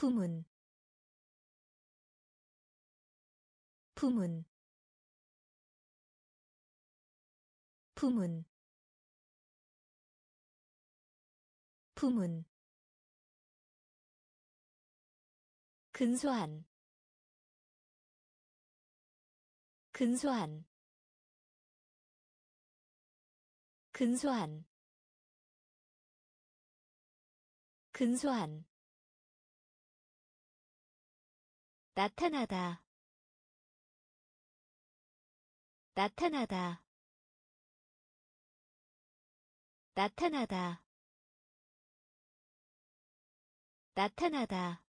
부문 부문 부문 부문 근소한 근소한 근소한 근소한 나타나다. 나타나다. 나타나다. 나타나다.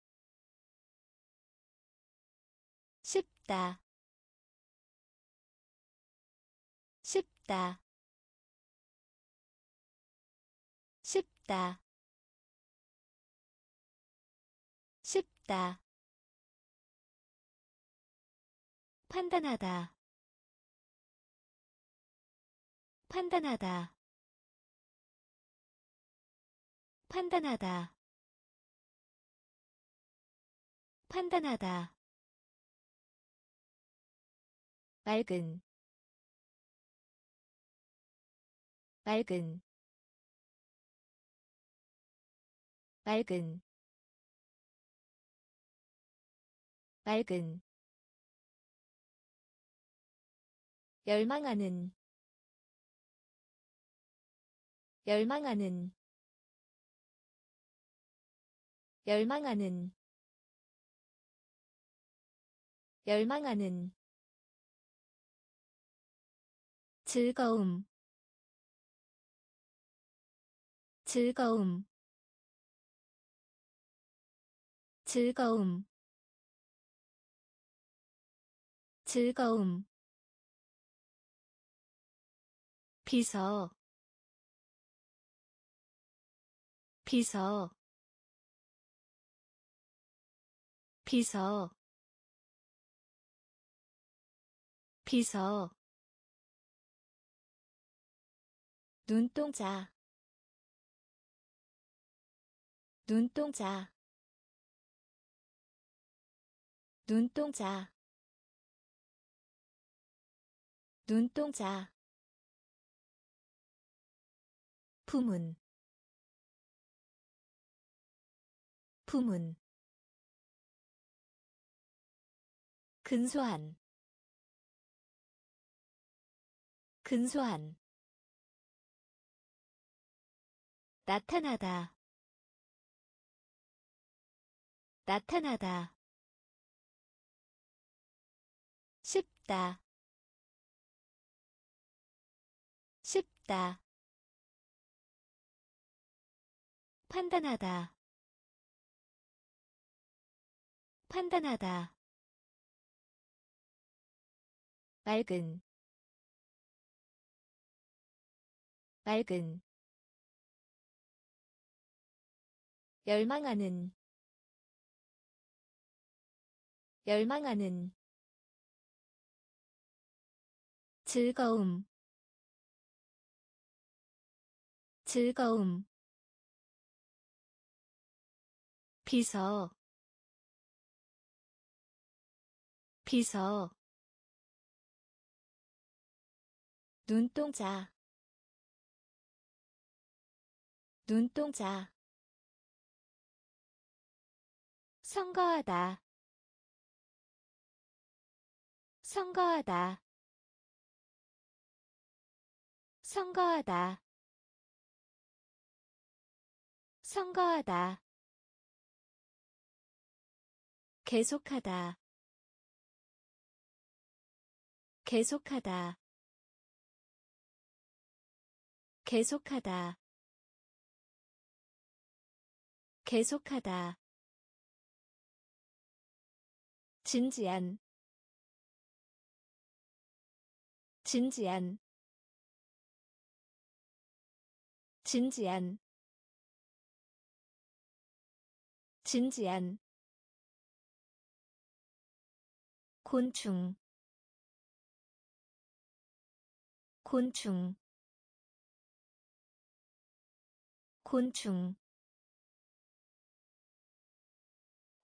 쉽다. 쉽다. 쉽다. 쉽다 판단하다. 판단하다. 판단하다. 판단하다. 맑은. 맑은. 맑은. 맑은 열망하는 열망하는 열망하는 열망하는. 즐거움 즐거움. 즐거움. 즐거움 비서 비서 비서 비서. 눈동자 눈동자. 눈동자. 눈동자 부문 부문 근소한 근소한 나타나다 나타나다 쉽다 쉽다 판단하다. 판단하다. 맑은. 맑은. 열망하는. 열망하는. 즐거움. 즐거움 비서 비서 눈동자 눈동자 선거하다 선거하다 선거하다 선거하다 계속하다. 계속하다. 계속하다. 계속하다. 진지한. 진지한. 진지한. 진지한 곤충. 곤충. 곤충.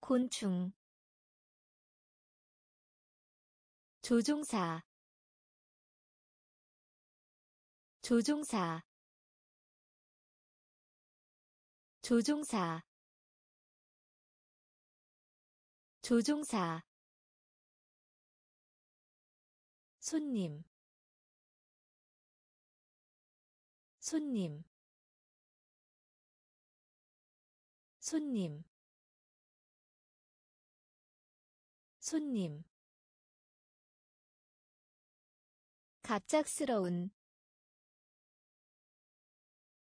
곤충. 조종사. 조종사. 조종사. 조종사 손님. 손님. 손님. 손님. 갑작스러운.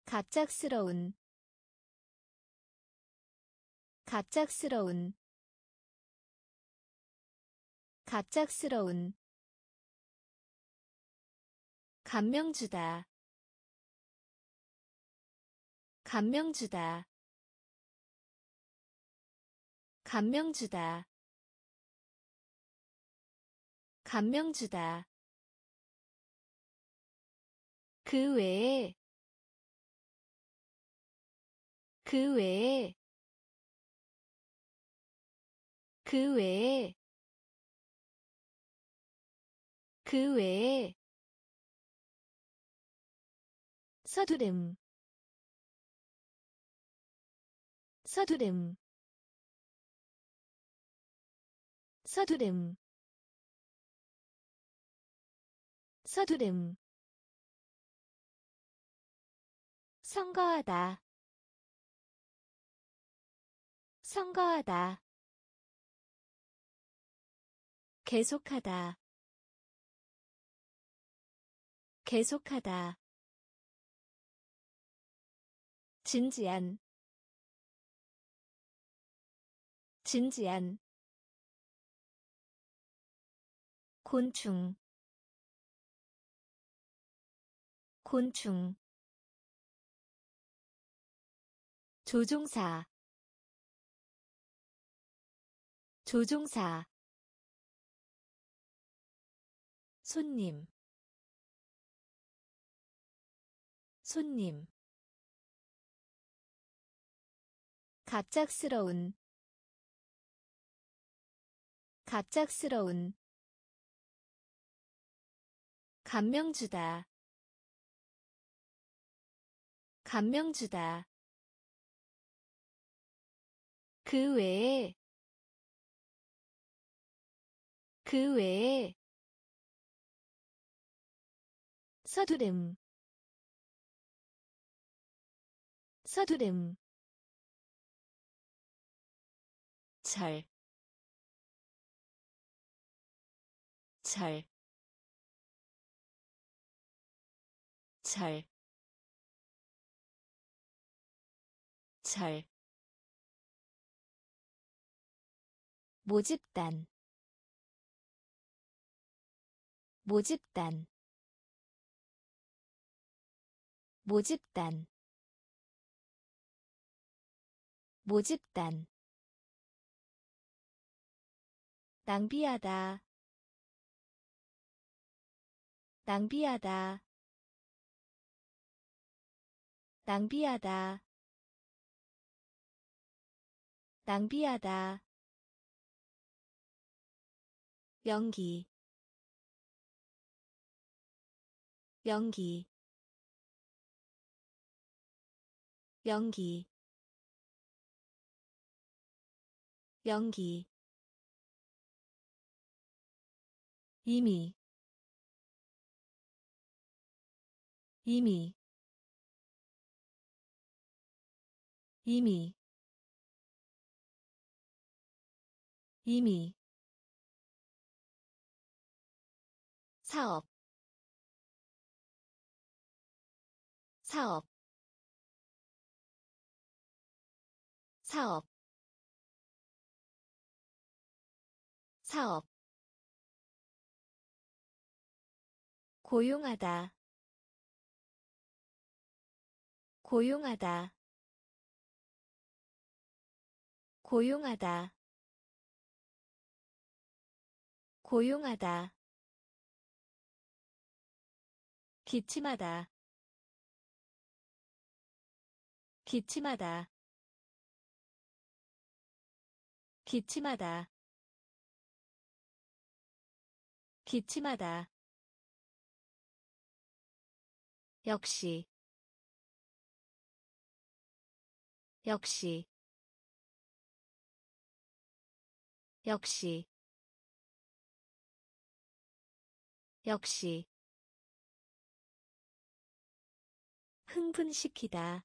갑작스러운. 갑작스러운. 갑작스러운 감명 주다. 감명 주다. 감명 주다. 감명 주다. 그 외에 그 외에 그 외에 그 외에 서두름. 서두름. 서두름. 서두름. 선거하다. 선거하다. 계속하다. 계속하다 진지한 진지한 곤충 곤충 조종사 조종사 손님 손님 갑작스러운 갑작스러운 감명 주다 감명 주다. 그 외에 그 외에 서두름 서두름 잘, 잘, 잘, 잘. 모집단 모집단 모집단 모집단 낭비하다. 낭비하다. 낭비하다. 낭비하다. 연기. 연기. 연기. 연기 이미 이미 이미 이미. 사업 사업 사업 사업 고용하다. 고용하다. 고용하다. 고용하다. 기침하다. 기침하다. 기침하다. 기침하다 역시 역시 역시 역시. 흥분시키다.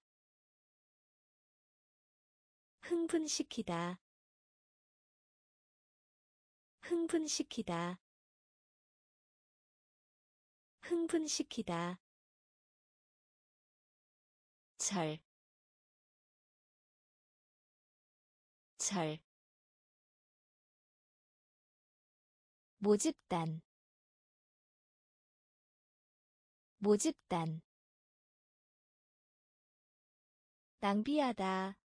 흥분시키다. 흥분시키다. 흥분시키다 절, 절, 모집단, 모집단, 낭비하다,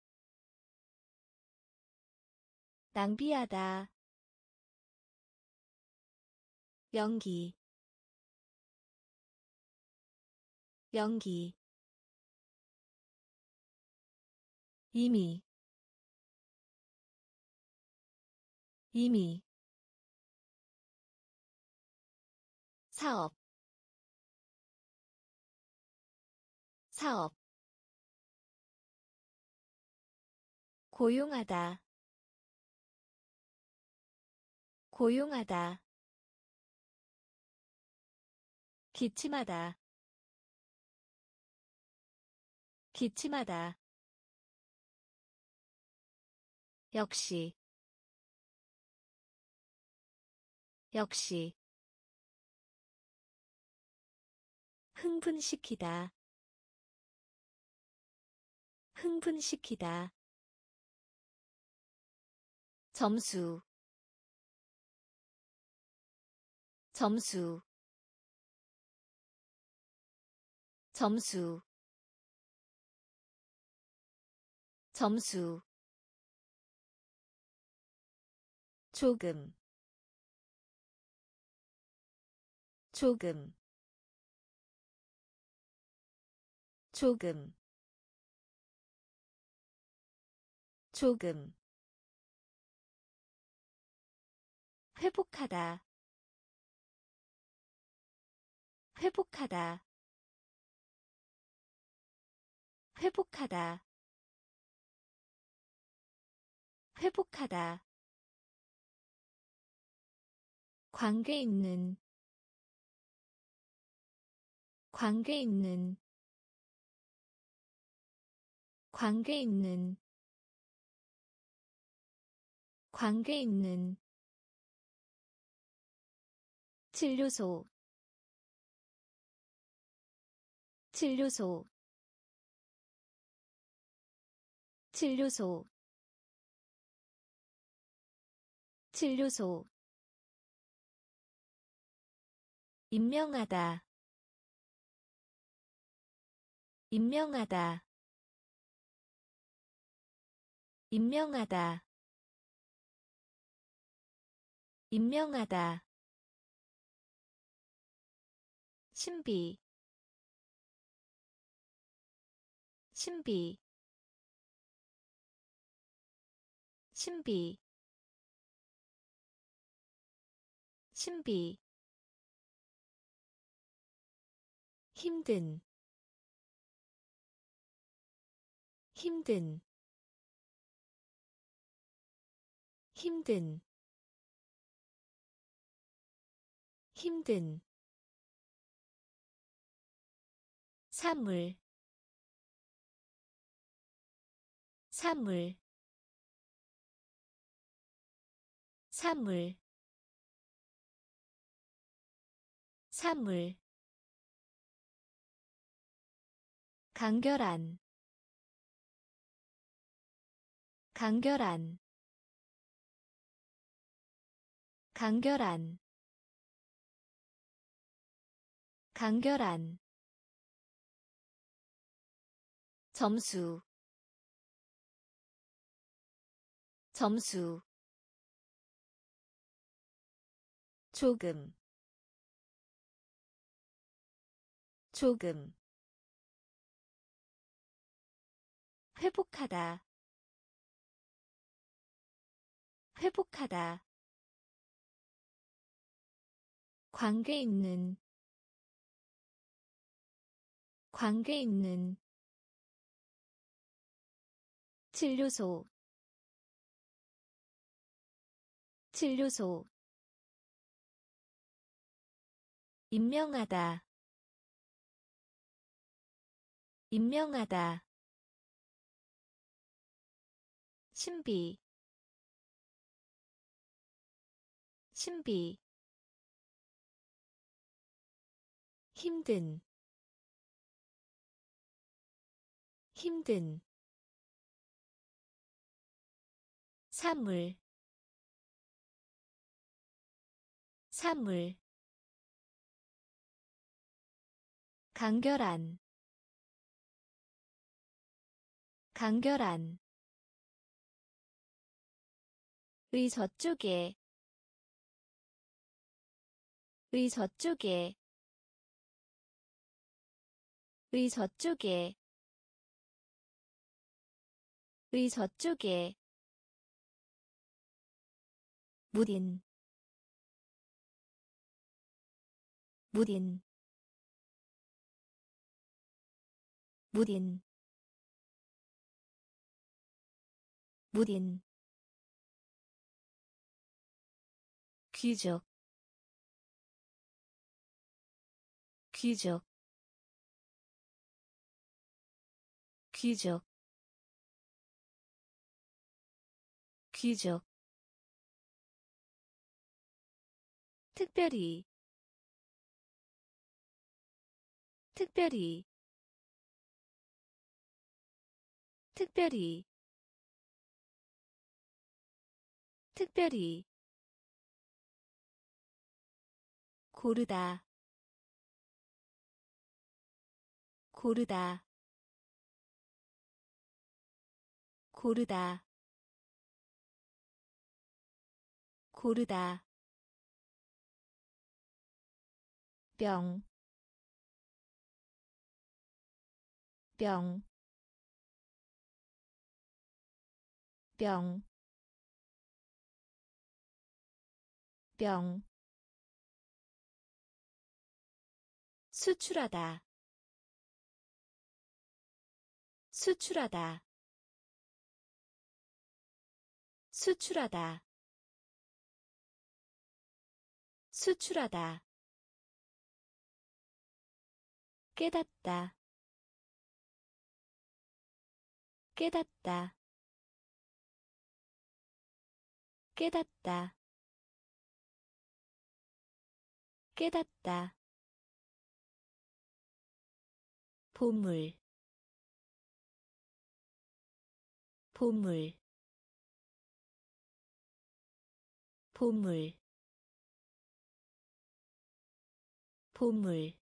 낭비하다, 연기, 연기 이미 이미. 사업 사업. 고용하다 고용하다. 기침하다 기침하다 역시 역시 흥분시키다 흥분시키다. 점수 점수 점수 점수 조금 조금 조금 조금. 회복하다 회복하다 회복하다 회복하다 관계 있는 관계 있는 관계 있는 관계 있는. 진료소 진료소 진료소 진료소 임명하다. 임명하다. 임명하다. 임명하다. 신비. 신비. 신비. 신비 힘든 힘든 힘든 힘든. 사물 사물 사물 사물 간결한 간결한 간결한 간결한. 점수 점수. 조금 조금 회복하다. 회복하다. 관계 있는. 관계 있는. 진료소. 진료소. 임명하다. 임명하다 신비. 신비. 힘든. 힘든. 사물. 사물. 간결한. 간결한 의 저쪽에 의 저쪽에 의 저쪽에 의 저쪽에. 무딘 무딘 무딘 무딘 귀족 귀족 귀족 귀족. 특별히 특별히 특별히 특별히 고르다. 고르다. 고르다. 고르다. 병, 병, 병, 병, 수출하다, 수출하다, 수출하다, 수출하다. 깨닫다. 깨닫다. 깨닫다. 깨닫다 보물 보물 보물 보물.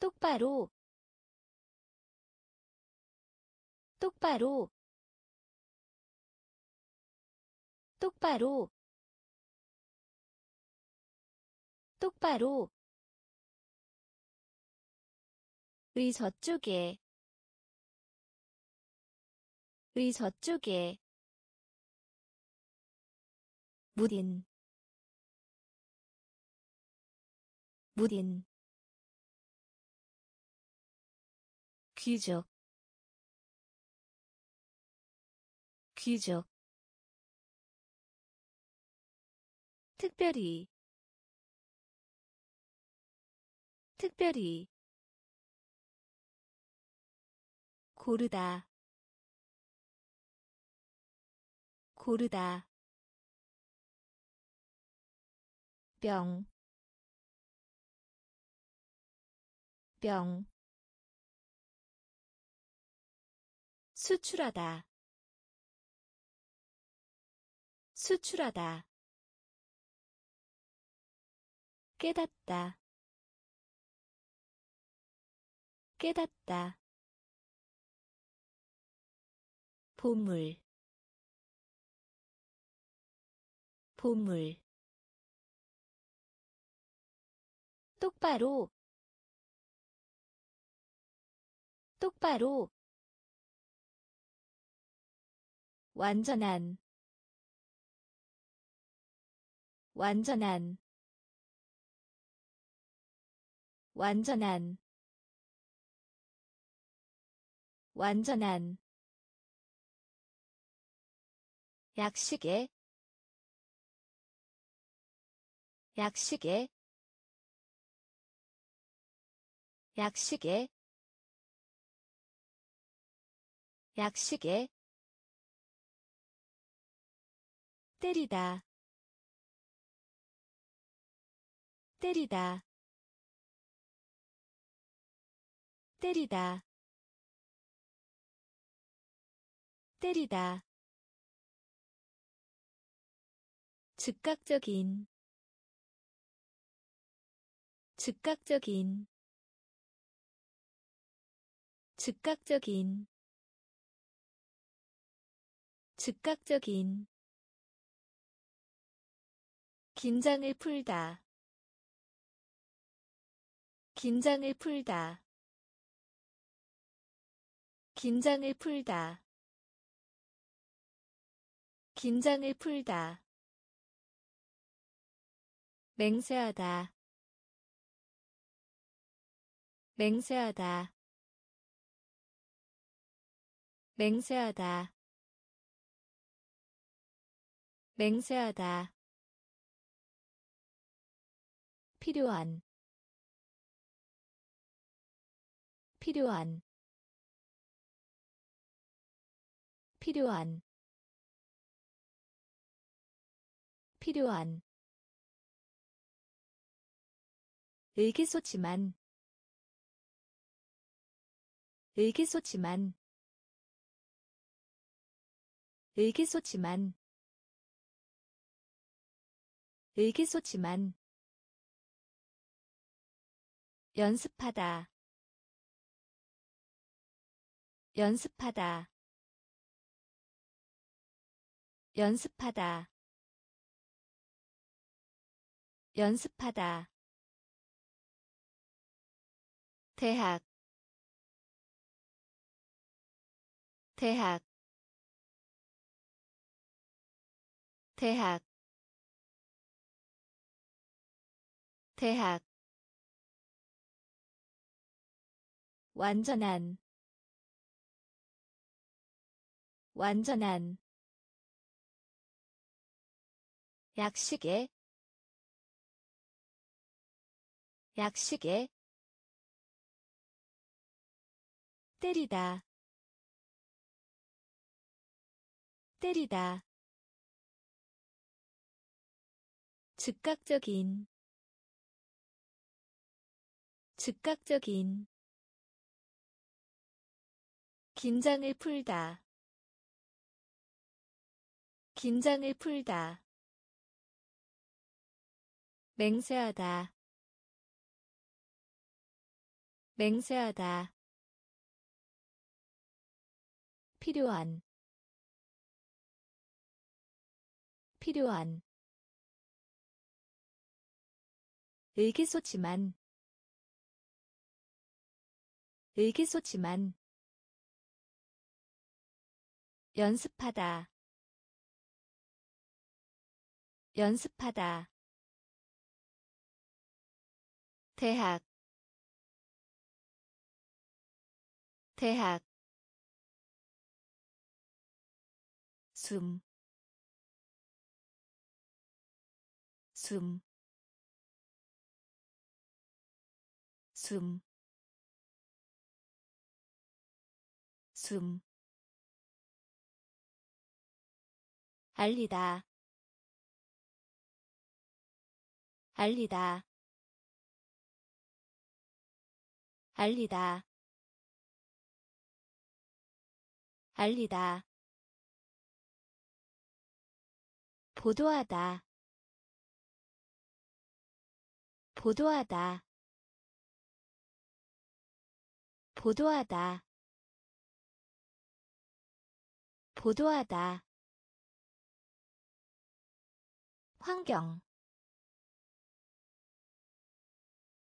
똑바로 똑바로 똑바로 똑바로 의 저쪽에 의 저쪽에 무딘 무딘 귀족 귀족 특별히 특별히 고르다. 고르다. 병, 병, 수출하다. 수출하다. 깨닫다. 깨닫다 보물 보물 똑바로 똑바로 완전한 완전한 완전한 완전한 약식에 약식에 약식에 약식에 때리다 때리다 때리다 때리다 즉각적인 즉각적인 즉각적인 즉각적인. 긴장을 풀다 긴장을 풀다 긴장을 풀다 긴장을 풀다 맹세하다. 맹세하다. 맹세하다. 맹세하다. 필요한. 필요한. 필요한. 필요한 의기소침한 의기소침한 의기소침한 의기소침한 연습하다. 연습하다. 연습하다. 연습하다 대학 대학 대학 대학. 완전한 완전한. 약식에 약식에 때리다. 때리다. 즉각적인. 즉각적인. 긴장을 풀다. 긴장을 풀다. 맹세하다. 맹세하다 필요한 필요한 의기소침한 의기소침한 연습하다 연습하다 대학 대학 숨, 숨, 숨, 숨. 알리다, 알리다, 알리다, 알리다. 보도하다. 보도하다. 보도하다. 보도하다. 환경.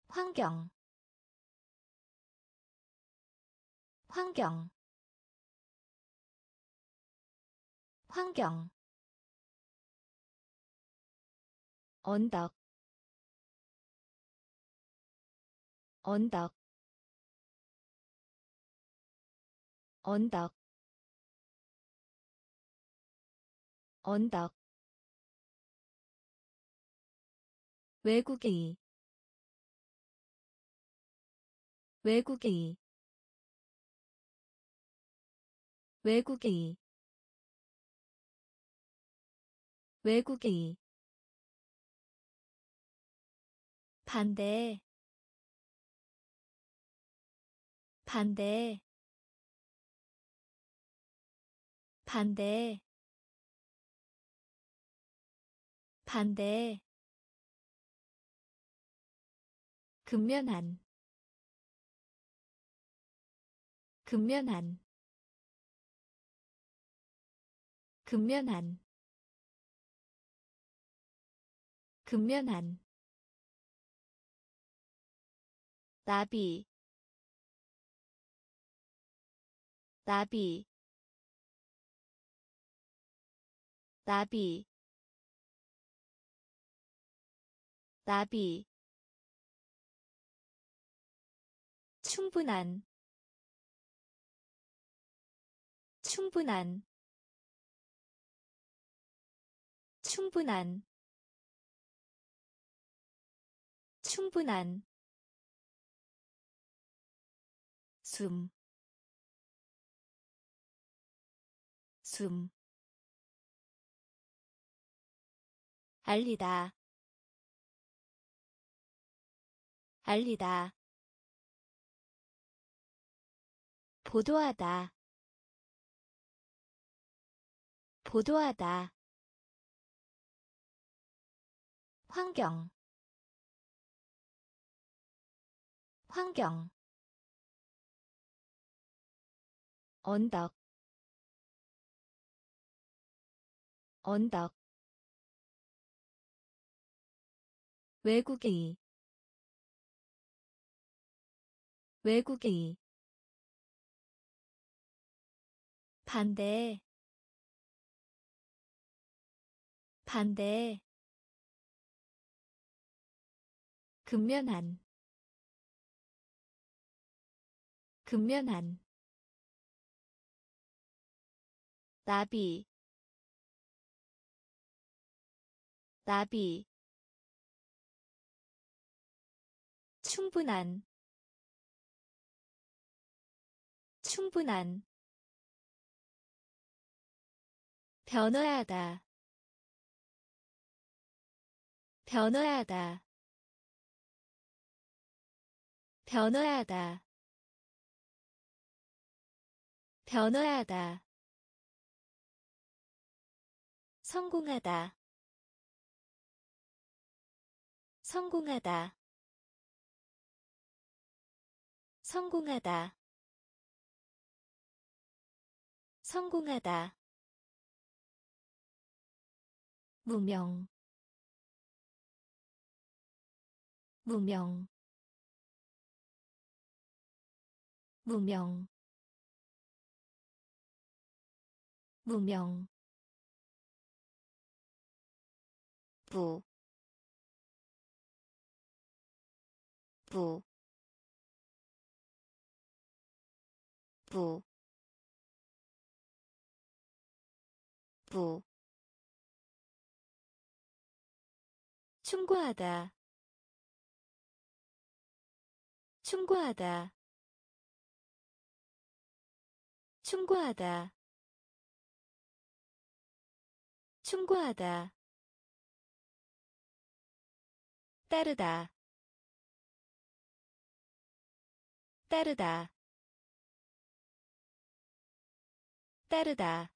환경. 환경. 환경 언덕 언덕 언덕 언덕. 외국의 외국의 외국의 외국의 반대. 반대. 반대. 반대. 근면한 근면한 근면한 근면한 나비. 나비. 나비. 나비. 충분한. 충분한. 충분한. 충분한 숨, 숨, 알리다, 알리다, 보도하다, 보도하다, 환경, 환경 언덕 언덕. 외국의 외국의 반대 반대. 근면한 근면한 나비 나비 충분한 충분한 변화하다 변화하다 변화하다 변화하다 성공하다. 성공하다. 성공하다. 성공하다. 무명. 무명. 무명. 무명 부, 부, 부, 부, 충고하다, 충고하다, 충고하다, 충고하다 따르다. 따르다. 따르다.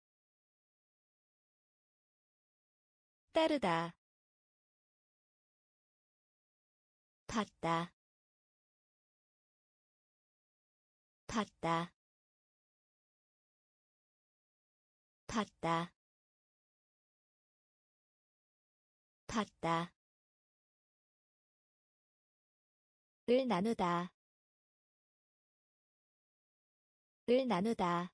따르다. 봤다. 봤다. 봤다. 봤다 을 나누다. 을 나누다.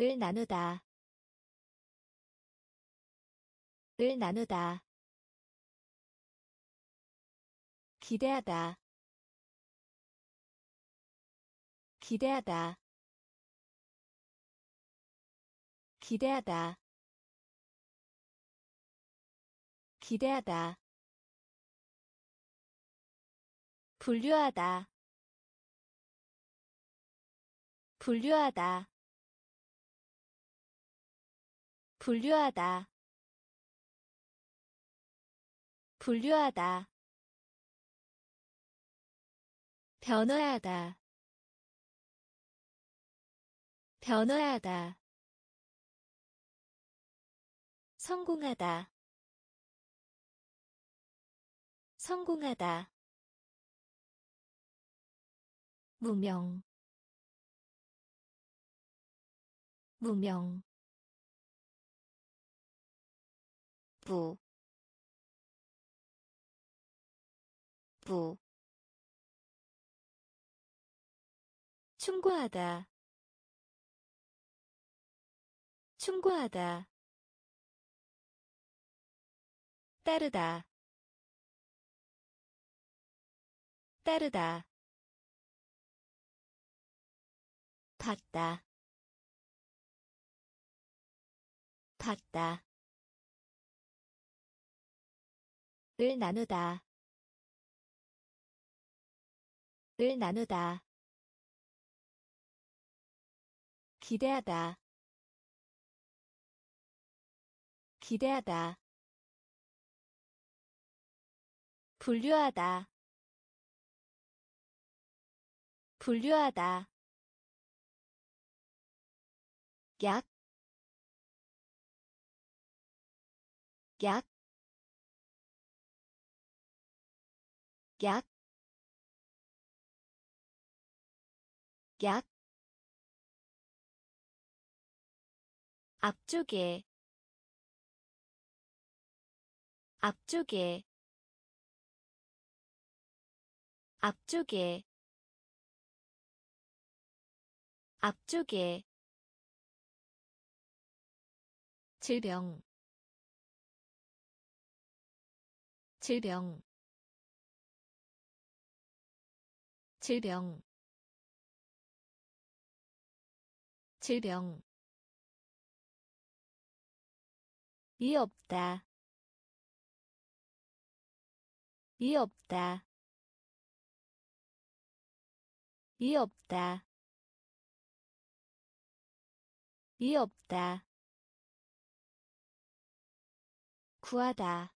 을 나누다. 을 나누다. 기대하다. 기대하다. 기대하다. 기대하다 분류하다. 분류하다. 분류하다. 분류하다. 변화하다. 변화하다. 성공하다. 성공하다 무명 무명 부, 부, 충고하다, 충고하다, 따르다, 따르다, 봤다, 봤다. 을 나누다. 을 나누다. 기대하다. 기대하다. 분류하다. 분류하다 약, 약, 약, 약, 앞쪽에, 앞쪽에, 앞쪽에, 앞쪽에, 질병 질병 질병 질병. 이 없다. 이 없다. 이 없다. 이 없다 구하다.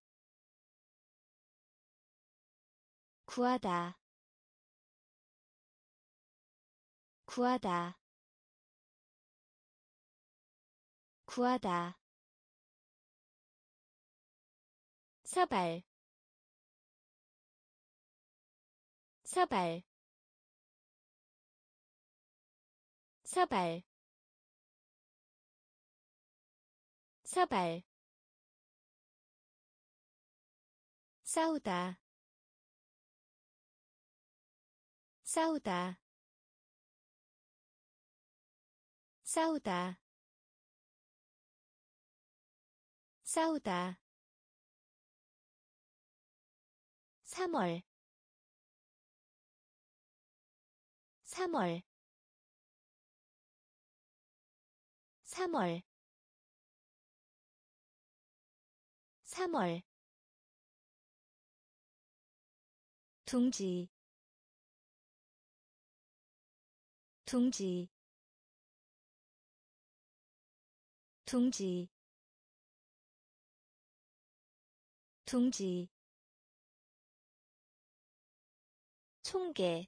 구하다. 구하다. 구하다. 서발. 서발. 서발. 서발 싸우다. 싸우다. 싸우다. 싸우다. 3월. 3월. 3월. 3월 둥지 둥지 둥지 둥지. 총계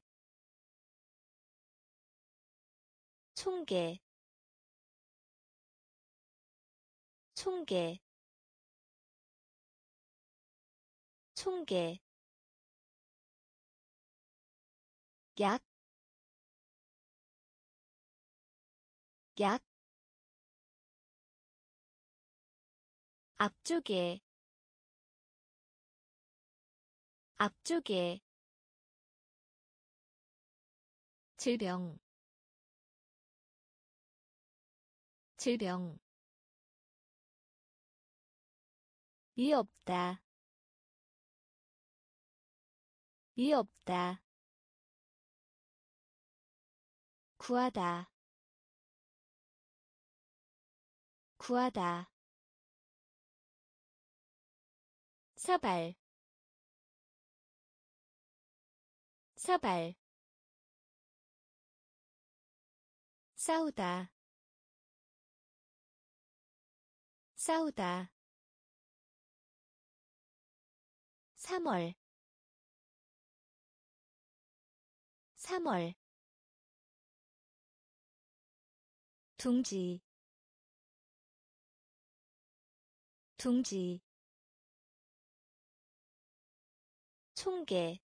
총계 총계 총계 약, 약, 앞쪽에, 앞쪽에, 질병, 질병 이 없다 이 없다 구하다. 구하다. 사발. 사발. 싸우다. 싸우다. 3월. 3월 둥지 둥지 총계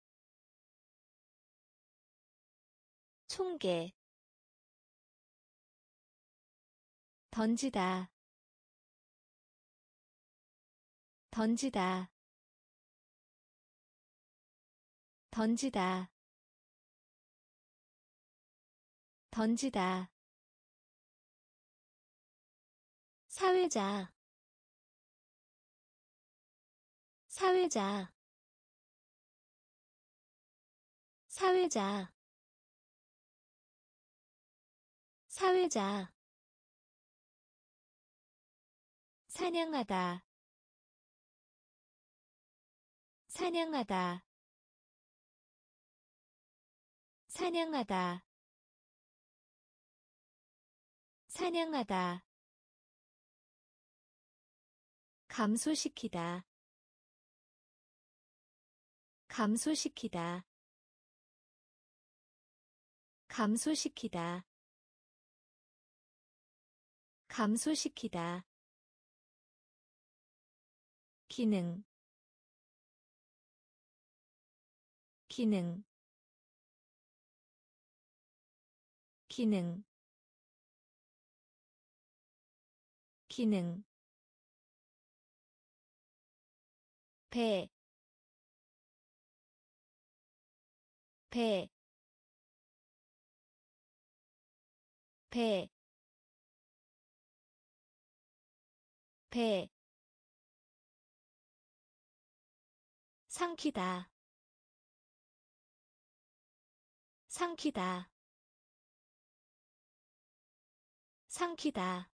총계 던지다 던지다 던지다 던지다 사회자. 사회자. 사회자. 사회자. 사냥하다. 사냥하다. 사냥하다. 사냥하다 감소시키다. 감소시키다. 감소시키다. 감소시키다. 기능. 기능. 기능. 기능 배, 배, 배, 배, 삼키다, 삼키다, 삼키다,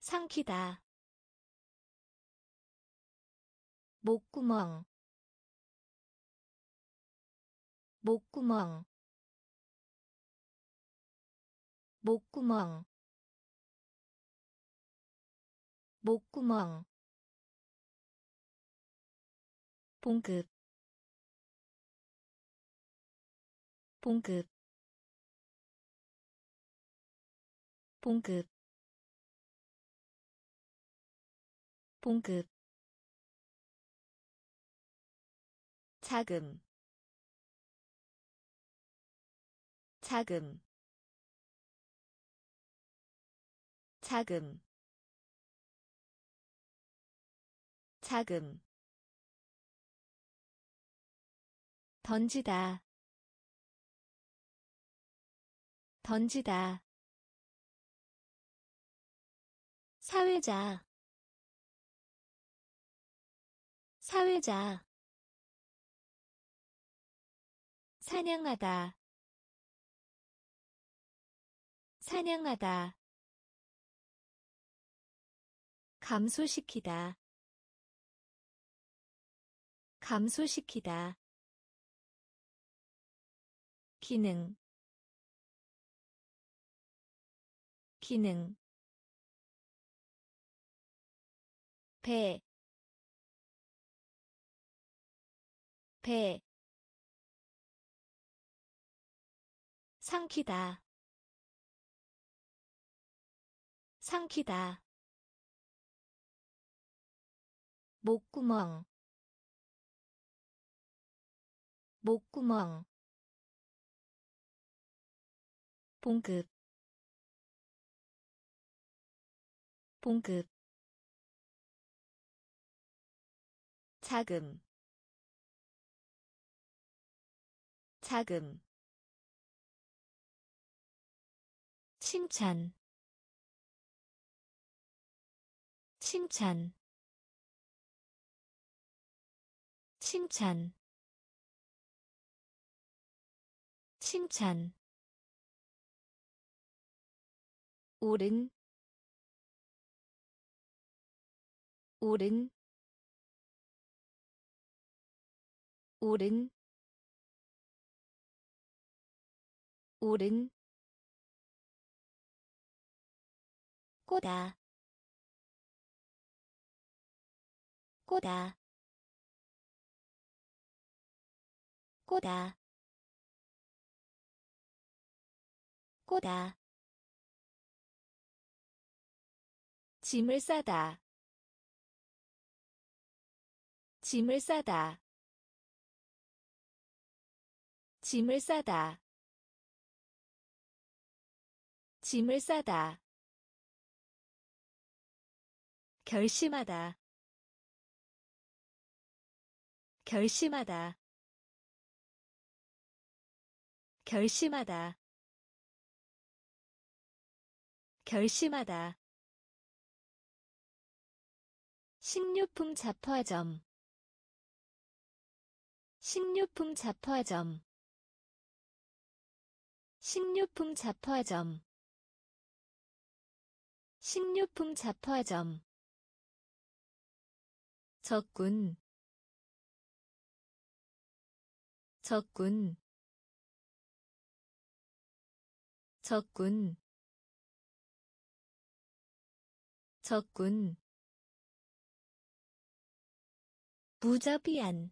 삼키다. 목구멍 목구멍 목구멍 목구멍. 봉급 봉급 봉급 봉급 자금 자금 자금 자금. 던지다 던지다. 사회자 사회자 사냥하다. 사냥하다. 감소시키다. 감소시키다. 기능. 기능. 배, 배, 삼키다. 삼키다. 목구멍. 목구멍. 봉급. 봉급. 자금. 자금 칭찬. 칭찬. 칭찬. 칭찬. 오른. 오른. 오른. 오른 꼬다. 꼬다. 꼬다. 꼬다. 짐을 싸다. 짐을 싸다. 짐을 싸다. 짐을 싸다 결심하다. 결심하다. 결심하다. 결심하다. 식료품 잡화점. 식료품 잡화점. 식료품 잡화점. 식료품 잡화점 적군 적군 적군 적군. 무자비한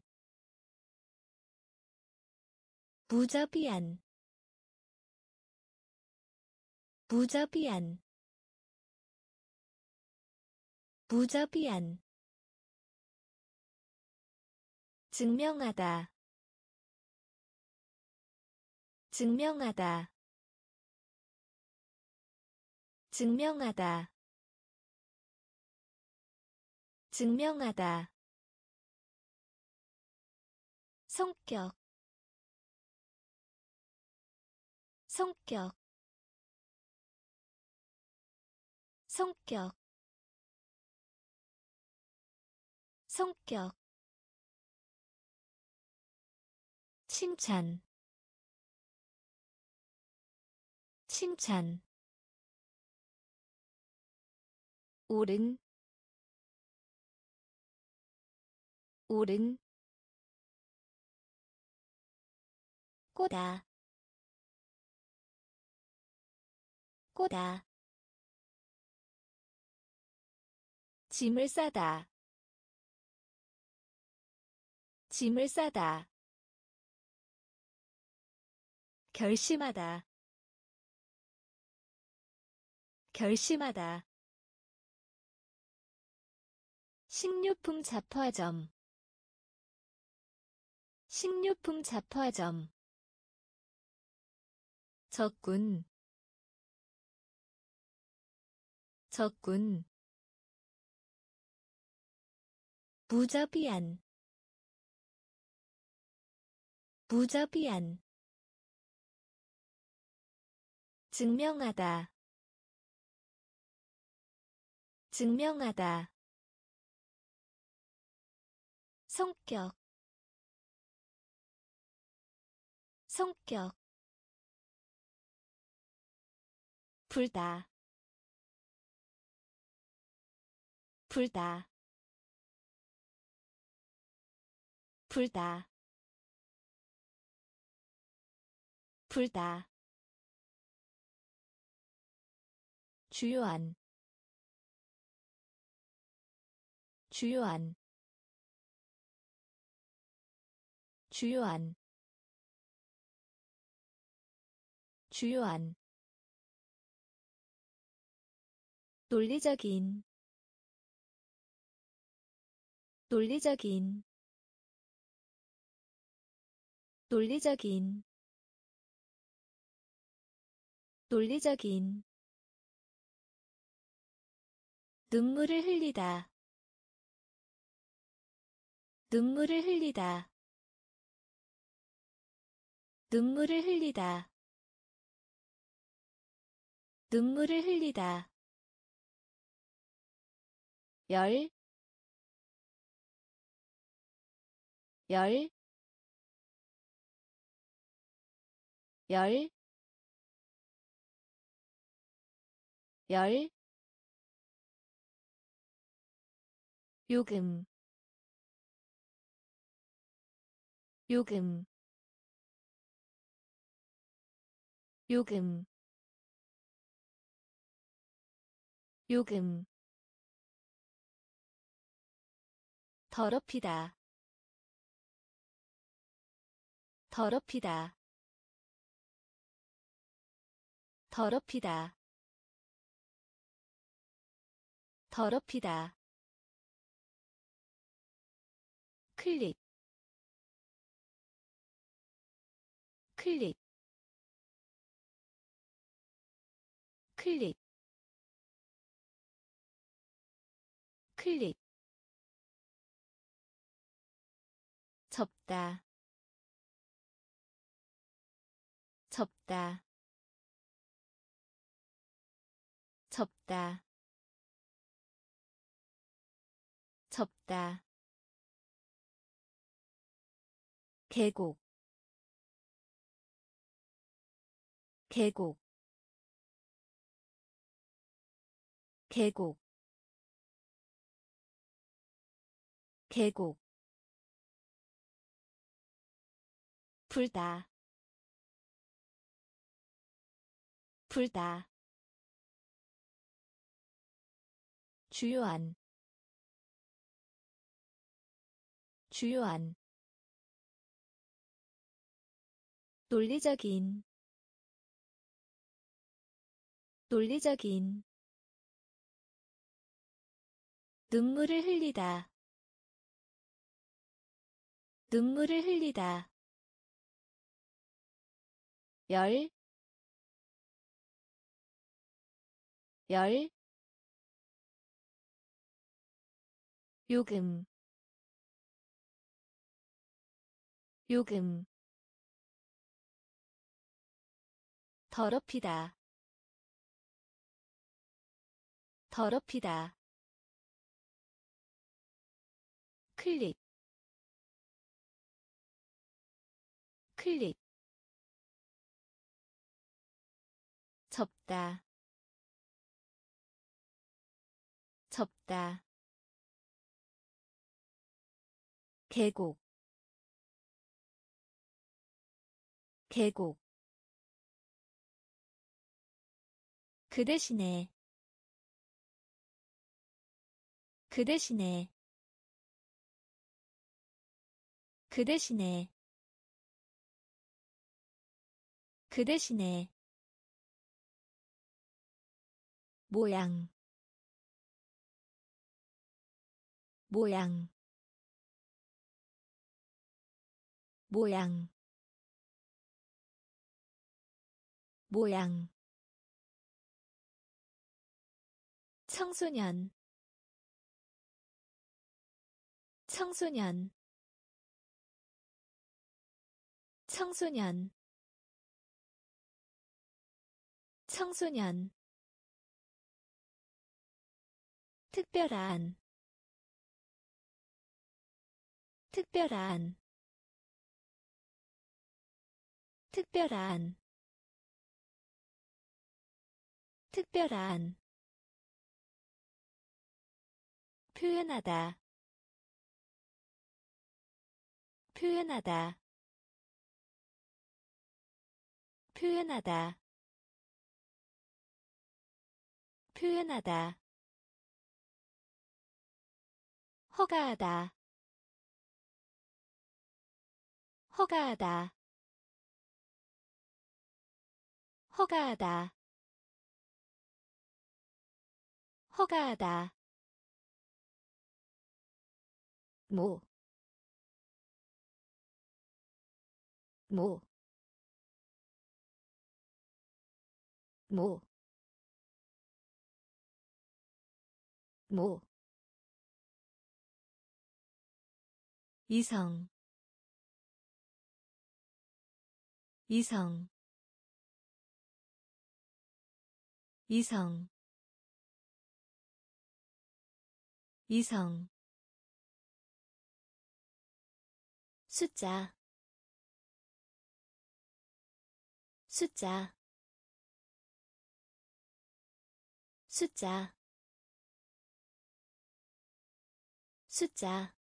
무자비한 무자비한 무자비한 증명하다. 증명하다. 증명하다. 증명하다. 성격. 성격. 성격. 성격 칭찬. 칭찬. 오른. 오른. 꼬다. 꼬다. 짐을 싸다. 짐을 싸다 결심하다. 결심하다. 식료품 잡화점. 식료품 잡화점. 적군. 적군. 무자비한. 무자비한 증명하다. 증명하다. 성격. 성격. 불다. 불다. 불다. 불다 주요한 주요한 주요한 주요한. 논리적인 논리적인 논리적인 논리적인 눈물을 흘리다. 눈물을 흘리다. 눈물을 흘리다. 눈물을 흘리다. 열, 열, 열, 열, 요금, 요금, 요금, 요금. 더럽히다 더럽히다 더럽히다 더럽히다 클릭 클릭 클릭 클릭 접다. 접다. 접다. 접다 계곡. 계곡. 계곡. 계곡. 불다. 불다. 주요한. 주요한 논리적인 논리적인 눈물을 흘리다 눈물을 흘리다. 열, 열, 요금, 요금, 더럽히다, 더럽히다, 클릭, 클릭, 접다. 접다. 계곡. 계곡 그 대신에. 그 대신에. 그 대신에. 그 대신에. 모양. 모양. 모양. 모양 청소년. 청소년. 청소년. 청소년. 특별한. 특별한. 특별한. 특별한 표현하다. 표현하다. 표현하다. 표현하다. 허가하다. 허가하다. 허가하다. 허가하다 모, 모, 모, 모. 이성. 이성. 이성. 이성 숫자. 숫자. 숫자. 숫자.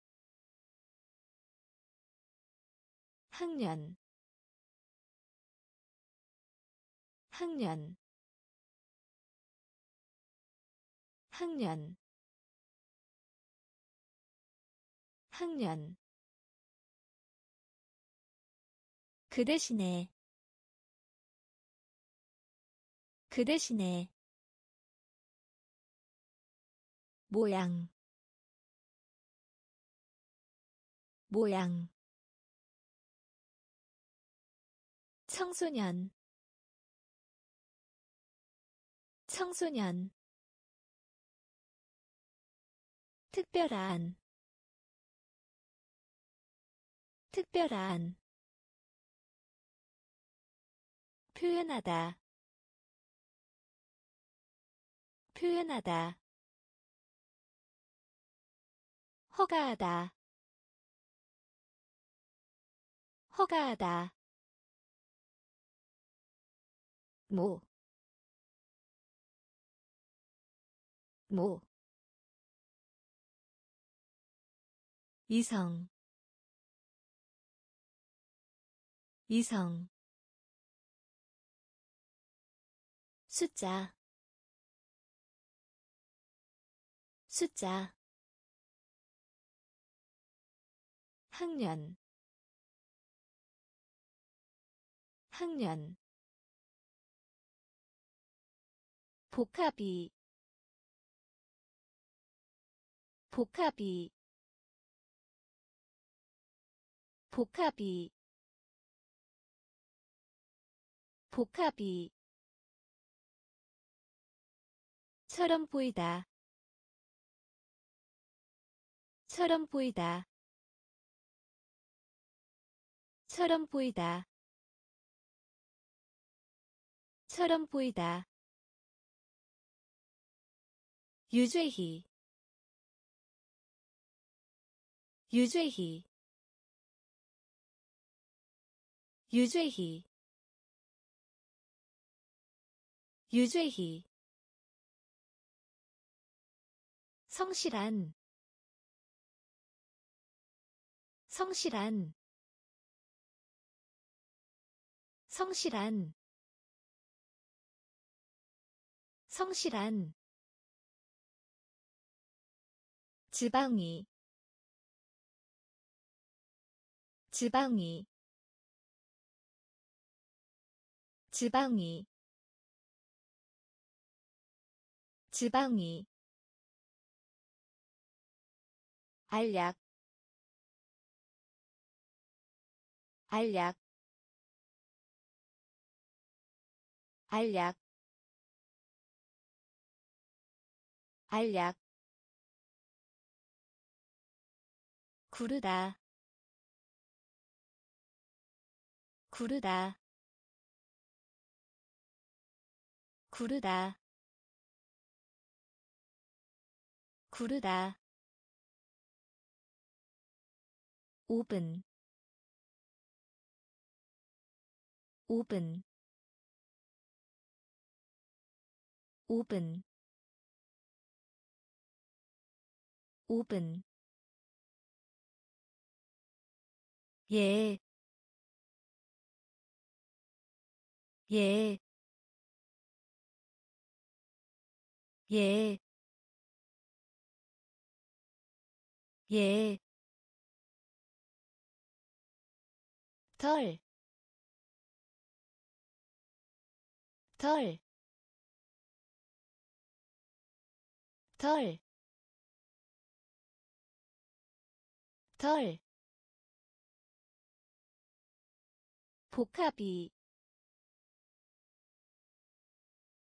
학년. 학년. 학년. 학년 그 대신에. 그 대신에. 모양. 모양. 청소년. 청소년. 특별한. 특별한 표현하다. 표현하다. 허가하다. 허가하다. 모, 모, 이성, 이성, 숫자, 숫자, 학년, 학년. 복합이. 복합이. 복합이. 복합이 처럼 보이다. 처럼 보이다. 처럼 보이다. 처럼 보이다. 유죄희 유죄희 유죄희 유죄희 성실한 성실한 성실한 성실한. 지방이 지방이 지방이 지방이 알약 알약 알약 알약. 구르다 구르다. 구르다 구르다 5분 5분 5분 5분 예, 예, 예, 예. 덜, 덜, 덜, 덜. 복합이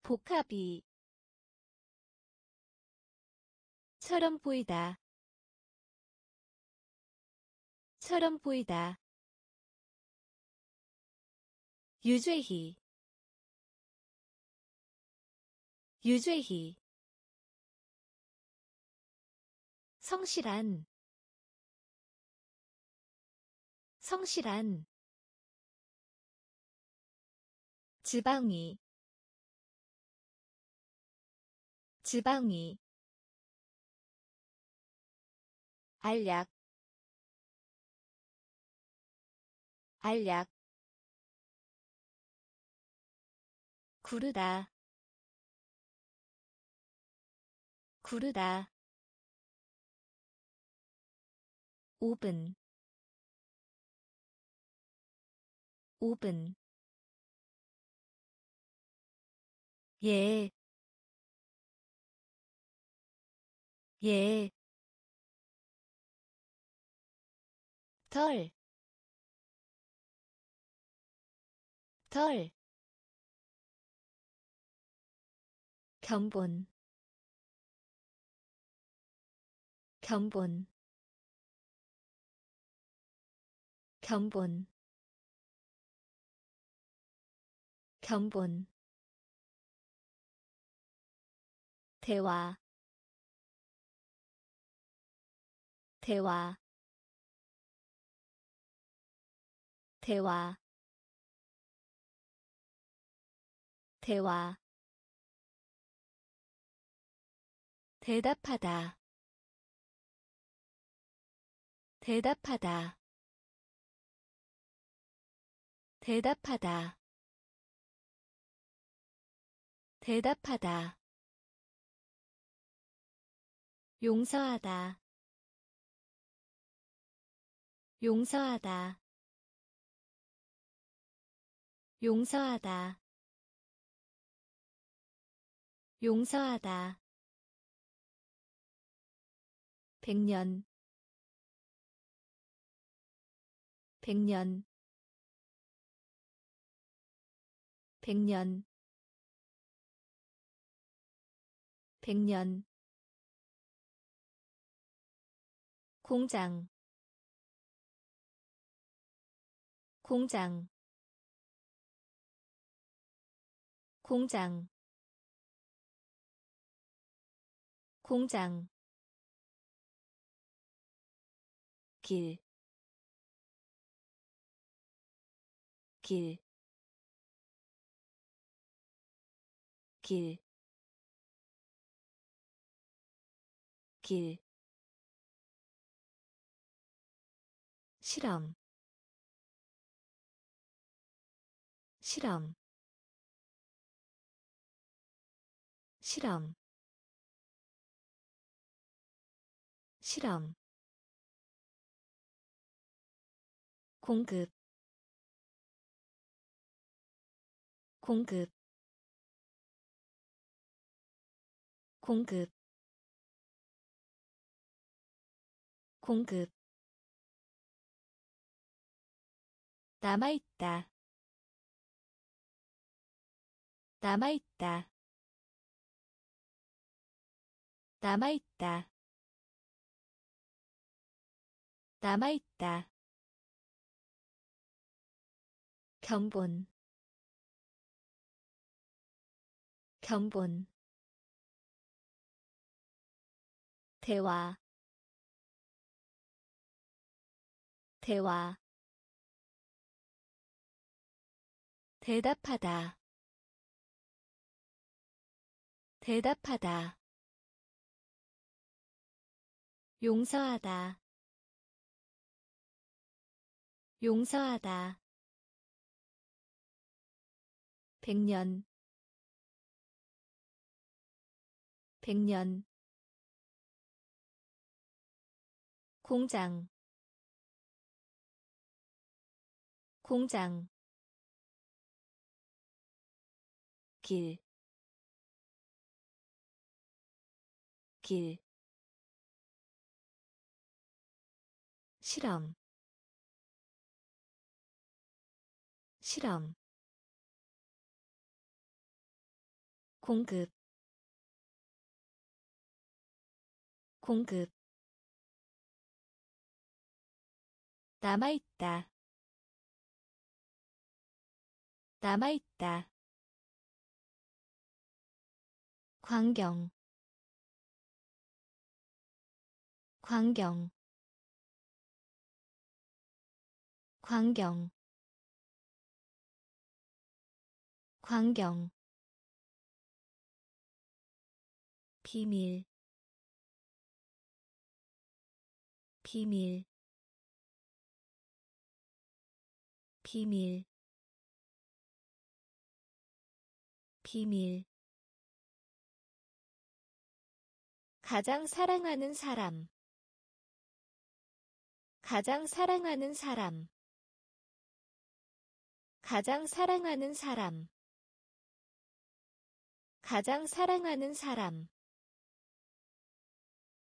복합이 처럼 보이다 처럼 보이다 유죄희 유죄희 성실한. 성실한. 지방이 지방이 알약. 알약 구르다. 구르다. 5분 5분 예, 예, 덜, 덜, 견본, 견본, 견본, 견본. 대화. 대화. 대화. 대화 대답하다. 대답하다. 대답하다. 대답하다. 용서하다. 용서하다. 용서하다. 용서하다 백년. 백년. 백년. 백년. 공장. 공장. 공장. 공장 길, 길, 길, 길. 실험. 실험. 실험. 실험 공급 공급 공급 공급. 남아있다 남아있다 남아있다 남아있다 견본. 견본. 대화. 대화. 대답하다. 대답하다. 용서하다. 용서하다 백년. 백년. 공장. 공장. 길, 길, 실험, 실험, 공급, 공급, 남아있다, 남아있다. 광경 광경. 광경 광경 비밀 비밀 비밀 비밀. 가장 사랑하는 사람 가장 사랑하는 사람 가장 사랑하는 사람 가장 사랑하는 사람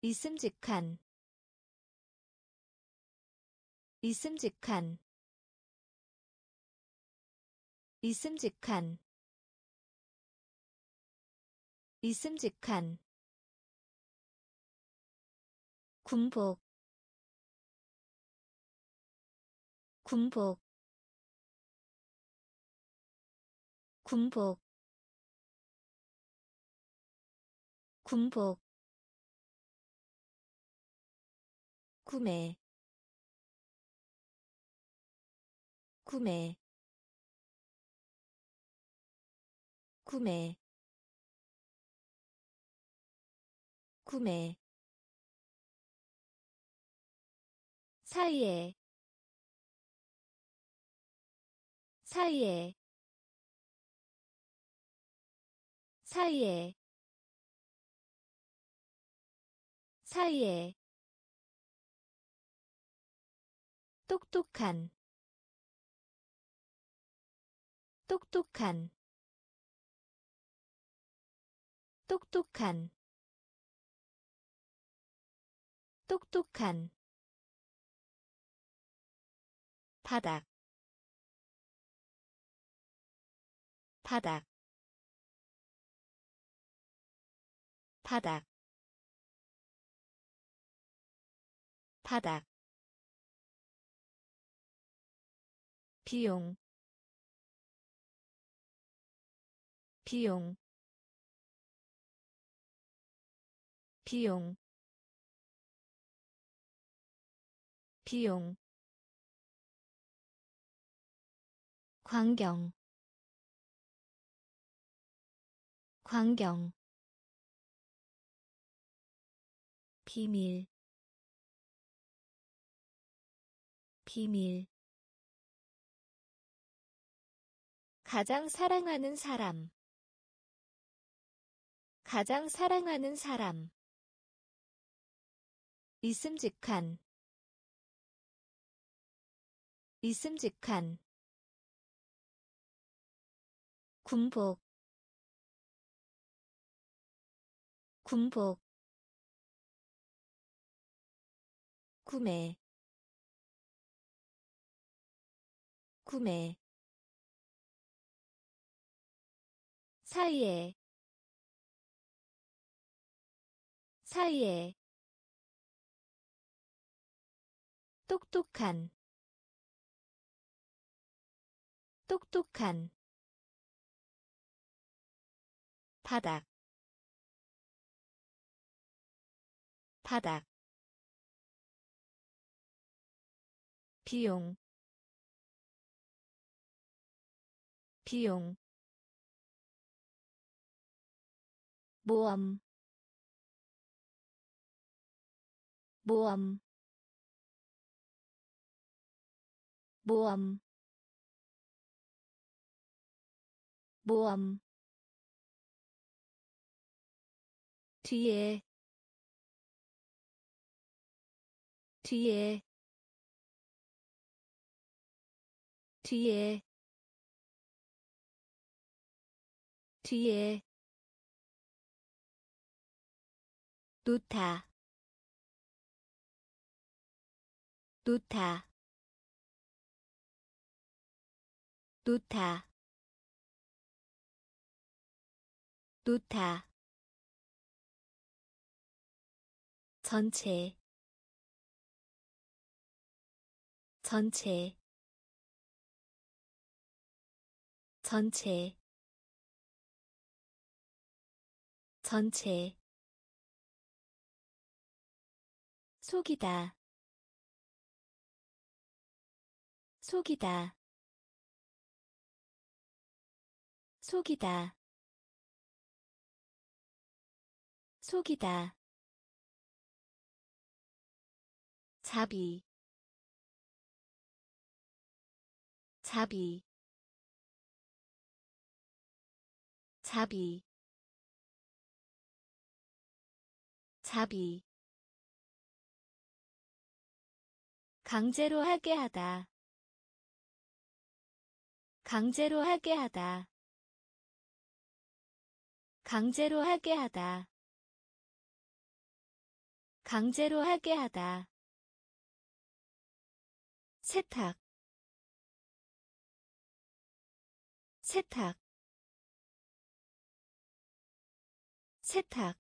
있음직한 있음직한 있음직한 있음직한. 군복 군복 군복 군복 구매. 구매. 구매. 구매. 사이에. 사이에. 사이에. 사이에 똑똑한. 똑똑한. 똑똑한. 똑똑한. 바닥. 바닥. 바닥. 바닥 비용 비용 비용 비용. 광경 광경. 비밀 비밀 가장 사랑하는 사람. 가장 사랑하는 사람. 있음직한. 있음직한. 군복. 군복. 구매. 구매 사이에 사이에 똑똑한 똑똑한 바닥 바닥 비용 비용 모험 모험 모험 모험 뒤에. 뒤에. 뒤에. 뒤에 놓다 놓다 놓다 놓다 전체. 전체. 전체. 전체 속이다. 속이다. 속이다. 속이다. 자비. 자비. 자비. 자비 강제로 하게 하다. 강제로 하게 하다. 강제로 하게 하다. 강제로 하게 하다. 세탁. 세탁. 세탁.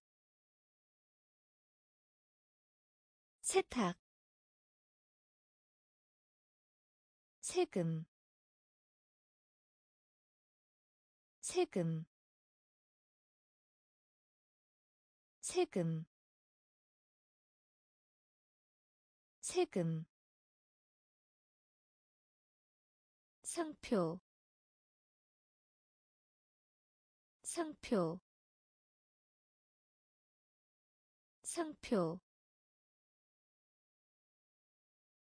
세탁 세금 세금 세금 세금. 상표 상표. 상표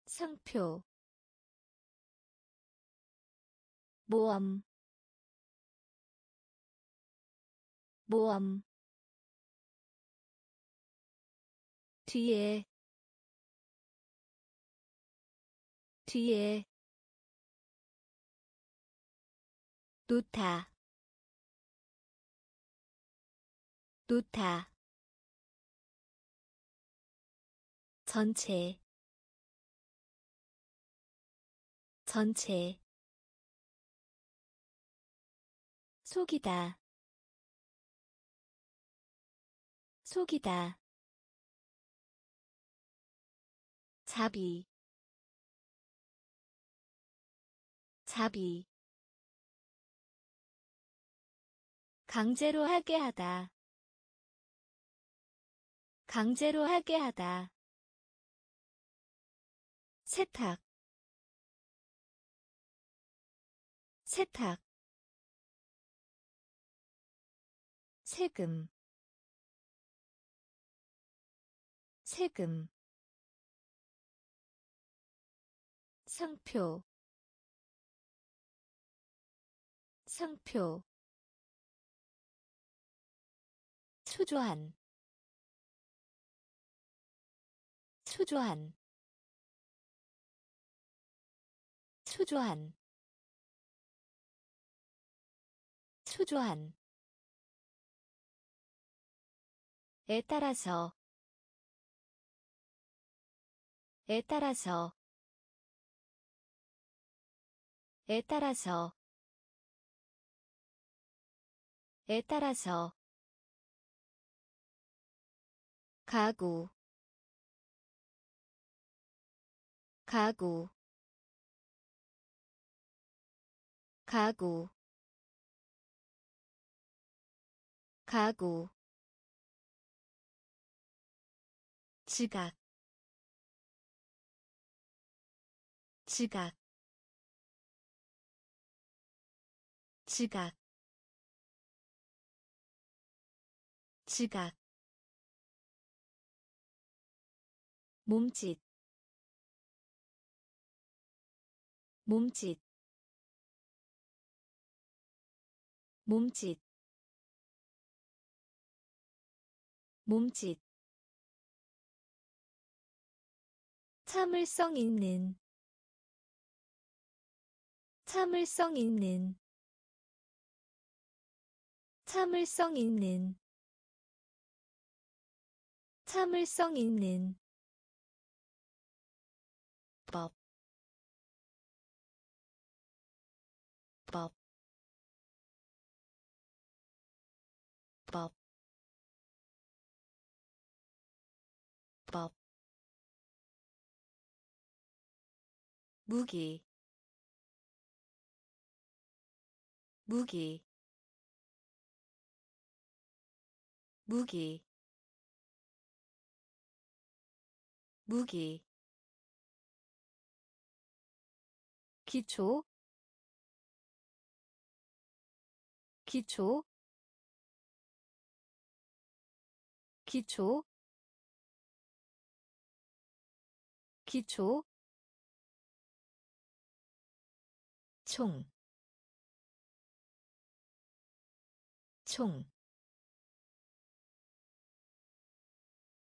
상표 모험 모험 뒤에. 뒤에. 놓다 놓다 전체. 전체 속이다. 속이다. 자비. 자비. 강제로 하게 하다. 강제로 하게 하다. 세탁. 세탁 세금 세금 상표 상표 초조한 초조한 초조한 초조한 에 따라서. 에 따라서. 에 따라서. 에 따라서. 가구. 가구. 가구. 가구 지각 지각 지각 지각. 몸짓 몸짓. 몸짓 몸짓 참을성 있는. 참을성 있는. 참을성 있는. 참을성 있는 무기 무기 무기 무기. 기초 기초 기초 기초 총, 총,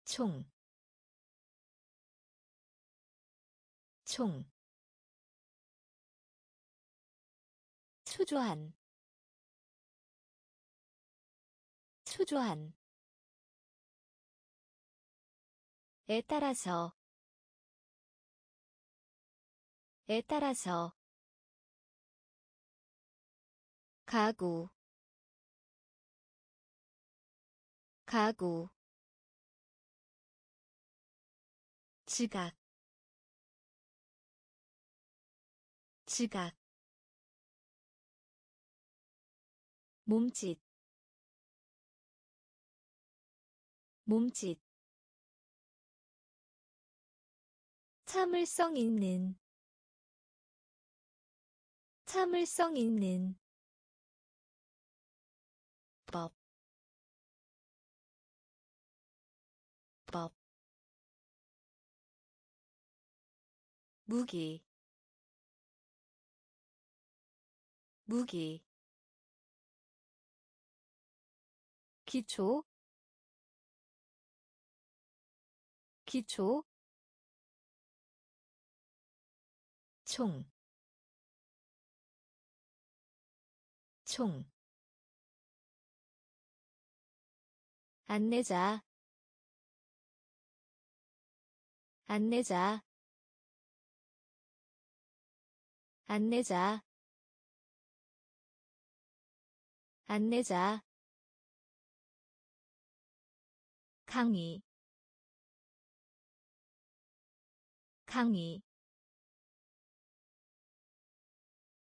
총, 총, 초조한, 초조한, 에 따라서 에 따라서 가구. 가구. 지각. 지각. 몸짓. 몸짓. 참을성 있는. 참을성 있는 무기, 무기, 기초 기초 총, 총, 안내자, 안내자, 안내자, 안내자, 강의, 강의,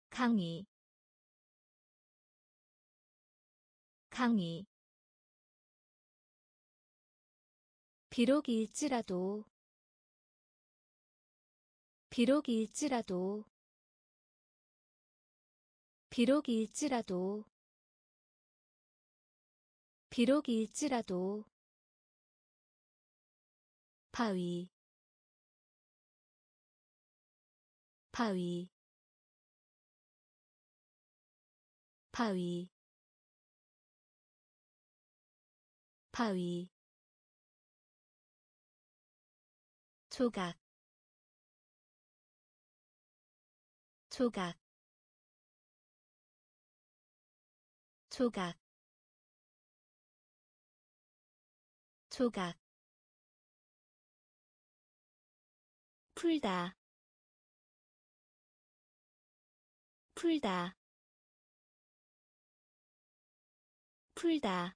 강의. 강의. 비록일지라도. 비록일지라도 비록일지라도 비록일지라도 바위 바위 바위 바위. 조각 조각 조각 조각 풀다 풀다 풀다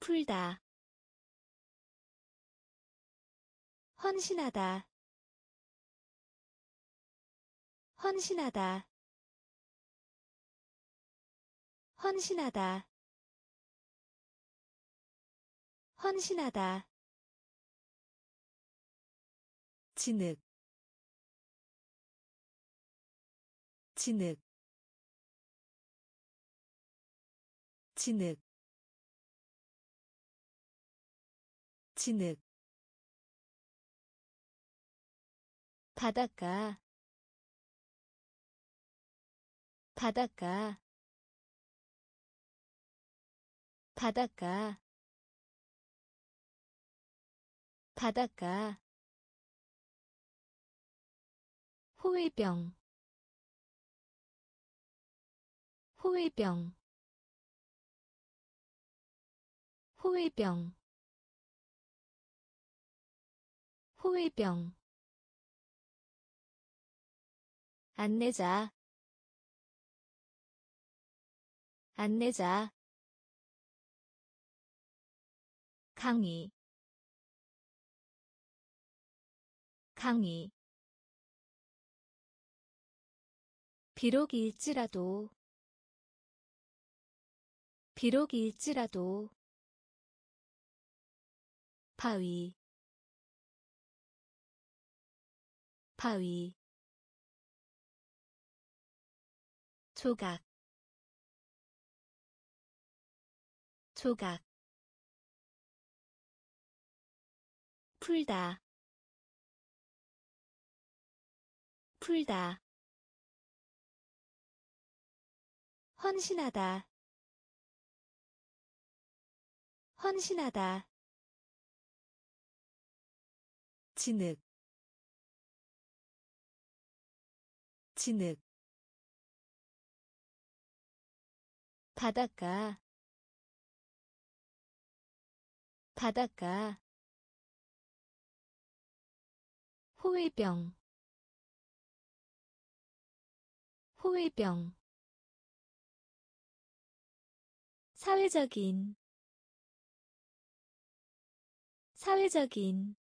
풀다. 헌신하다 헌신하다 헌신하다. 헌신하다. 진흙. 진흙. 진흙. 진흙. 바닷가. 바닷가 바닷가 바닷가 호위병 호위병 호위병 호위병. 안내자 안내자 강의. 강의. 비록일지라도 비록일지라도 바위 바위 조각 조각 풀다. 풀다. 헌신하다. 헌신하다. 진흙. 진흙. 바닷가. 바닷가 호위병. 호위병. 사회적인. 사회적인.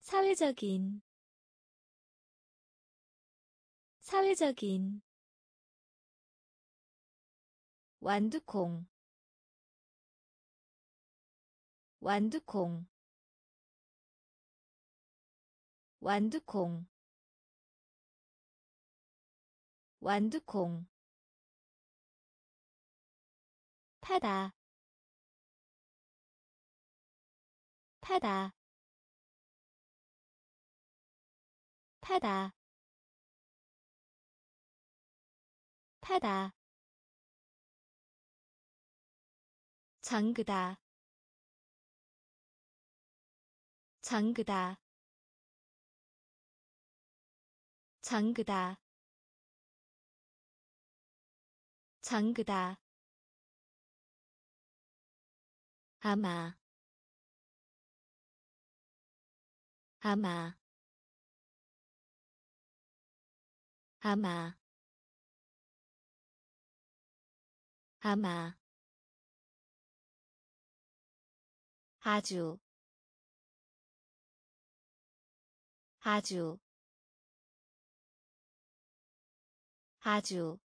사회적인. 사회적인. 완두콩. 완두콩 완두콩. 완두콩. 타다. 타다. 타다. 타다. 잠그다. 잠그다 잠그다. 잠그다. 아마. 아마. 아마. 아마. 아주. 아주 아주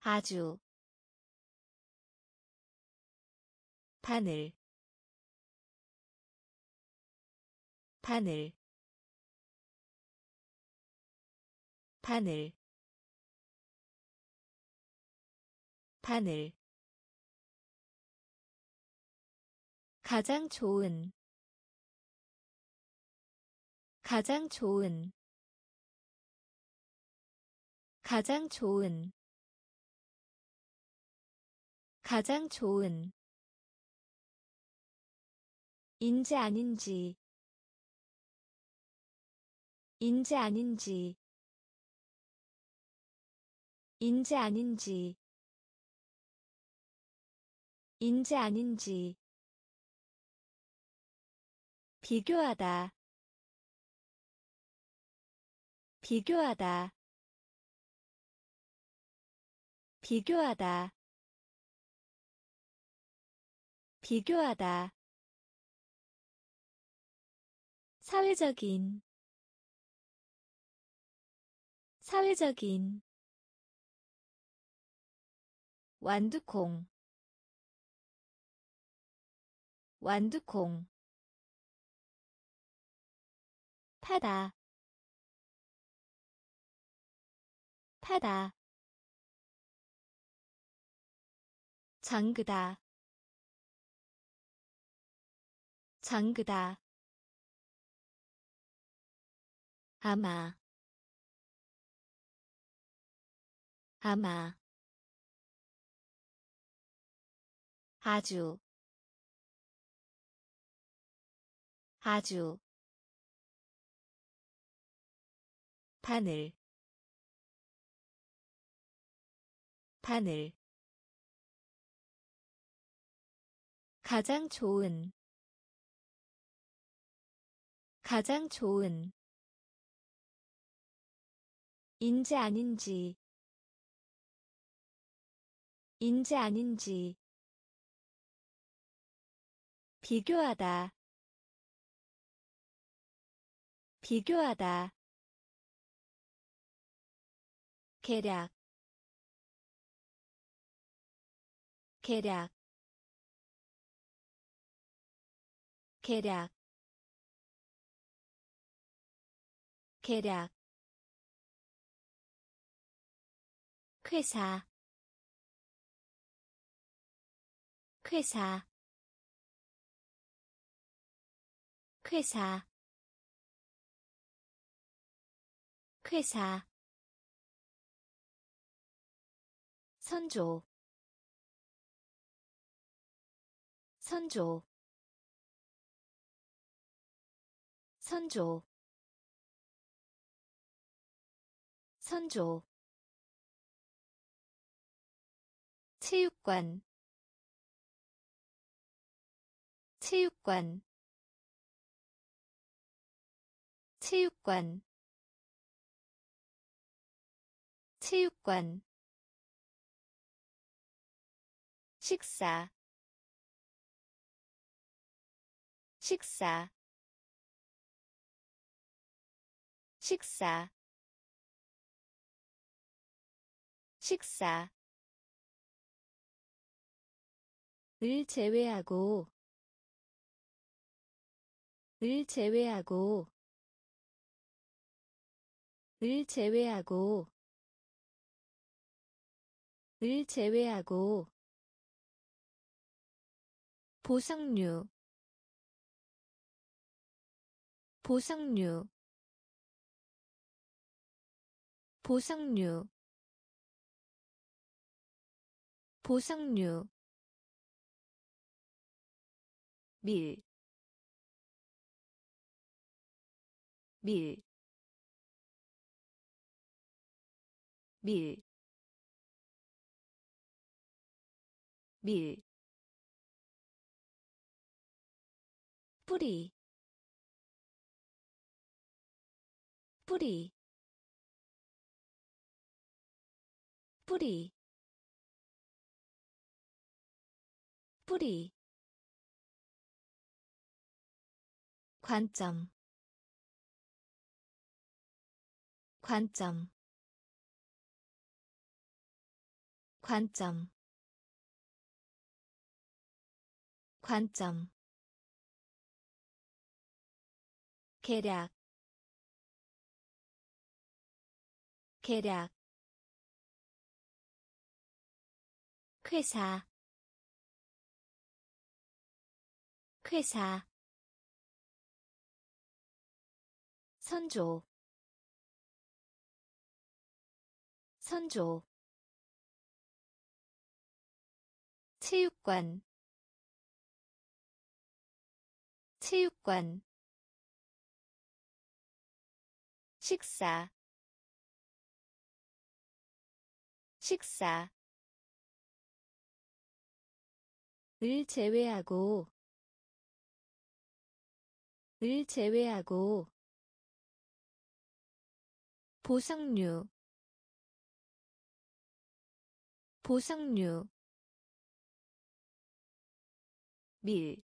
아주 바늘 바늘 바늘 바늘. 가장 좋은 가장 좋은 가장 좋은 가장 좋은 인지 아닌지 인지 아닌지 인지 아닌지 인지 아닌지. 비교하다 비교하다 비교하다. 비교하다. 사회적인. 사회적인. 완두콩. 완두콩. 타다. 타다 잠그다. 잠그다. 아마. 아마. 아주. 아주. 바늘. 바늘 가장 좋은 가장 좋은 인지 아닌지 인지 아닌지 비교하다 비교하다 계략 계략 계략 계략 회사 회사 회사 회사. 선조 선조 선조 선조 체육관 체육관 체육관 체육관 식사 식사 식사. 식사. 을 제외하고. 을 제외하고. 을 제외하고. 을 제외하고. 보상류. 보상류 보상류 보상류 밀, 밀, 밀, 밀, 뿌리, 뿌리, 뿌리, 뿌리 관점 관점 관점 관점. 계략 계략 회사 회사 선조 선조 체육관 체육관 식사 식사 을 제외하고 을 제외하고 보상류 보상류 밀,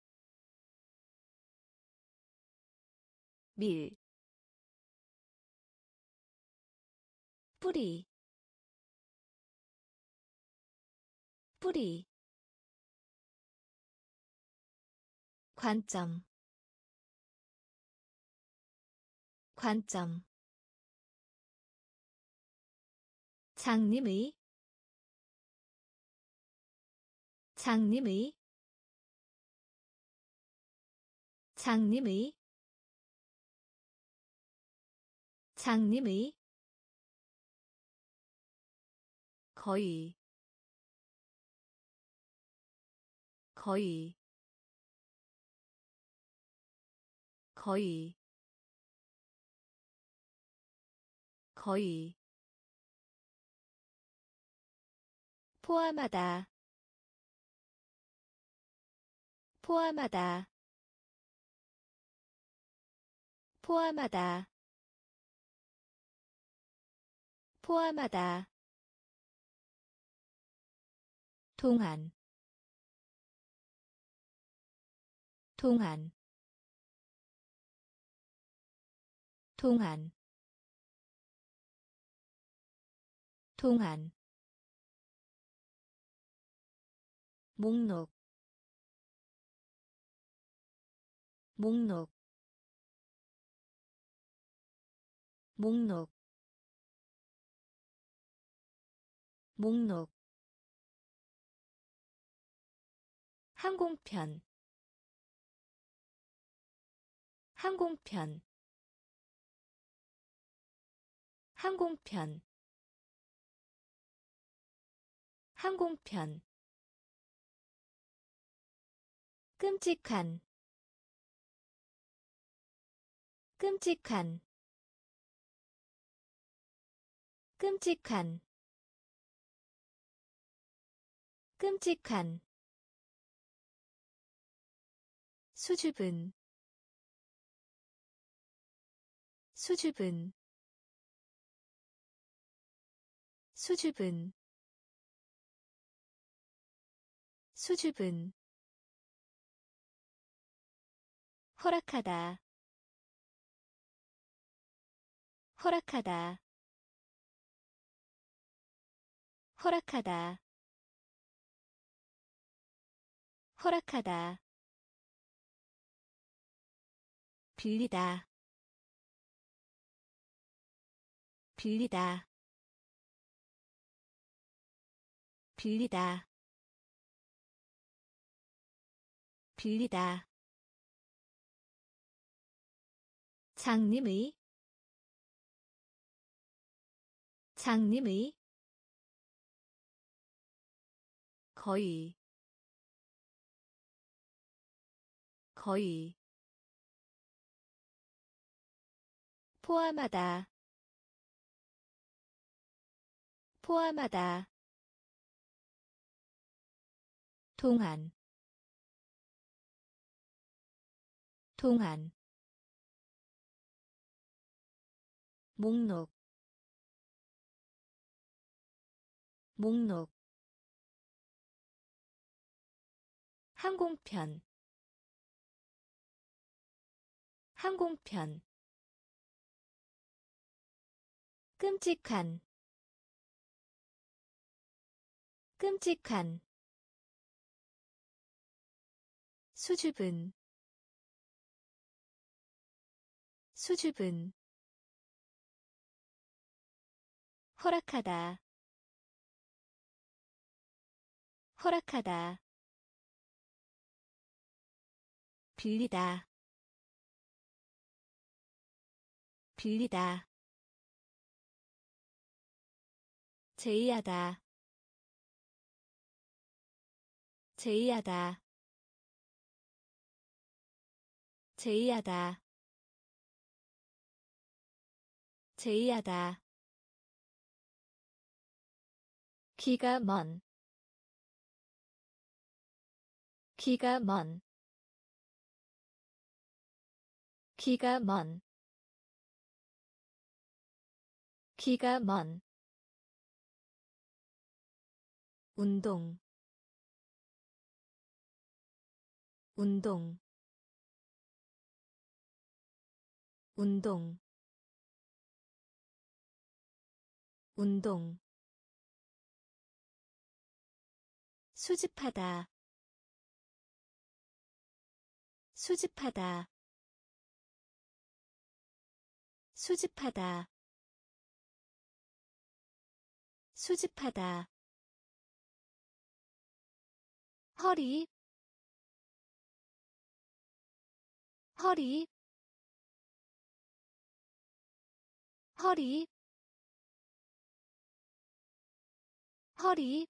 밀, 뿌리, 뿌리, 관점, 관점, 장님의. 장님의. 장님의. 장님의. 거의. 거의 거의 거의. 포함하다. 포함하다. 포함하다. 포함하다. 동안. 동안 동안 동안 목록 목록 목록 목록. 항공편 항공편 항공편. 항공편. 끔찍한. 끔찍한. 끔찍한. 끔찍한. 수줍은. 수줍은 수줍은 수줍은 허락하다 허락하다 허락하다 허락하다 빌리다 빌리다 빌리다. 빌리다. 장님의. 장님의. 거의. 거의. 포함하다. 포함하다 동안 동안 목록 목록 항공편 항공편 끔찍한 끔찍한 수줍은 수줍은 허락하다 허락하다 빌리다 빌리다 제의하다 제의하다 제의하다. 제의하다. 기가 먼. 기가 먼. 기가 먼. 기가 먼. 운동. 운동 운동 운동 수집하다 수집하다 수집하다 수집하다. 허리 허리 허리 허리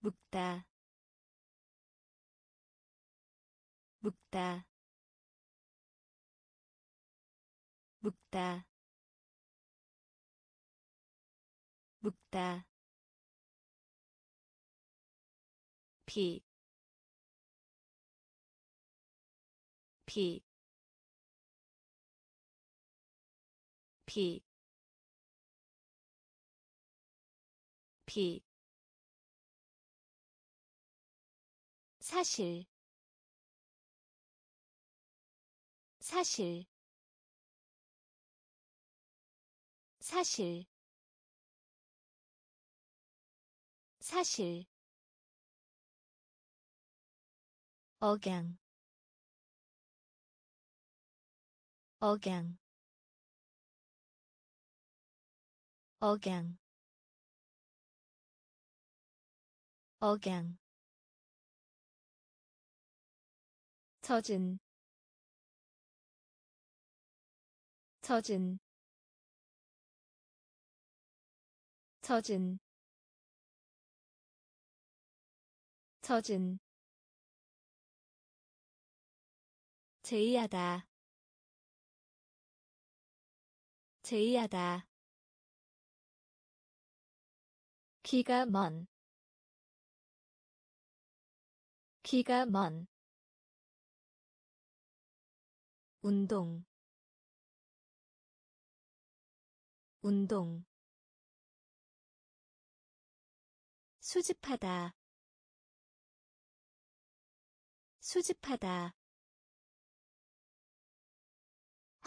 묵다 묵다 묵다 묵다. 피, 피, 피, 피, 사실, 사실, 사실. 사실. 억양. 억양 억양 억양. 젖은 젖은. 젖은 젖은. 제의하다 제의하다 기가 먼. 기가 먼. 운동. 운동. 수집하다. 수집하다.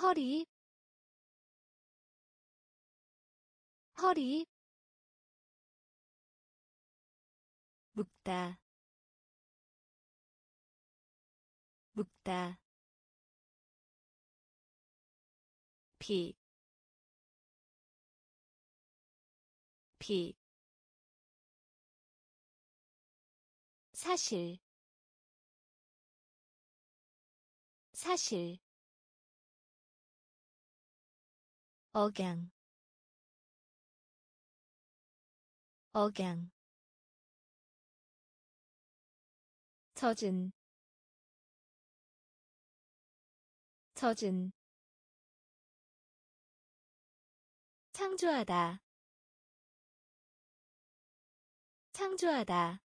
허리. 허리 묵다. 묵다. 피, 피, 사실, 사실, 억양, 억양, 젖은, 젖은, 창조하다 창조하다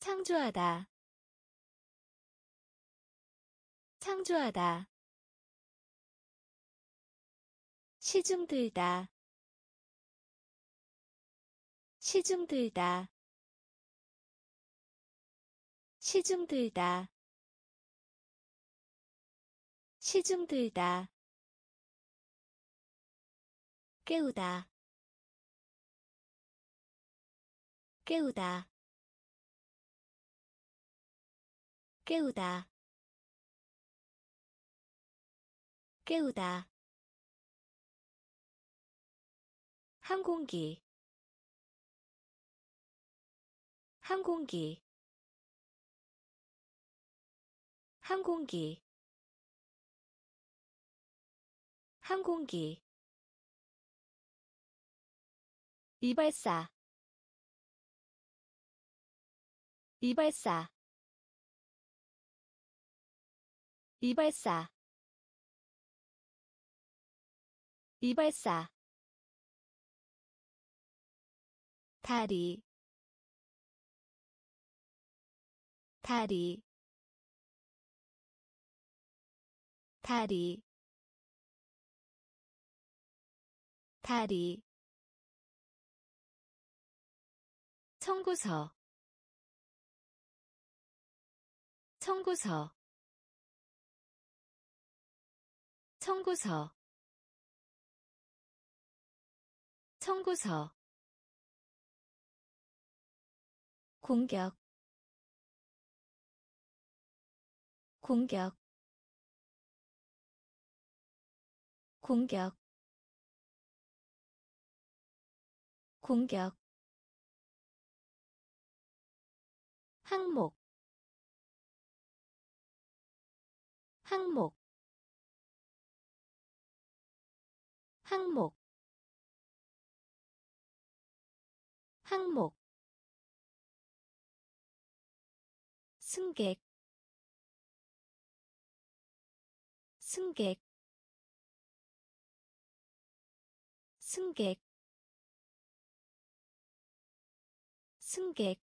창조하다 창조하다. 시중 들다 시중 들다 시중 들다. 시중 들다. 깨우다. 깨우다. 깨우다. 깨우다. 항공기. 항공기 항공기. 항공기. 이발사. 이발사. 이발사. 이발사. 다리. 다리 다리 다리 청구서 청구서 청구서 청구서 공격 공격 공격 공격 항목 항목 항목 항목. 승객 승객 승객 승객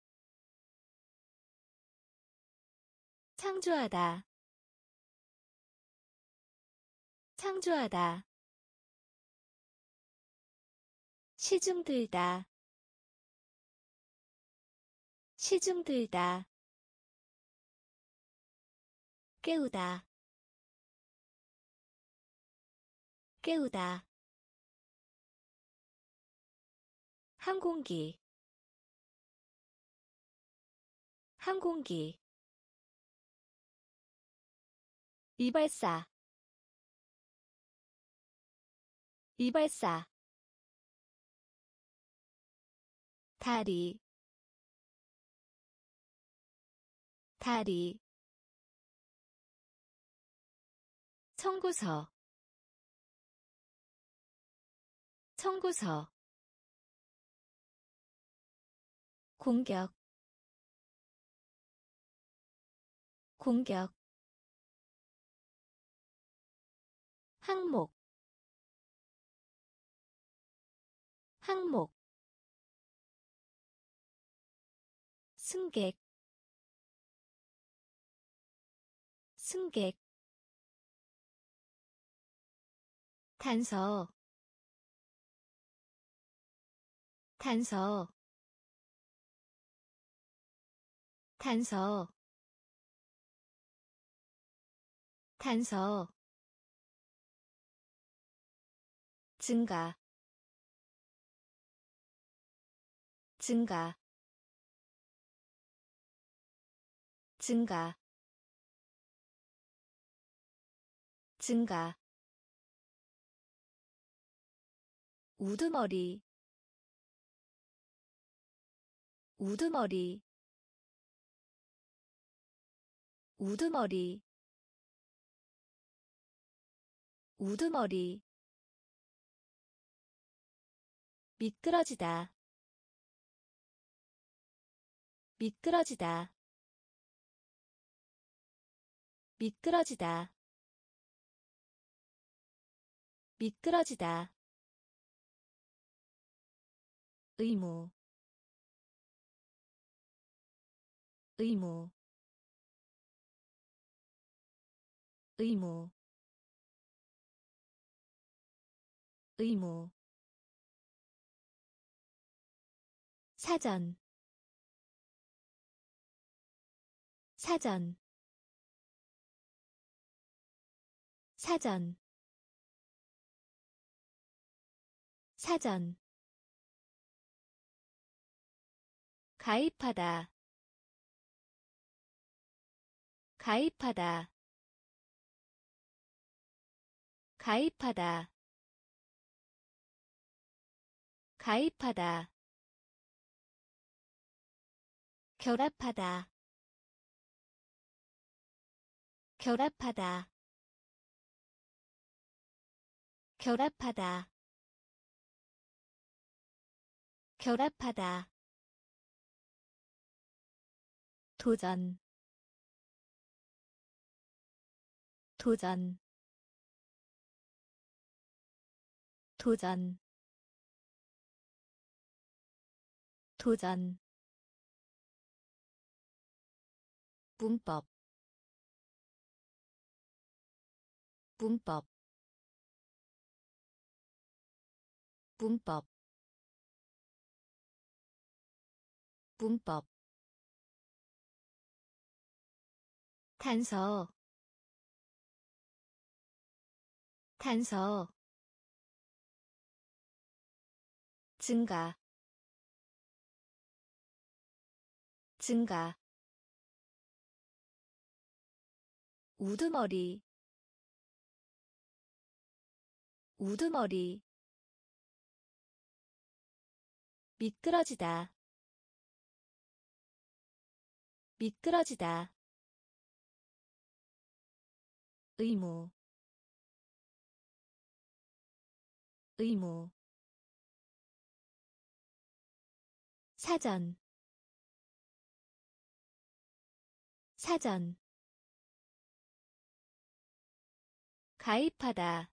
창조하다 창조하다 시중 들다 시중 들다 깨우다 깨우다 항공기. 항공기. 이발사. 이발사. 다리. 다리. 청구서. 청구서 공격 공격 항목 항목 승객 승객 단서 단서 단서 단서 증가 증가 증가 증가. 우두머리 우두머리 우두머리 우두머리 미끄러지다 미끄러지다 미끄러지다 미끄러지다. 의무 의무 의무 의무 사전 사전 사전 사전. 가입하다 가입하다 가입하다. 가입하다. 결합하다. 결합하다. 결합하다. 결합하다. 도전. 도전 도전. 도전. 문법. 문법. 문법. 문법. 단서. 단서 증가 증가 우두머리 우두머리 미끄러지다 미끄러지다 의무 의무 사전. 사전. 가입하다.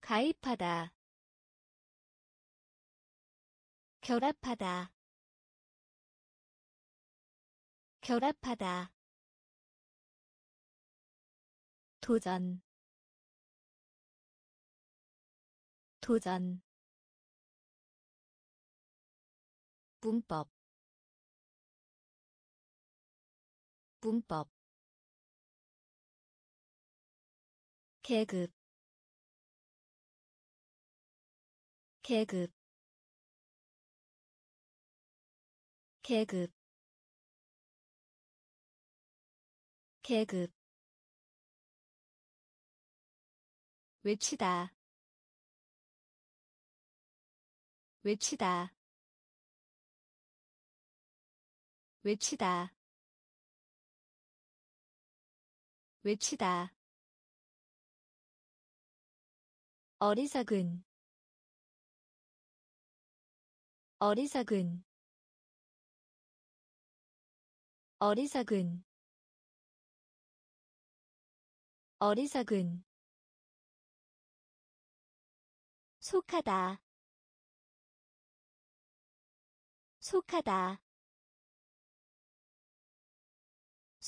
가입하다. 결합하다. 결합하다. 도전. 도전 문법 문법 계급 계급 계급 계급. 외치다 외치다 외치다. 외치다. 어리석은. 어리석은. 어리석은. 어리석은. 속하다. 속하다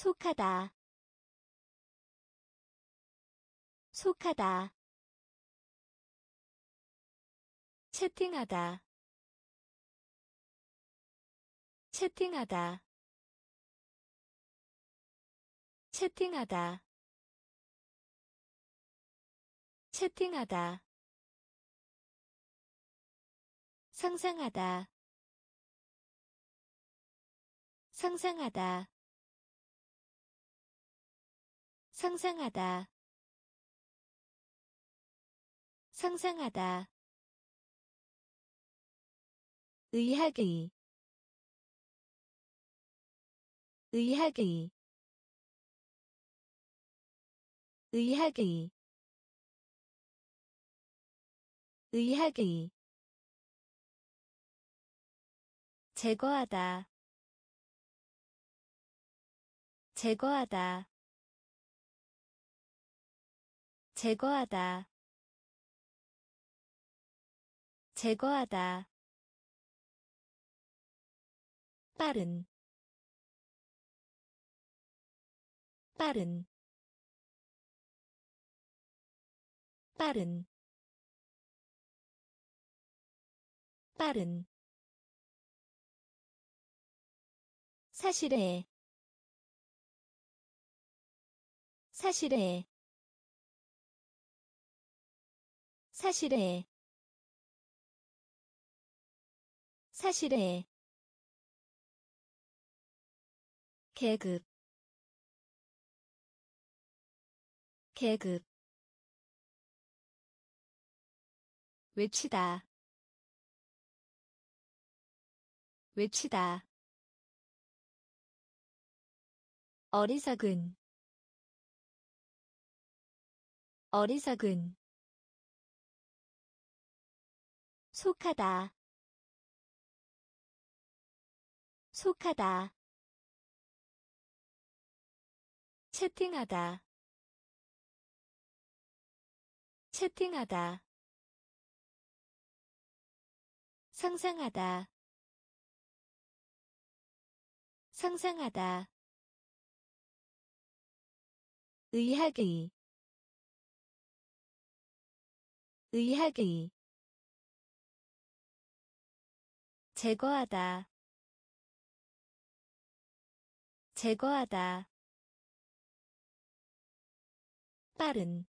속하다. 속하다. 채팅하다. 채팅하다. 채팅하다. 채팅하다. 상상하다. 상상하다 상상하다. 상상하다. 의학의 의학의 의학의 의학의. 제거하다. 제거하다 제거하다. 제거하다. 빠른. 빠른. 빠른. 빠른. 사실에 사실에 사실에 사실에 계급 계급 외치다 외치다 어리석은 어리석은 속하다. 속하다. 채팅하다. 채팅하다. 상상하다. 상상하다. 의학의 의학의 제거하다. 제거하다. 빠른.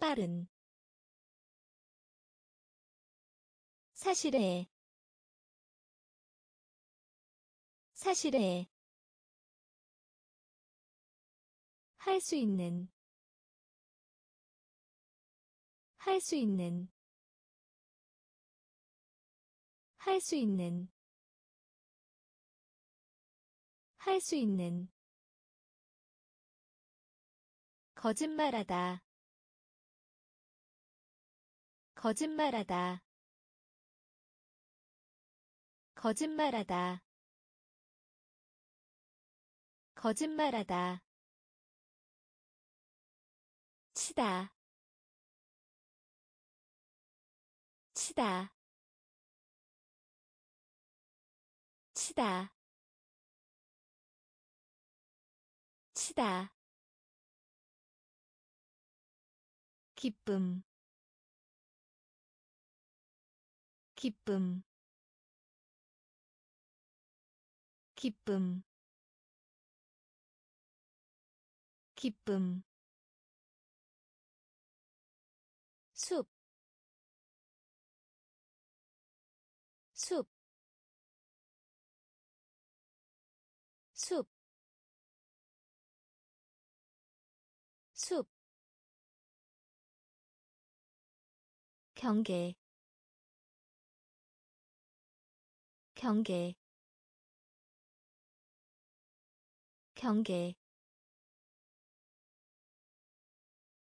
빠른. 사실에. 사실에. 할 수 있는. 할 수 있는 할 수 있는 할 수 있는 거짓말하다 거짓말하다 거짓말하다 거짓말하다. 치다 치다 치다. 치다. 기쁨. 기쁨. 기쁨. 기쁨 경계, 경계, 경계,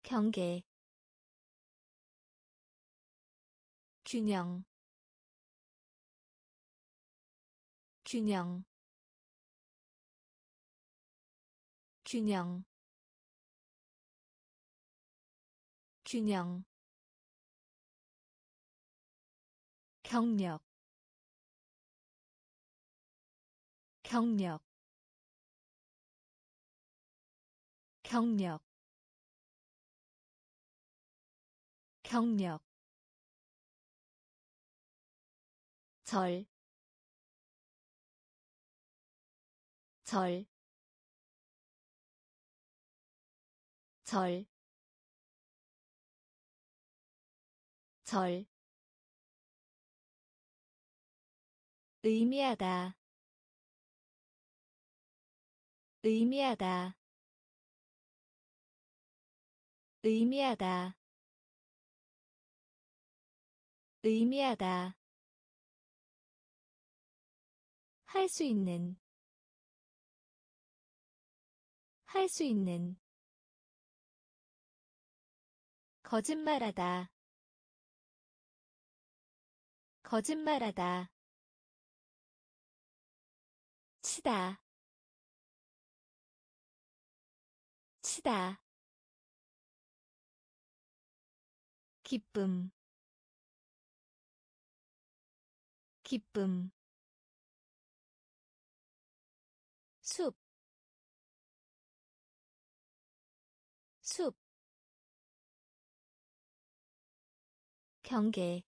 경계. 균형 균형. 균형 균형 경력 경력 경력 경력. 절, 절, 절, 절, 의미하다, 의미하다, 의미하다, 의미하다. 할 수 있는. 할 수 있는. 거짓말하다. 거짓말하다 치다. 치다. 기쁨. 기쁨. 숲, 숲, 경계,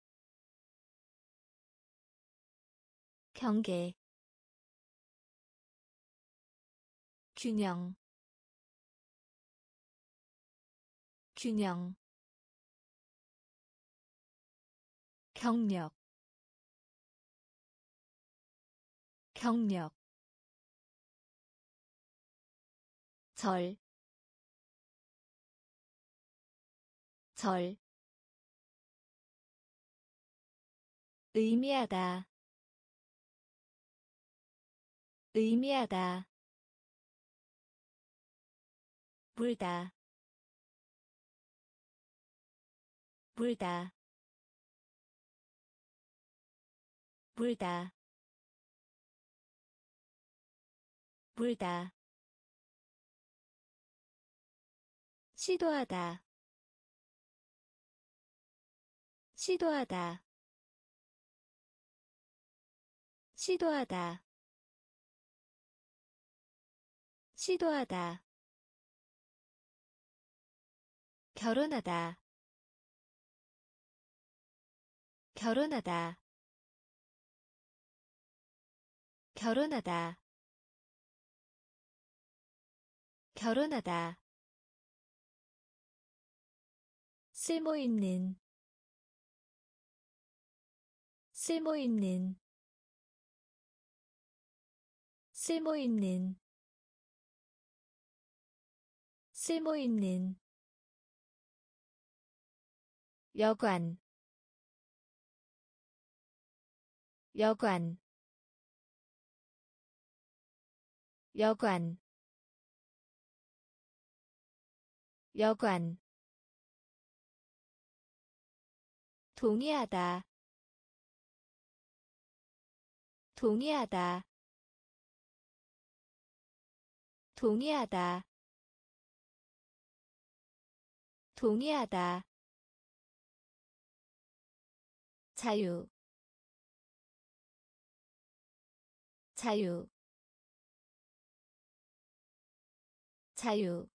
경계, 균형, 균형, 경력, 경력, 절, 절, 의미하다, 의미하다, 물다, 물다, 물다, 물다. 시도하다. 시도하다. 시도하다. 시도하다 결혼하다. 결혼하다. 결혼하다. 결혼하다. 쓸모있는. 쓸모있는. 쓸모있는. 쓸모있는 여관 여관 여관 여관. 동의하다 동의하다 동의하다 동의하다 자유 자유 자유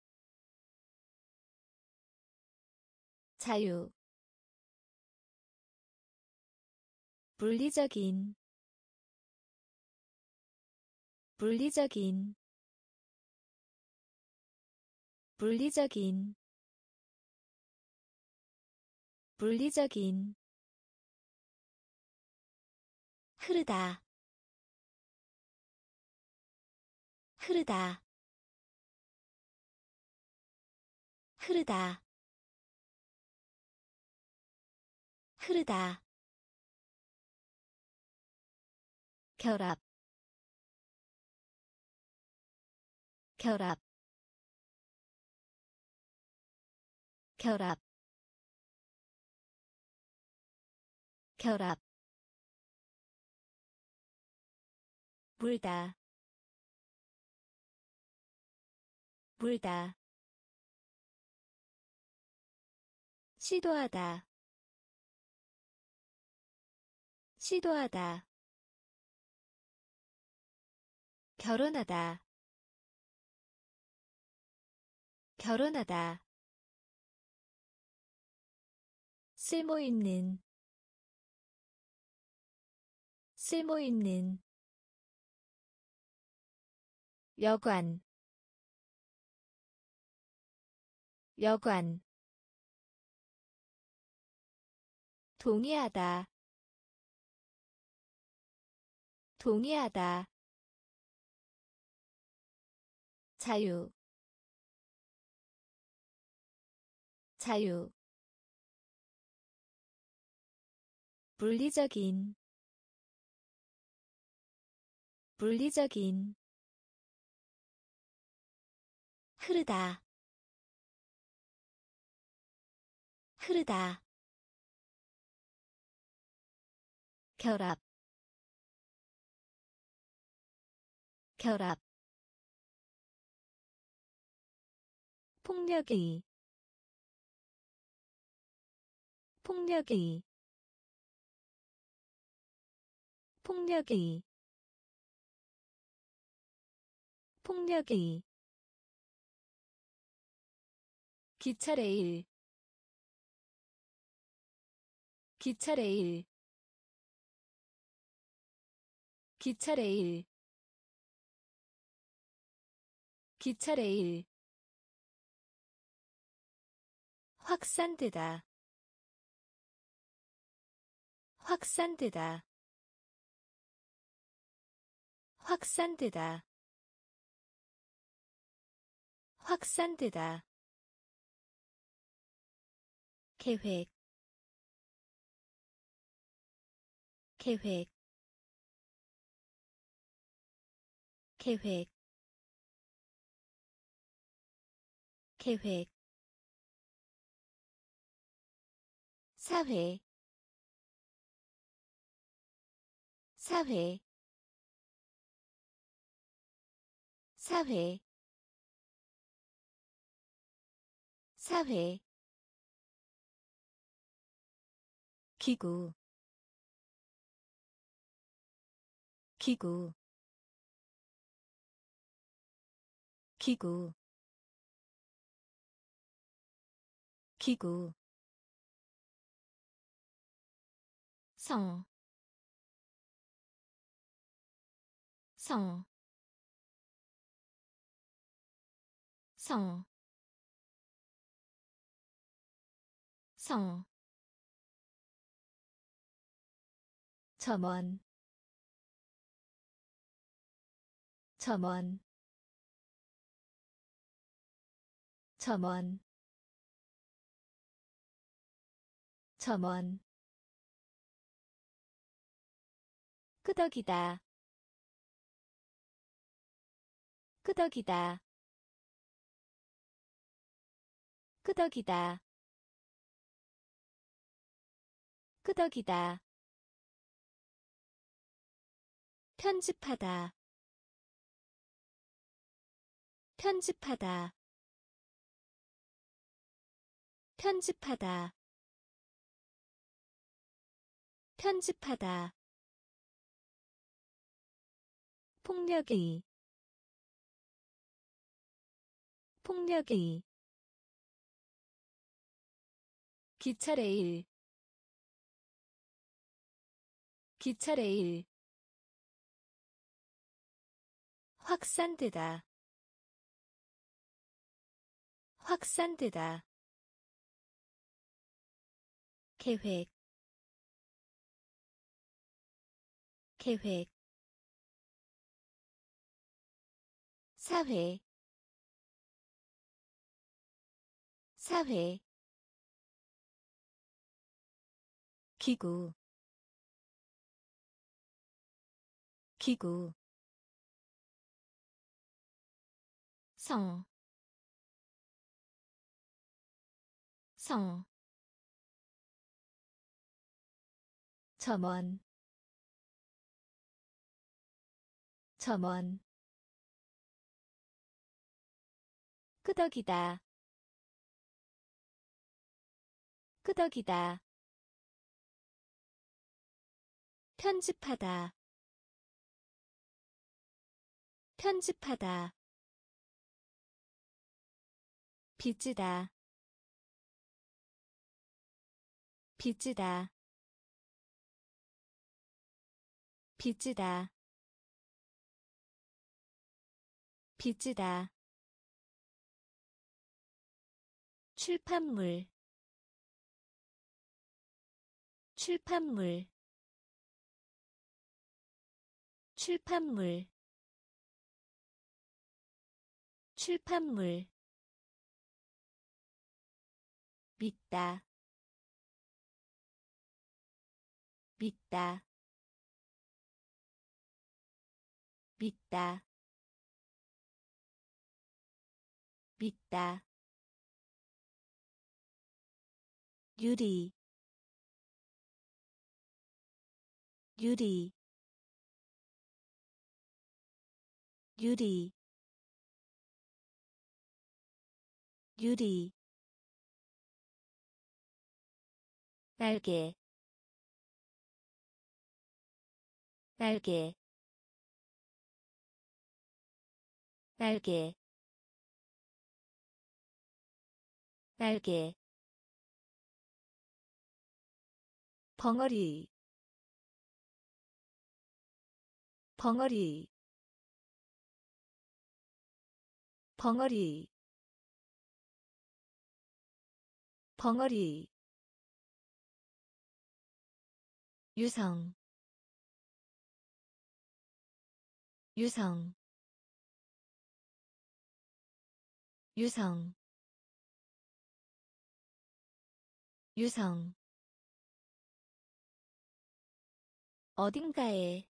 자유. 물리적인 물리적인 물리적인 물리적인 흐르다. 흐르다. 흐르다. 흐르다. 결합. 결합. 결합. 결합 물다. 물다. 시도하다. 시도하다. 결혼하다. 결혼하다. 쓸모있는. 쓸모있는 여관 여관. 동의하다 동의하다. 자유 자유. 물리적인 물리적인 흐르다. 흐르다. 결합. 결합. 폭력의 폭력의 폭력의 폭력의 기차 레일. 기차 레일. 기차 레일. 기차 레일. 확산되다. 확산되다. 확산되다. 확산되다 계획 계획 계획 계획. 사회 사회. 사회 사회 기구 기구 기구 기구 성, 성, 성, 성, 점원, 점원, 점원, 점원. 끄덕이다. 끄덕이다. 끄덕이다. 끄덕이다 편집하다. 편집하다. 편집하다. 편집하다. 폭력의 폭력의 기차레일. 기차레일 확산되다. 확산되다. 계획. 계획. 사회. 사회. 기구. 기구 성, 성, 점원, 점원, 끄덕이다, 끄덕이다, 편집하다, 편집하다. 빚지다. 빚지다. 빚지다. 빚지다. 출판물. 출판물. 출판물. 출판물 믿다. 믿다. 믿다. 믿다. 유리. 유리. 유리. 유리 날개 날개 날개 날개 벙어리 벙어리 벙어리 벙어리 유성 유성 유성 유성. 어딘가에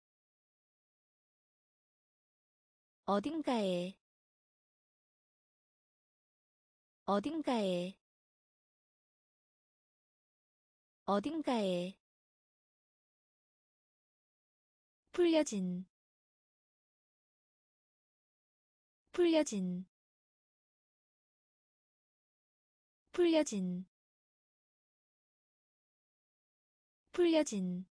어딘가에 어딘가에 어딘가에 풀려진 풀려진 풀려진 풀려진.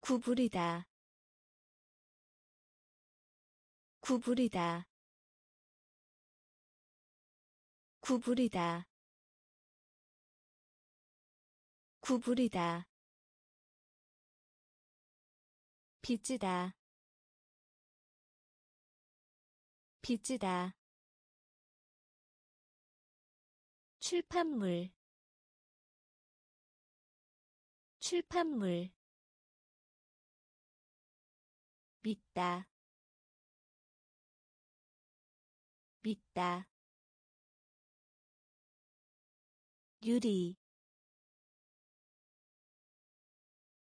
구부리다 구부리다 구부리다 구부리다 빚지다. 빚지다. 출판물. 출판물. 믿다. 믿다. 유리.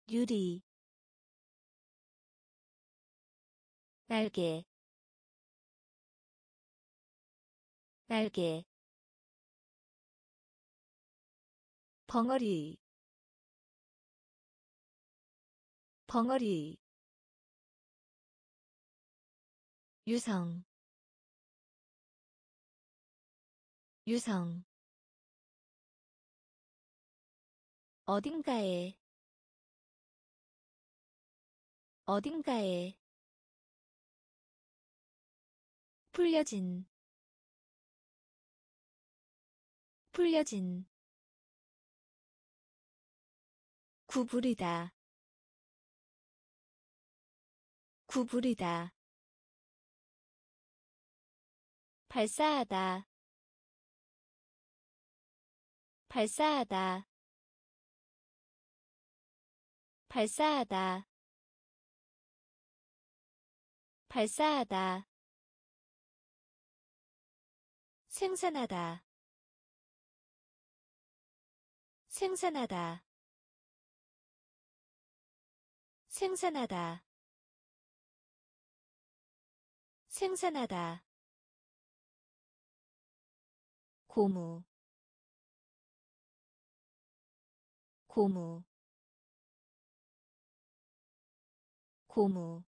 유리 날개 날개 벙어리 벙어리 유성 유성. 어딘가에 어딘가에 풀려진 풀려진 구부리다 구부리다 발사하다 발사하다 발사하다 발사하다 생산하다. 생산하다. 생산하다. 생산하다. 고무. 고무. 고무.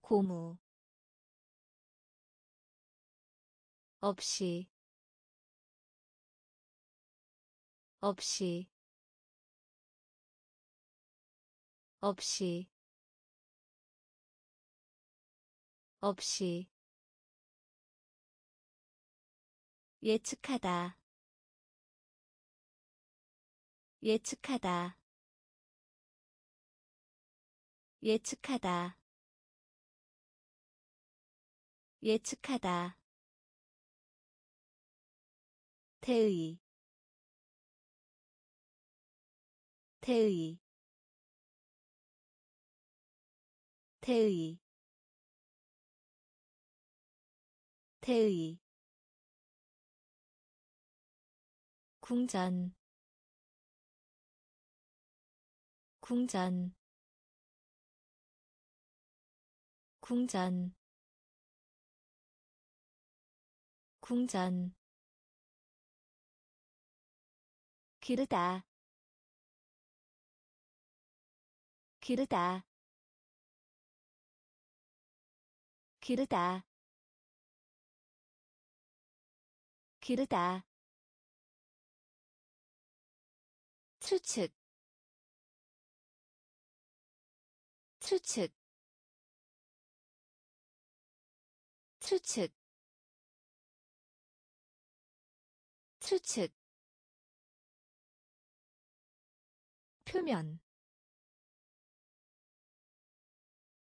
고무 없이 없이 없이 없이. 예측하다. 예측하다. 예측하다. 예측하다 태의 태의 태의 태의. 궁전 궁전 궁전 궁전 기르다. 기르다. 기르다. 기르다. 추측. 추측. 추측. 추측 표면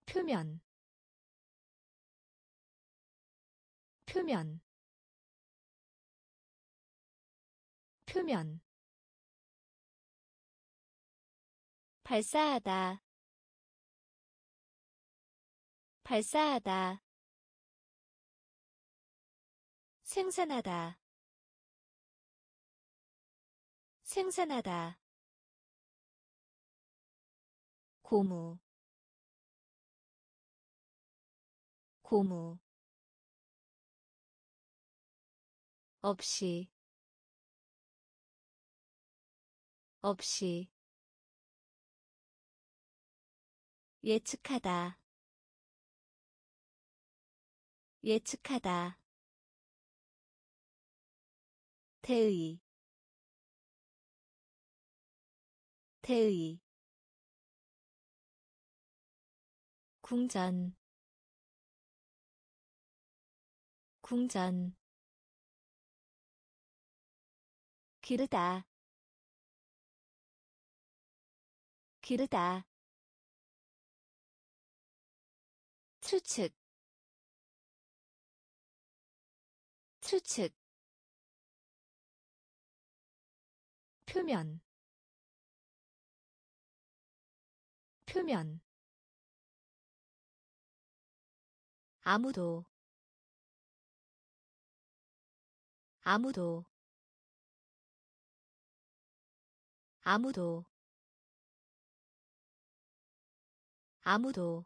표면 표면 표면. 발사하다 발사하다. 생산하다 생산하다 고무 고무 없이 없이 예측하다 예측하다 태의 태의 궁전. 궁전. 기르다. 기르다. 추측. 추측. 표면. 표면 아무도 아무도 아무도 아무도.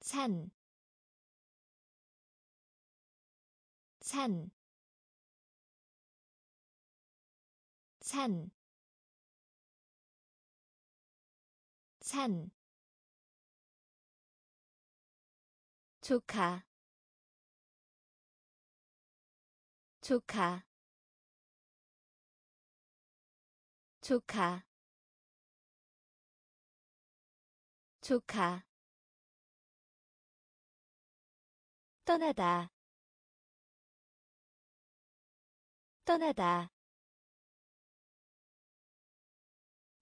산, 산, 산, 산, 조카, 조카, 조카, 조카. 떠나다. 떠나다.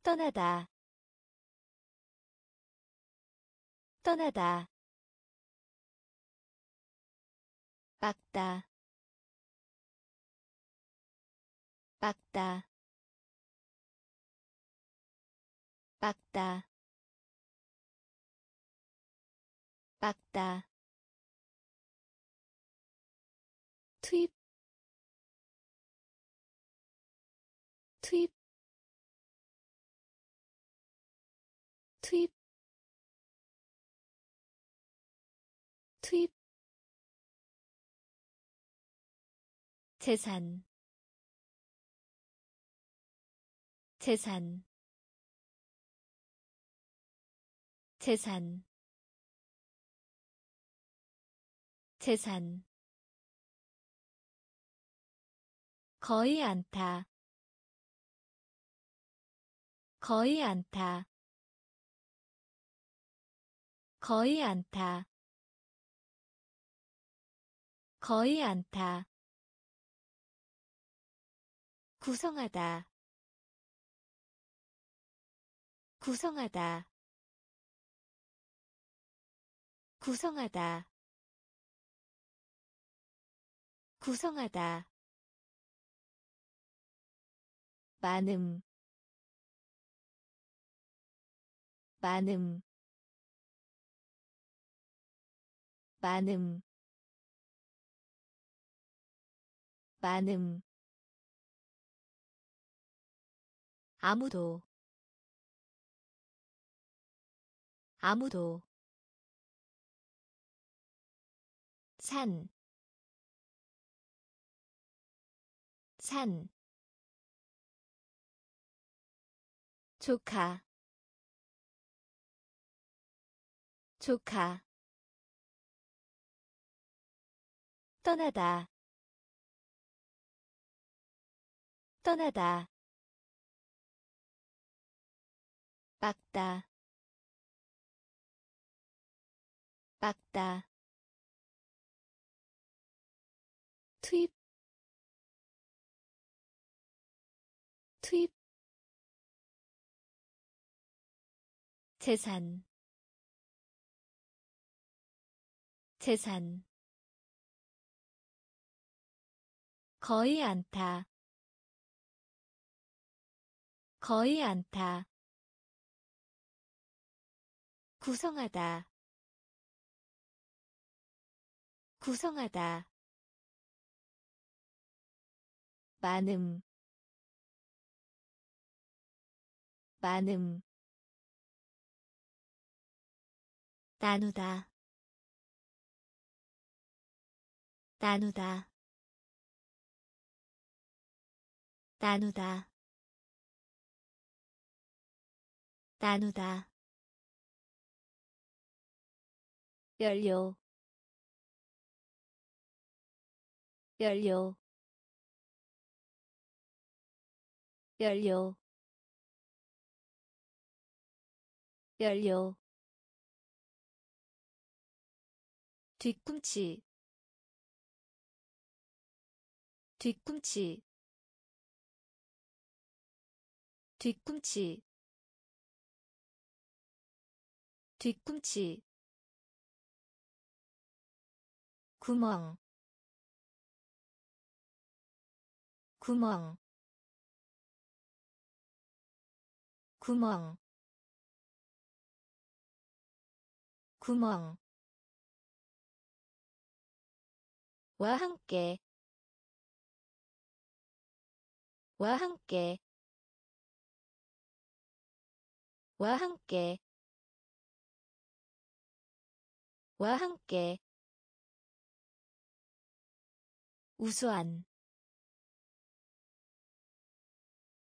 떠나다. 떠나다 빡다. 빡다. 빡다. 빡다. 투입. 투입. 투입. 투입 재산. 재산. 재산. 재산. 거의 않다 거의 않다 거의 않다 거의 않다 구성하다. 구성하다. 구성하다. 구성하다. 많음. 많음. 많음. 많음 아무도 아무도 산, 산, 조카, 조카, 떠나다, 떠나다, 빡다, 빡다, 투입. 투입. 재산. 재산. 거의 않다 거의 않다 구성하다. 구성하다. 많음. 많음. 나누다. 나누다. 나누다. 나누다 연료 연료 연료 연료 뒤꿈치. 뒤꿈치. 뒤꿈치. 뒤꿈치 구멍. 구멍. 구멍. 구멍. 와 함께. 와 함께. 와 함께. 와 함께 우수한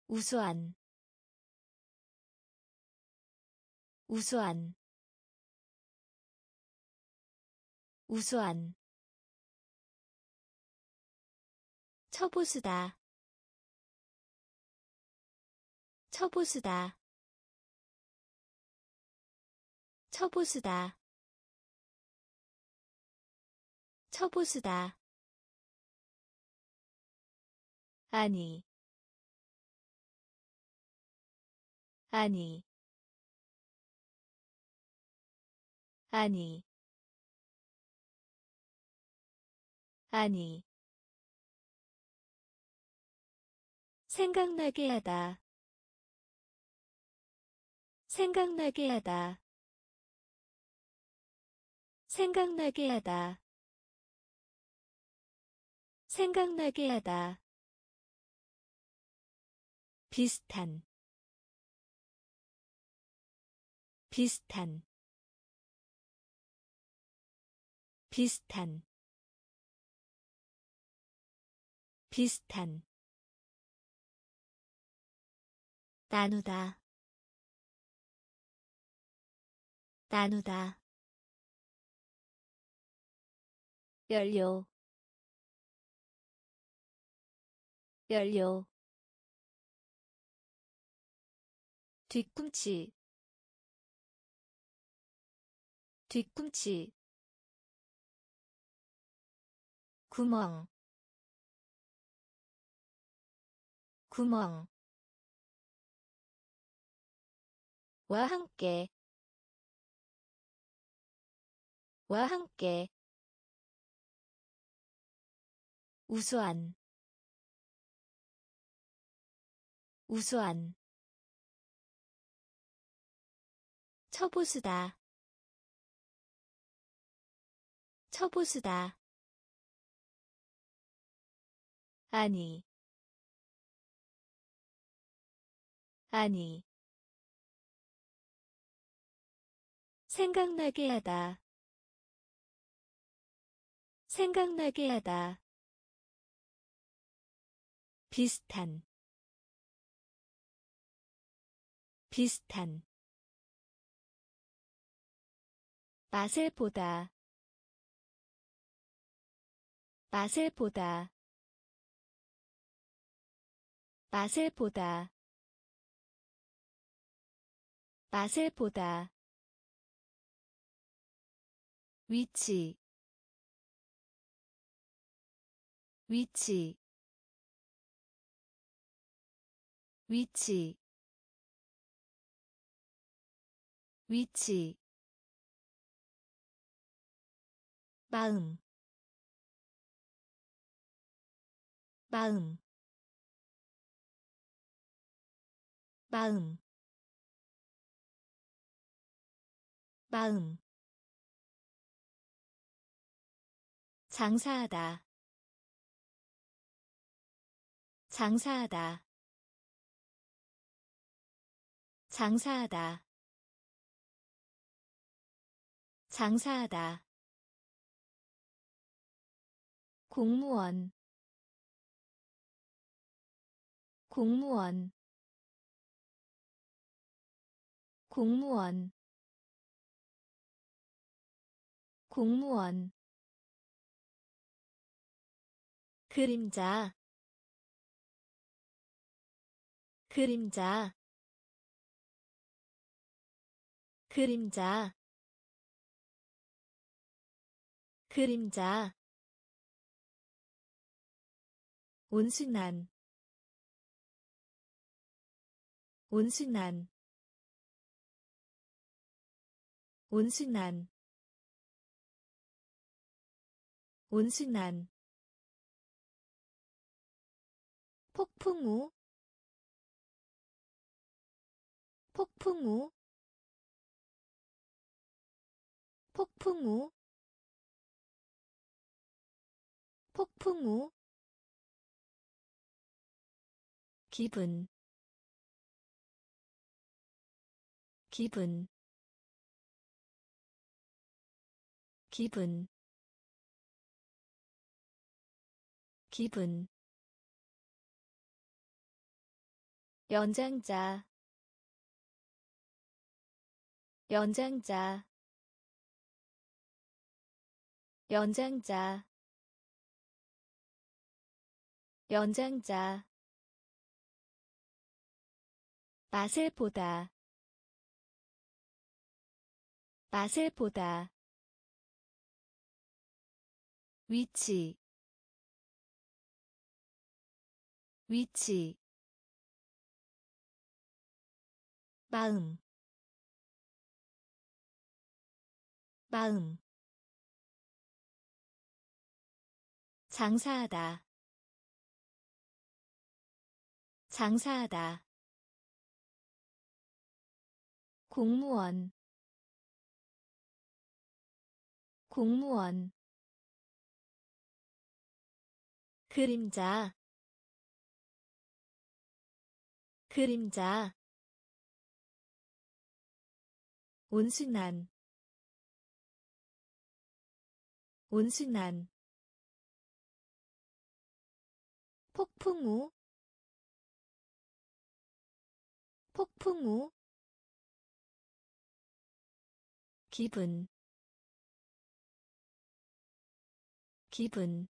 우수한 우수한 우수한. 처보수다. 처보수다. 처보수다. 처보수다 아니 아니 아니 아니. 생각나게 하다. 생각나게 하다. 생각나게 하다. 생각나게 하다 비슷한 비슷한 비슷한 비슷한. 나누다 나누다. 연료 연료 뒤꿈치 뒤꿈치 구멍 구멍. 와 함께 와 함께. 우수한 우수한 처보수다. 처보수다. 아니. 아니. 생각나게 하다. 생각나게 하다. 비슷한. 비슷한 맛을 보다. 맛을 보다. 맛을 보다. 맛을 보다. 위치. 위치. 위치. 위치 마음. 마음. 마음. 마음. 장사하다. 장사하다. 장사하다. 장사하다 공무원 공무원 공무원 공무원. 그림자 그림자. 그림자 그림자 온순한 온순한 온순한 온순한. 폭풍우 폭풍우 폭풍우 폭풍우 기분. 기분. 기분. 기분. 연장자. 연장자. 연장자. 연장자 맛을 보다. 맛을 보다. 위치. 위치. 마음. 마음. 장사하다. 장사하다 공무원 공무원 그림자 그림자 온순한 온순한 폭풍우 폭풍우 기분. 기분.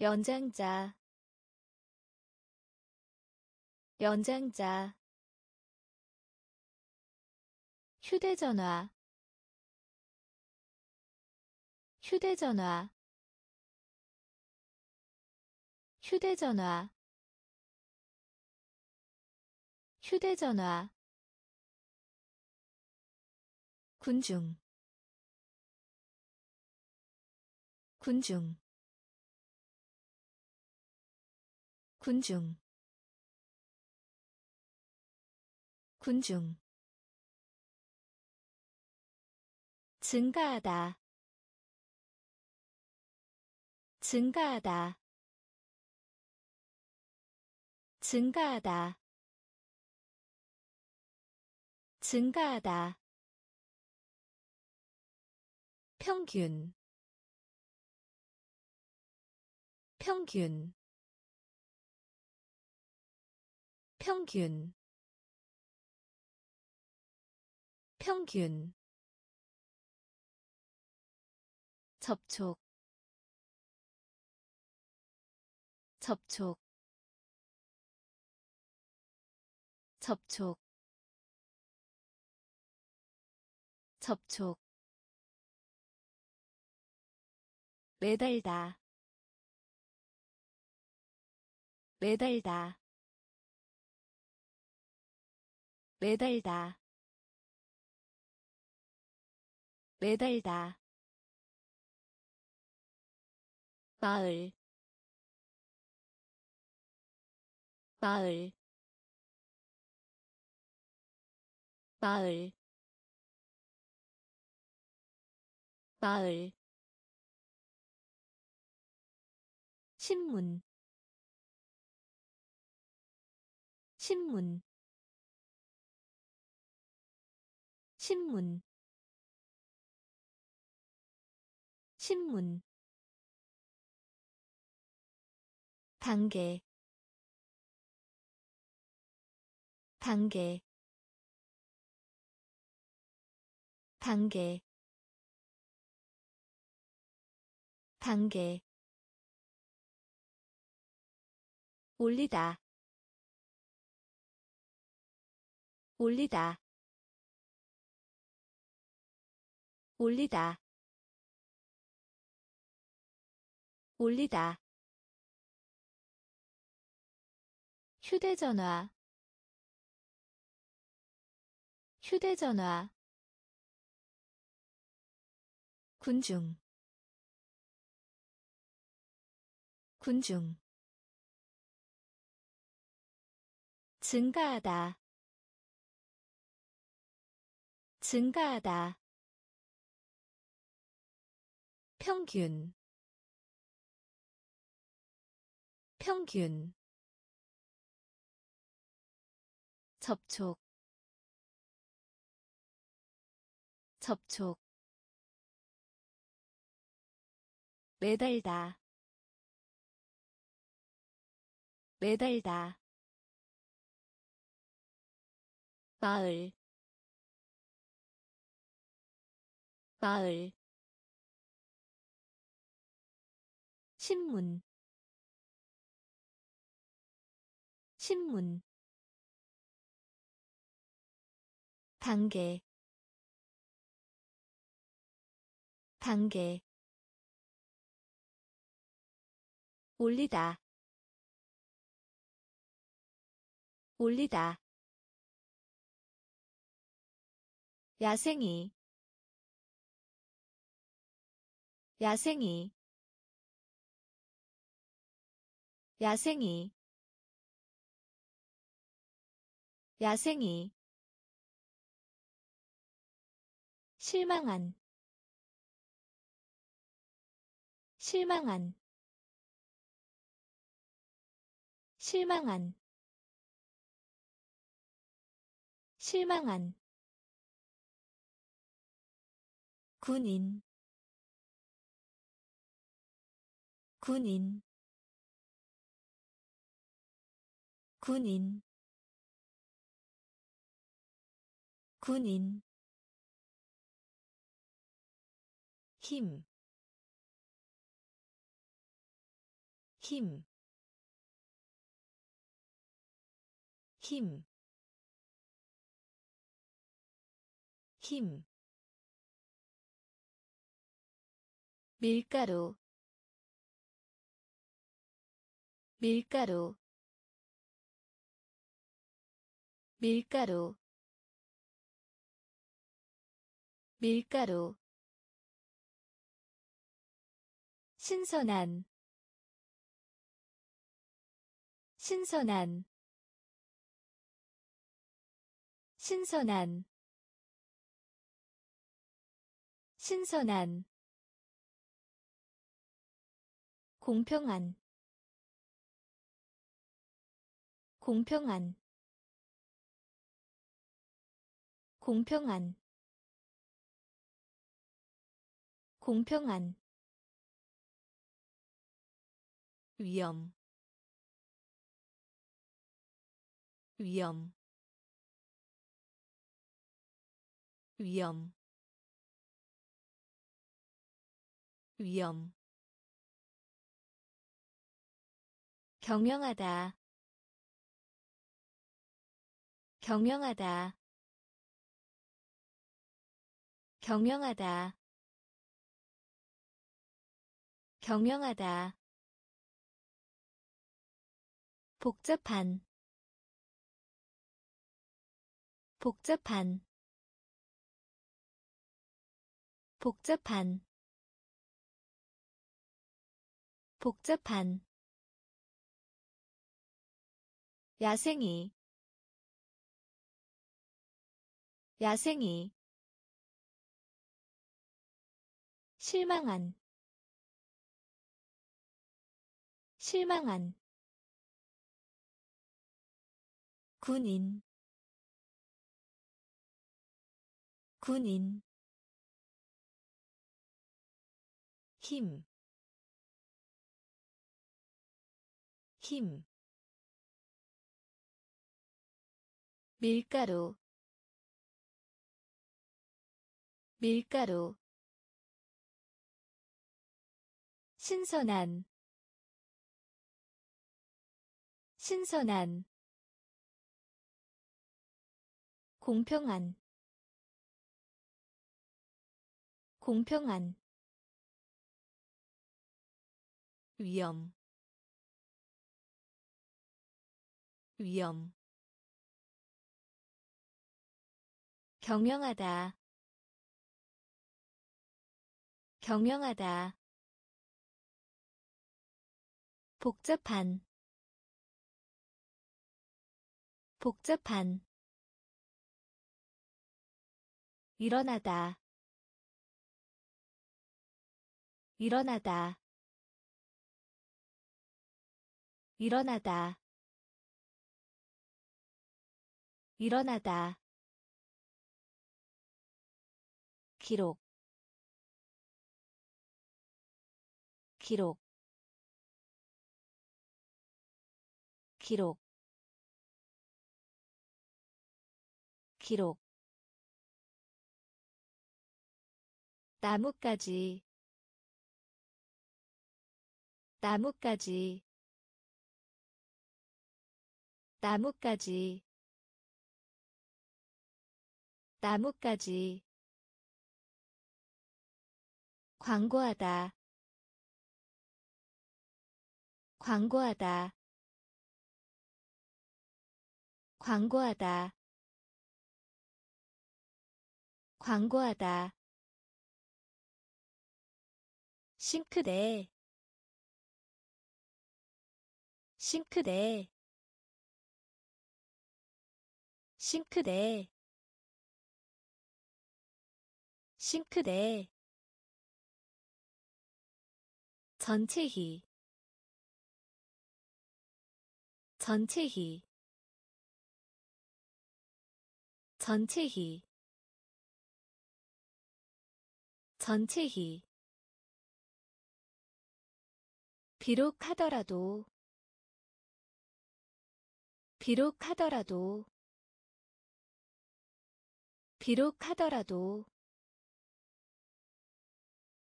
연장자. 연장자. 휴대전화. 휴대전화. 휴대전화. 휴대전화 군중 군중 군중 군중. 증가하다 증가하다 증가하다 증가하다 평균. 평균. 평균. 평균. 접촉. 접촉. 접촉. 접촉 매달다. 매달다. 매달다. 매달다. 마을. 마을. 마을. 마을 신문. 신문. 신문. 신문. 단계. 단계. 단계. 단계 올리다. 올리다. 올리다. 올리다. 휴대전화. 휴대전화. 군중. 군중 증가하다. 증가하다. 평균. 평균. 접촉. 접촉. 매달다. 매달다 마을. 마을. 신문. 신문. 단계. 단계. 올리다. 올리다 야생이. 야생이. 야생이. 야생이. 실망한. 실망한. 실망한. 실망한 군인. 군인. 군인. 군인. 힘, 힘, 힘, 힘. 밀가루 밀가루 밀가루 밀가루. 신선한 신선한 신선한 신선한 공평한. 공평한. 공평한. 공평한. 위험. 위험. 위험. 위험 경영하다. 경영하다. 경영하다. 경영하다. 복잡한. 복잡한. 복잡한. 복잡한 야생이. 야생이. 실망한. 실망한. 군인. 군인. 힘, 힘, 밀가루, 밀가루, 신선한, 신선한, 공평한 공평한 위험 위험 경영하다. 경영하다. 복잡한. 복잡한. 일어나다. 일어나다. 일어나다. 일어나다 기록 기록 기록 기록. 나뭇가지 나뭇가지 나뭇가지 나뭇가지 광고하다. 광고하다. 광고하다. 광고하다. 싱크대. 싱크대. 싱크대. 싱크대 전체히. 전체히. 전체히. 전체히. 비록 하더라도. 비록 하더라도. 비록 하더라도.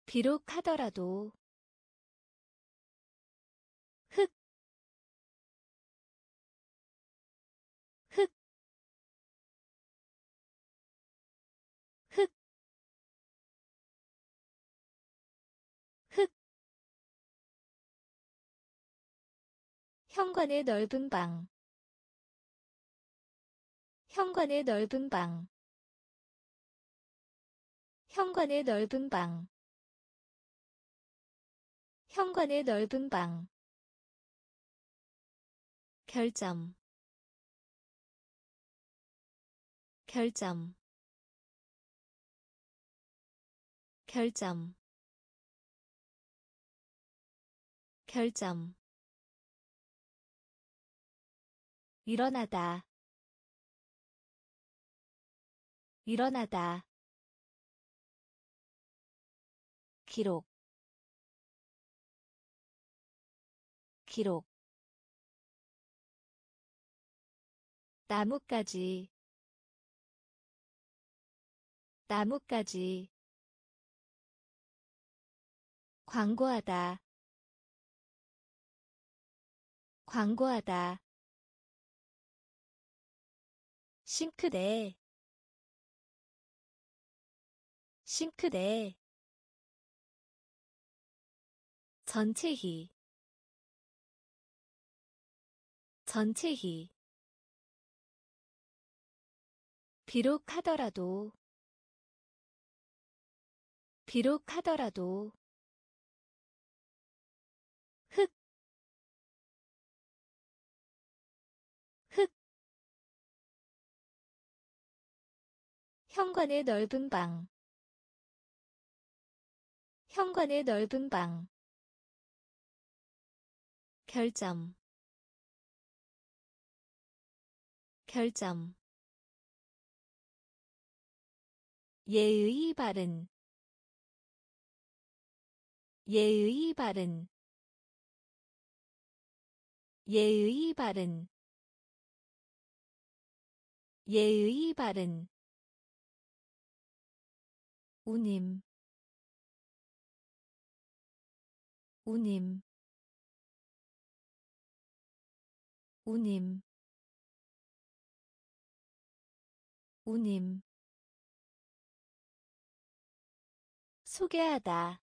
비록 하더라도 현관의 넓은 방. 현관의 넓은 방. 현관의 넓은 방. 현관의 넓은 방. 결점. 결점. 결점. 결점 일어나다. 일어나다. 기록. 기록. 나뭇가지. 나뭇가지. 광고하다. 광고하다 싱크대. 싱크대. 전체히 전체히 비록 하더라도. 비록 하더라도 현관의 넓은 방. 현관의 넓은 방. 결점. 결점. 예의 바른. 예의 바른. 예의 바른. 예의 바른 우님 우님 우님 우님. 소개하다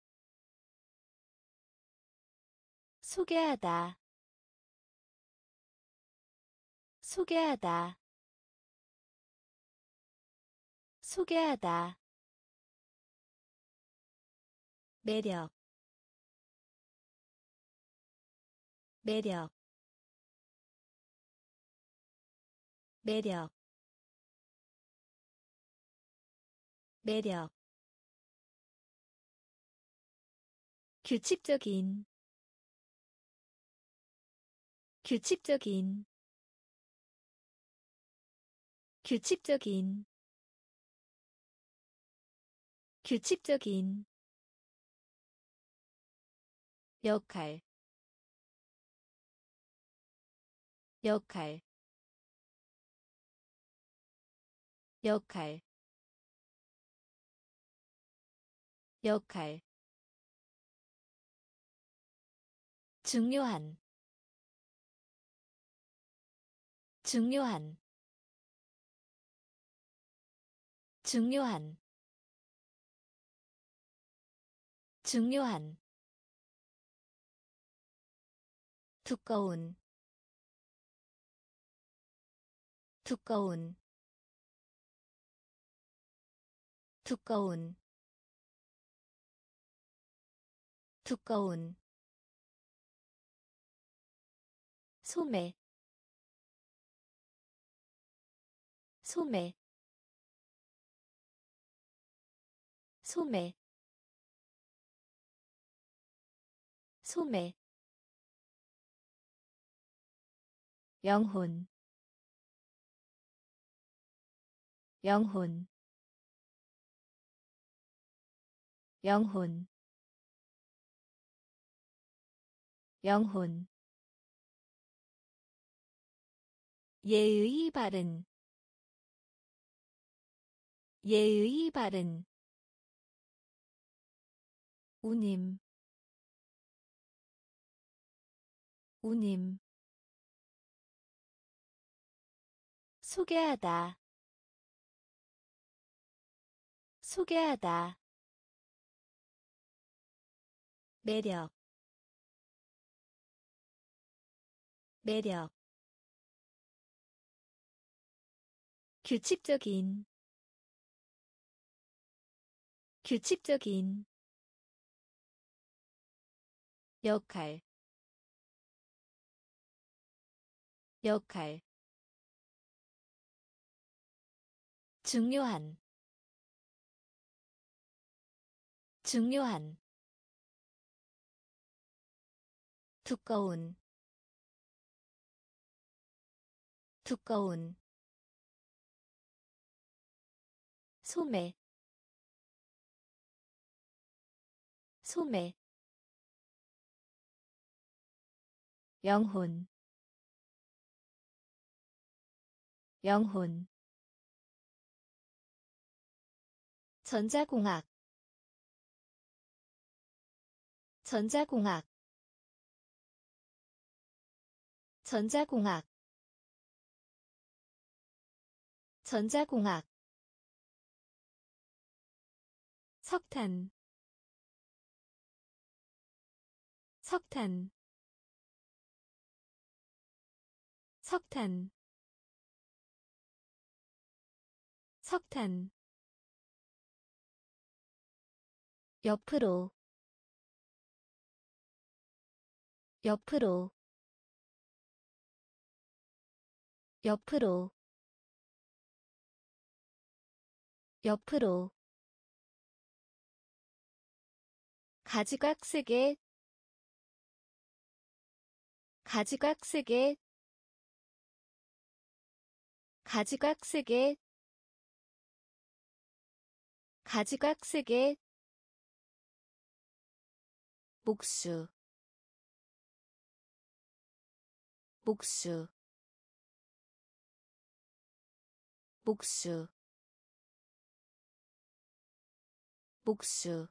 소개하다 소개하다 소개하다 매력 매력 매력 매력. 규칙적인 규칙적인 규칙적인 규칙적인 역할 역할 역할 역할. 중요한 중요한 중요한 중요한 두꺼운 두꺼운 두꺼운 두꺼운. 소매 소매 소매 소매 영혼. 영혼. 영혼. 영혼. 예의 바른. 예의 바른. 우님. 우님 소개하다. 소개하다. 매력. 매력. 규칙적인. 규칙적인. 역할. 역할 중요한 중요한 두꺼운 두꺼운 소매 소매 영혼 영혼 전자공학 전자공학 전자공학 전자공학. 석탄 석탄. 석탄 석탄 옆으로 옆으로 옆으로 옆으로. 가지각색의 가지각색의 가지각색의 가지각색의 목수 목수 목수 목수.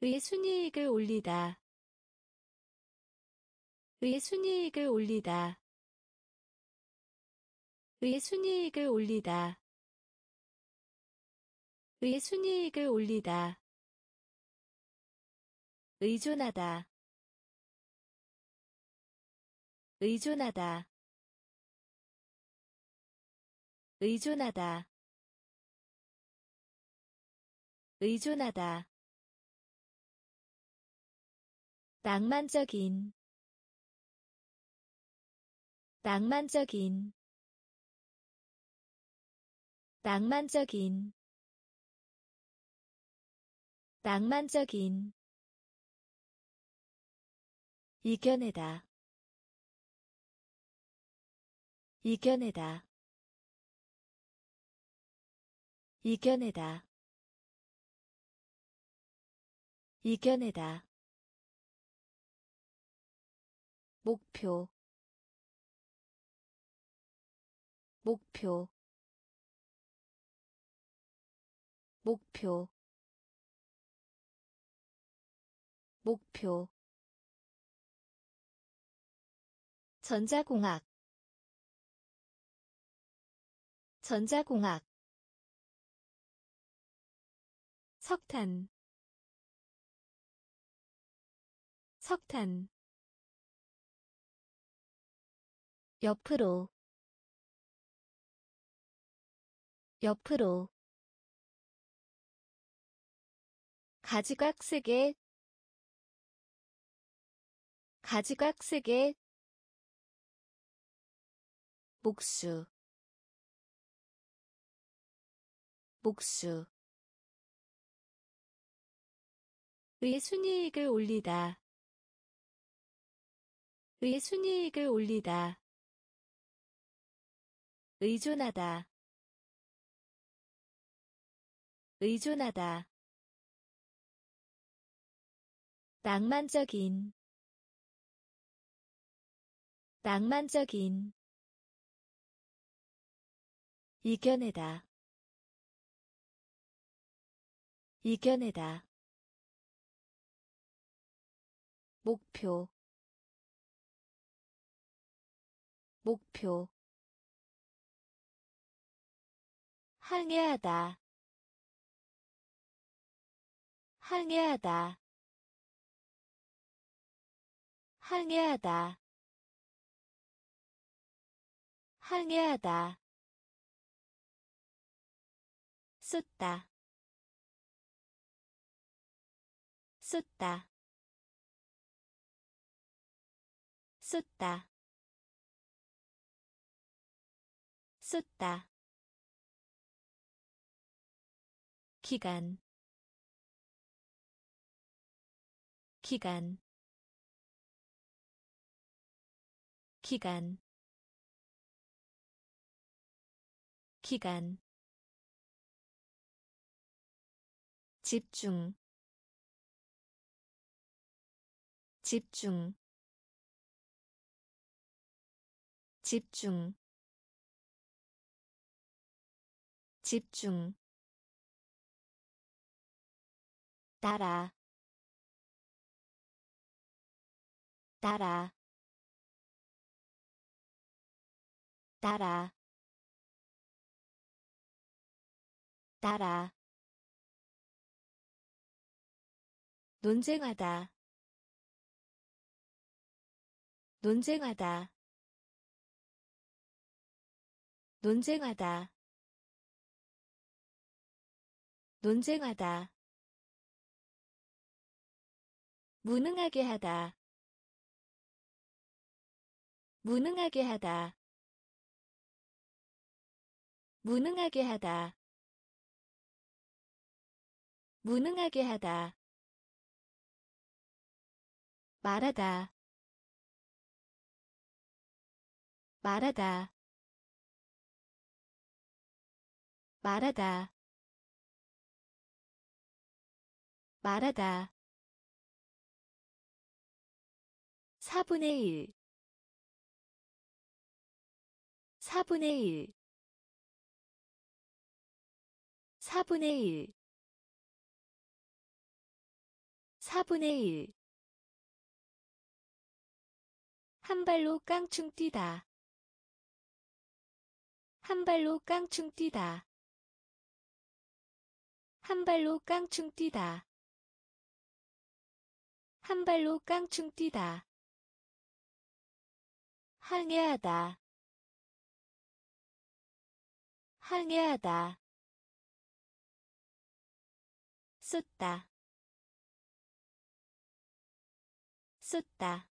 의 순이익을 올리다. 의 순이익을 올리다. 의 순이익을 올리다. 의 순이익을 올리다 의존하다. 의존하다. 의존하다. 의존하다. 낭만적인. 낭만적인. 낭만적인. 낭만적인 이겨내다. 이겨내다. 이겨내다. 이겨내다. 목표. 목표. 목표. 목표 전자공학 전자공학 석탄 석탄 옆으로 옆으로 가지각색의 가지각색의 목수 목수. 의 순이익을 올리다 의 순이익을 올리다. 의존하다 의존하다. 낭만적인 낭만적인 이겨내다. 이겨내다. 목표. 목표. 항해하다. 항해하다. 항해하다. 항해하다 쏟다. 쏟다. 쏟다. 쏟다. 기간. 기간. 기간. 기간 집중. 집중. 집중. 집중. 따라. 따라. 따라. 따라 논쟁하다. 논쟁하다. 논쟁하다. 논쟁하다. 무능하게 하다. 무능하게 하다. 무능하게 하다. 무능하게 하다 말하다. 말하다. 말하다. 말하다. 4분의 1 4분의 1 4분의 1 4분의 1 한 발로 깡충 뛰다. 한 발로 깡충 뛰다. 한 발로 깡충 뛰다. 한 발로 깡충 뛰다. 항해하다. 항해하다. 쏟다. 쏟다.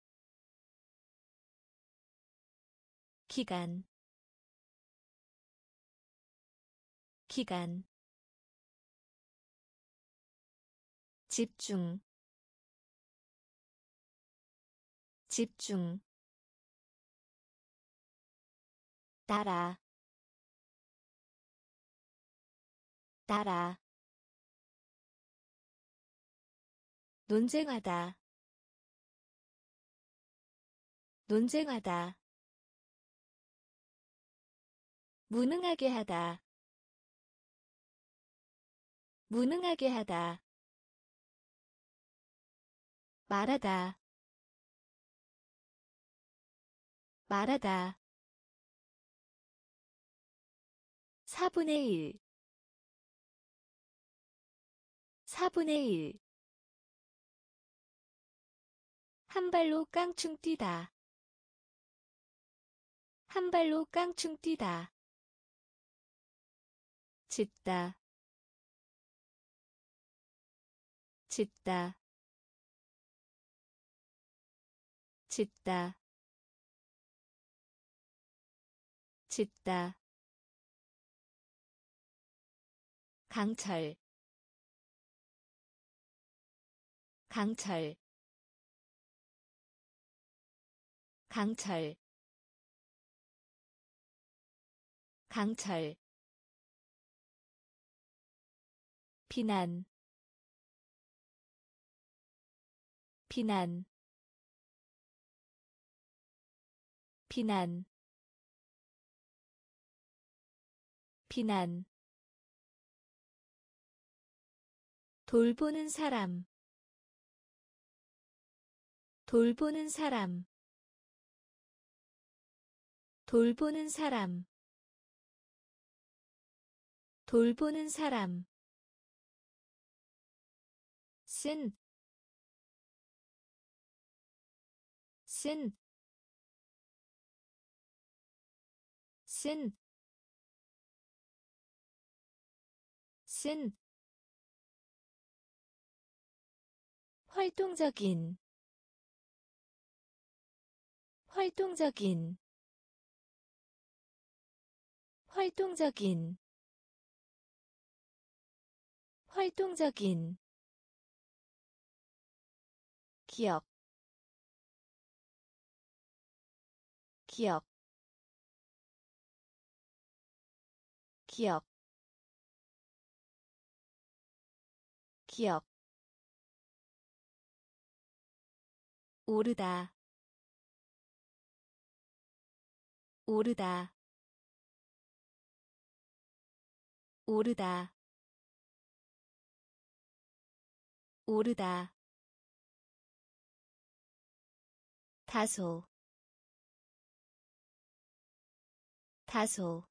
기간 기간 집중 집중 따라 따라 논쟁하다 논쟁하다 무능하게 하다. 무능하게 하다. 말하다. 말하다. 4분의 1 4분의 1 한 발로 깡충 뛰다. 한 발로 깡충 뛰다. 짓다. 짓다. 짓다. 짓다. 강철. 강철. 강철. 강철 비난. 비난. 비난. 비난. 돌보는 사람. 돌보는 사람. 돌보는 사람. 돌보는 사람 쓴, 쓴, 쓴, 쓴, 활동적인, 활동적인, 활동적인, 활동적인 기억 기억 기억 기억. 오르다 오르다. 오르다 오르다 다소 다소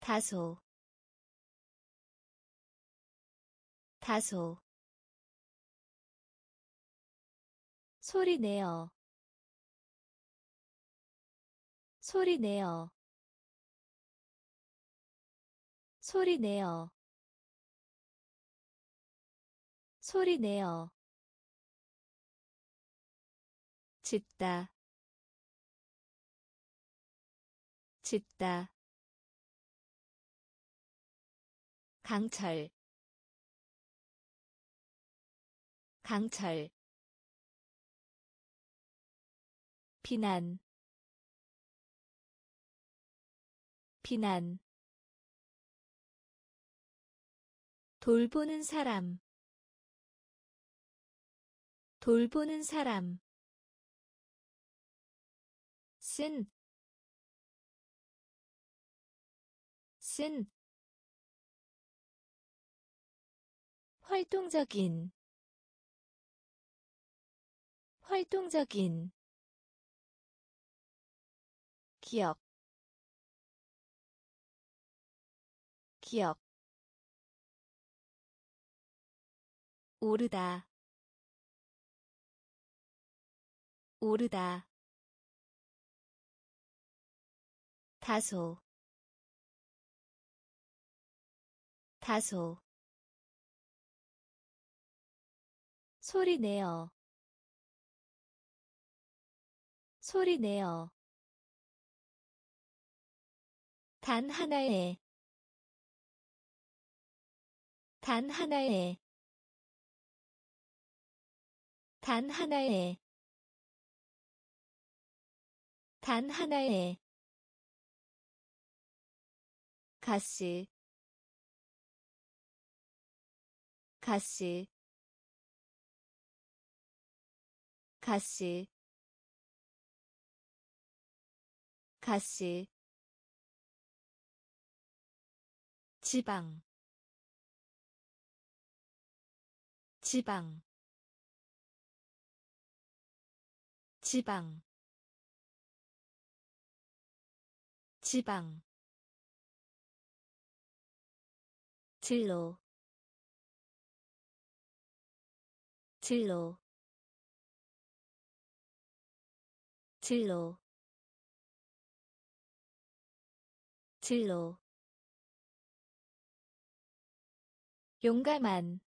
다소 다소. 소리 내어 소리 내어 소리 내어 소리 내어 짓다. 짓다. 강철. 강철. 비난. 비난. 돌보는 사람. 돌보는 사람 쓴, 쓴, 활동적인, 활동적인, 기억, 기억, 오르다, 오르다 다소 다소. 소리 내어 소리 내어. 단 하나의 단 하나의 단 하나의 단 하나의 가시 가시 가시 가시 지방 지방 지방 지방 진로. 진로. 진로. 진로. 용감한.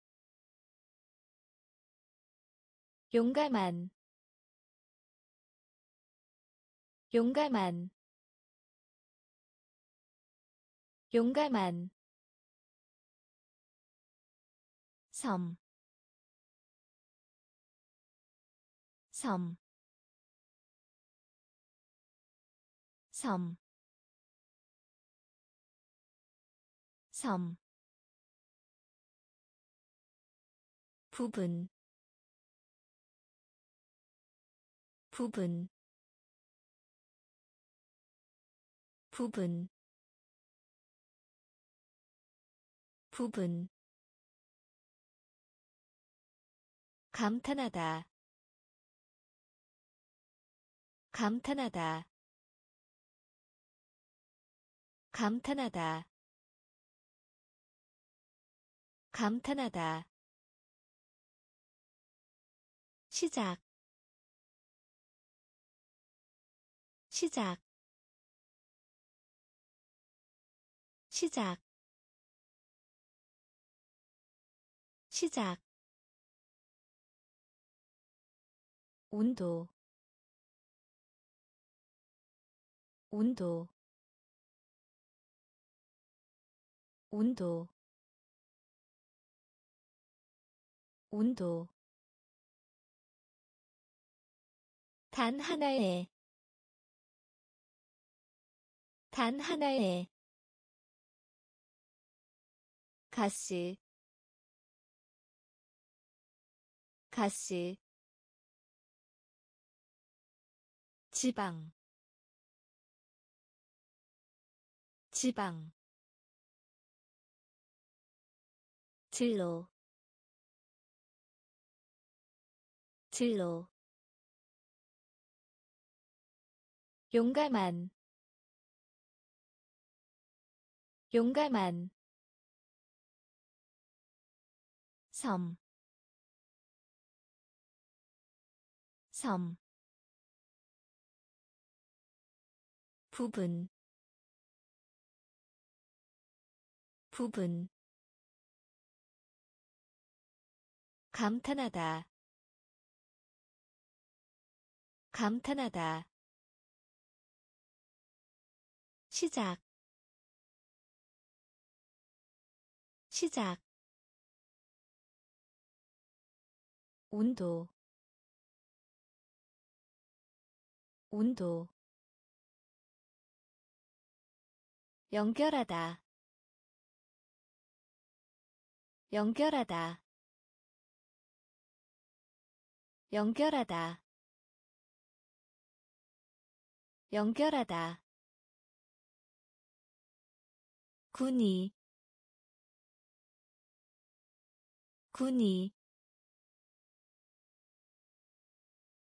용감한. 용감한. 용감한 섬, 섬, 섬, 섬, 부분, 부분, 부분, 부분 감탄하다. 감탄하다. 감탄하다. 감탄하다. 시작. 시작. 시작. 시작 온도 온도 온도 온도. 단 하나의 단 하나의 가스 가스 지방 지방 진로 진로 용감한 용감한 섬, 섬, 부분, 부분, 감탄하다, 감탄하다, 시작, 시작, 온도 온도 연결하다. 연결하다. 연결하다. 연결하다. 군이. 군이.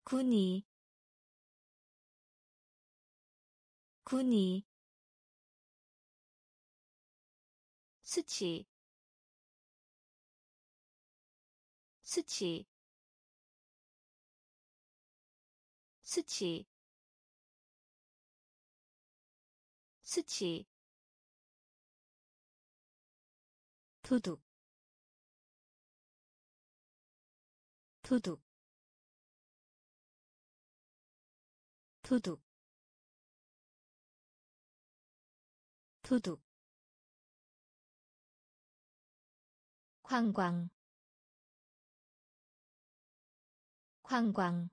군이. 군이 수치. 수치. 수치. 수치. 도둑. 도둑. 도둑. 도둑 관광. 관광.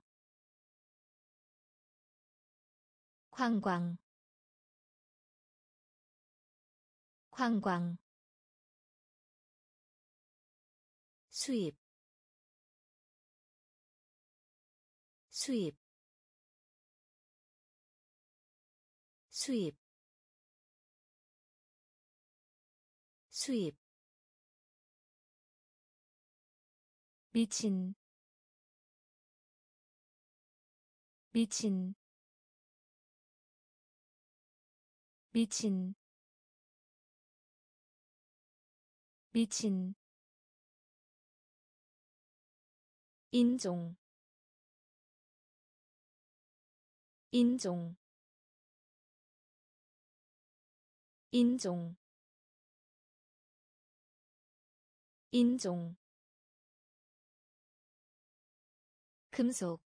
관광. 관광. 수입. 수입. 수입. 수입 미친. 미친. 미친. 미친. 인종. 인종. 인종. 인종 금속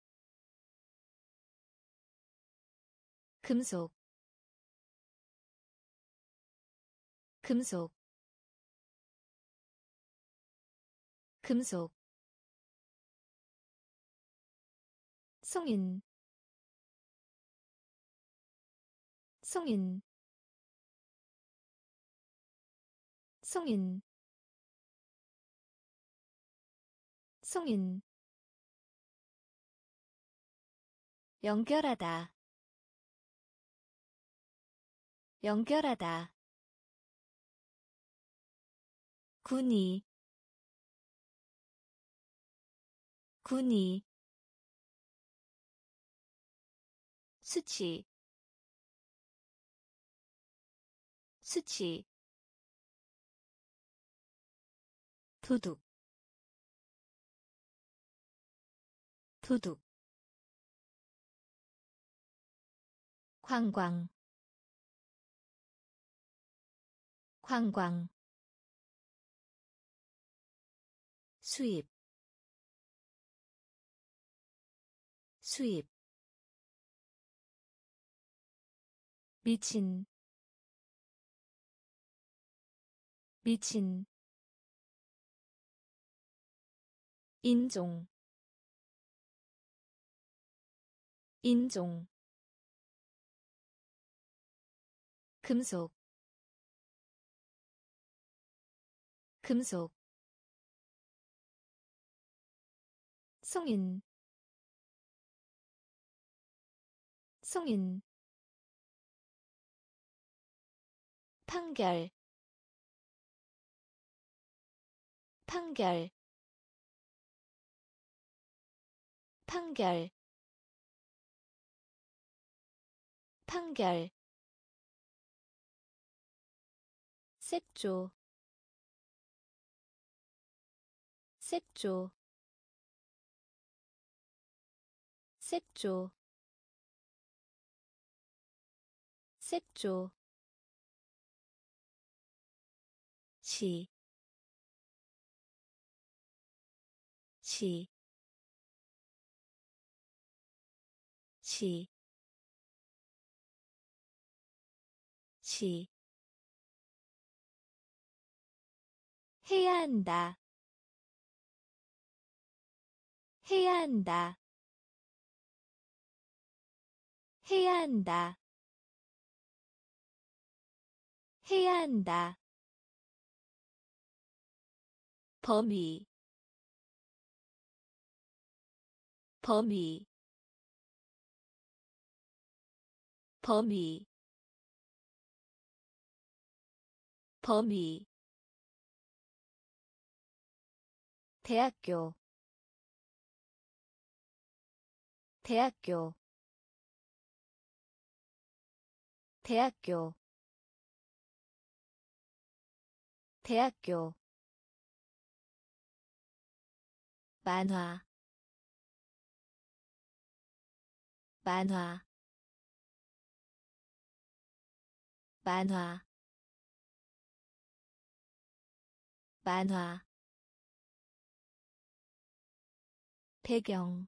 금속 금속 금속. 성인 성인. 성인 성인 연결하다. 연결하다. 군이. 군이. 수치. 수치. 도둑. 도둑 관광. 관광. 수입. 수입. 미친. 미친. 인종. 인종 금속 금속 성인 성인 판결 판결 판결 판결 색조 색조 색조 색조 시, 시, 시, 시. 해야 한다. 해야 한다. 해야 한다. 해야 한다. 범위 범위 범위 범위 대학교 대학교 대학교 대학교. 만화 만화. 만화. 만화 배경.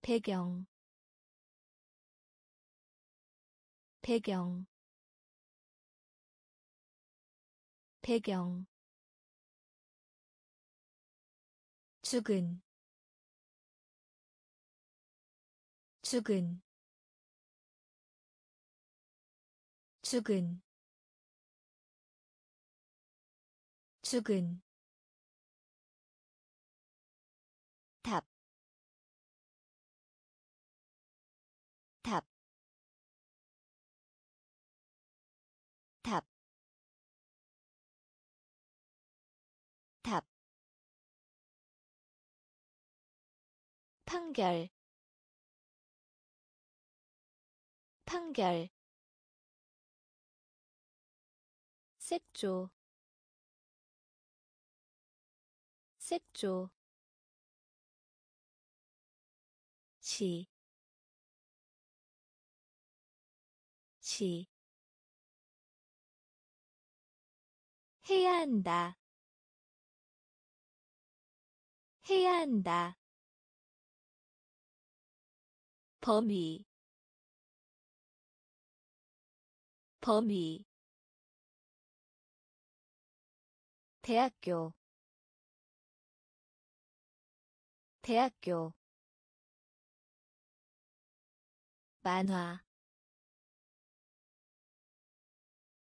배경. 배경. 배경. 죽은. 죽은. 죽은. 죽은 탑, 탑, 탑, 탑. 판결, 판결. 색조, 색조. 시, 반드시. 해야 한다. 해야 한다. 범위 범위. 대학교 대학교 만화.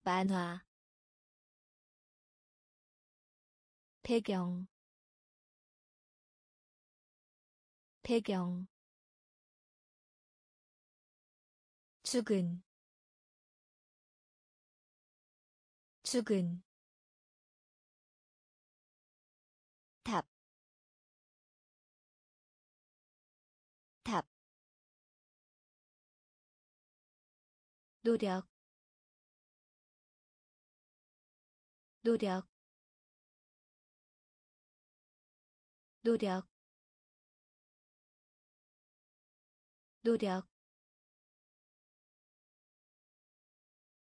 만화. 배경. 배경. 죽은. 죽은. 답, 답, 노력, 노력, 노력, 노력,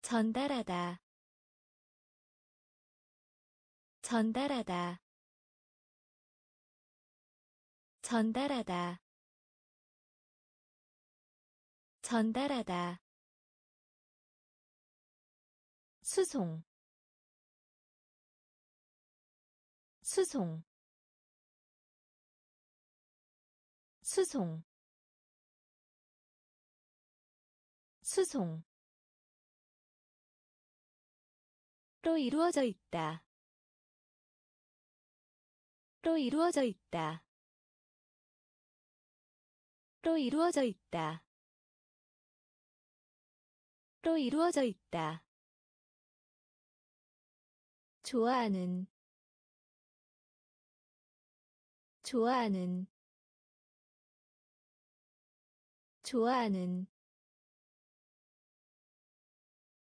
전달하다, 전달하다, 전달하다 전달하다 수송 수송 수송 수송 로 이루어져 있다. 로 이루어져 있다. 로 이루어져 있다. 로 이루어져 있다. 좋아하는 좋아하는 좋아하는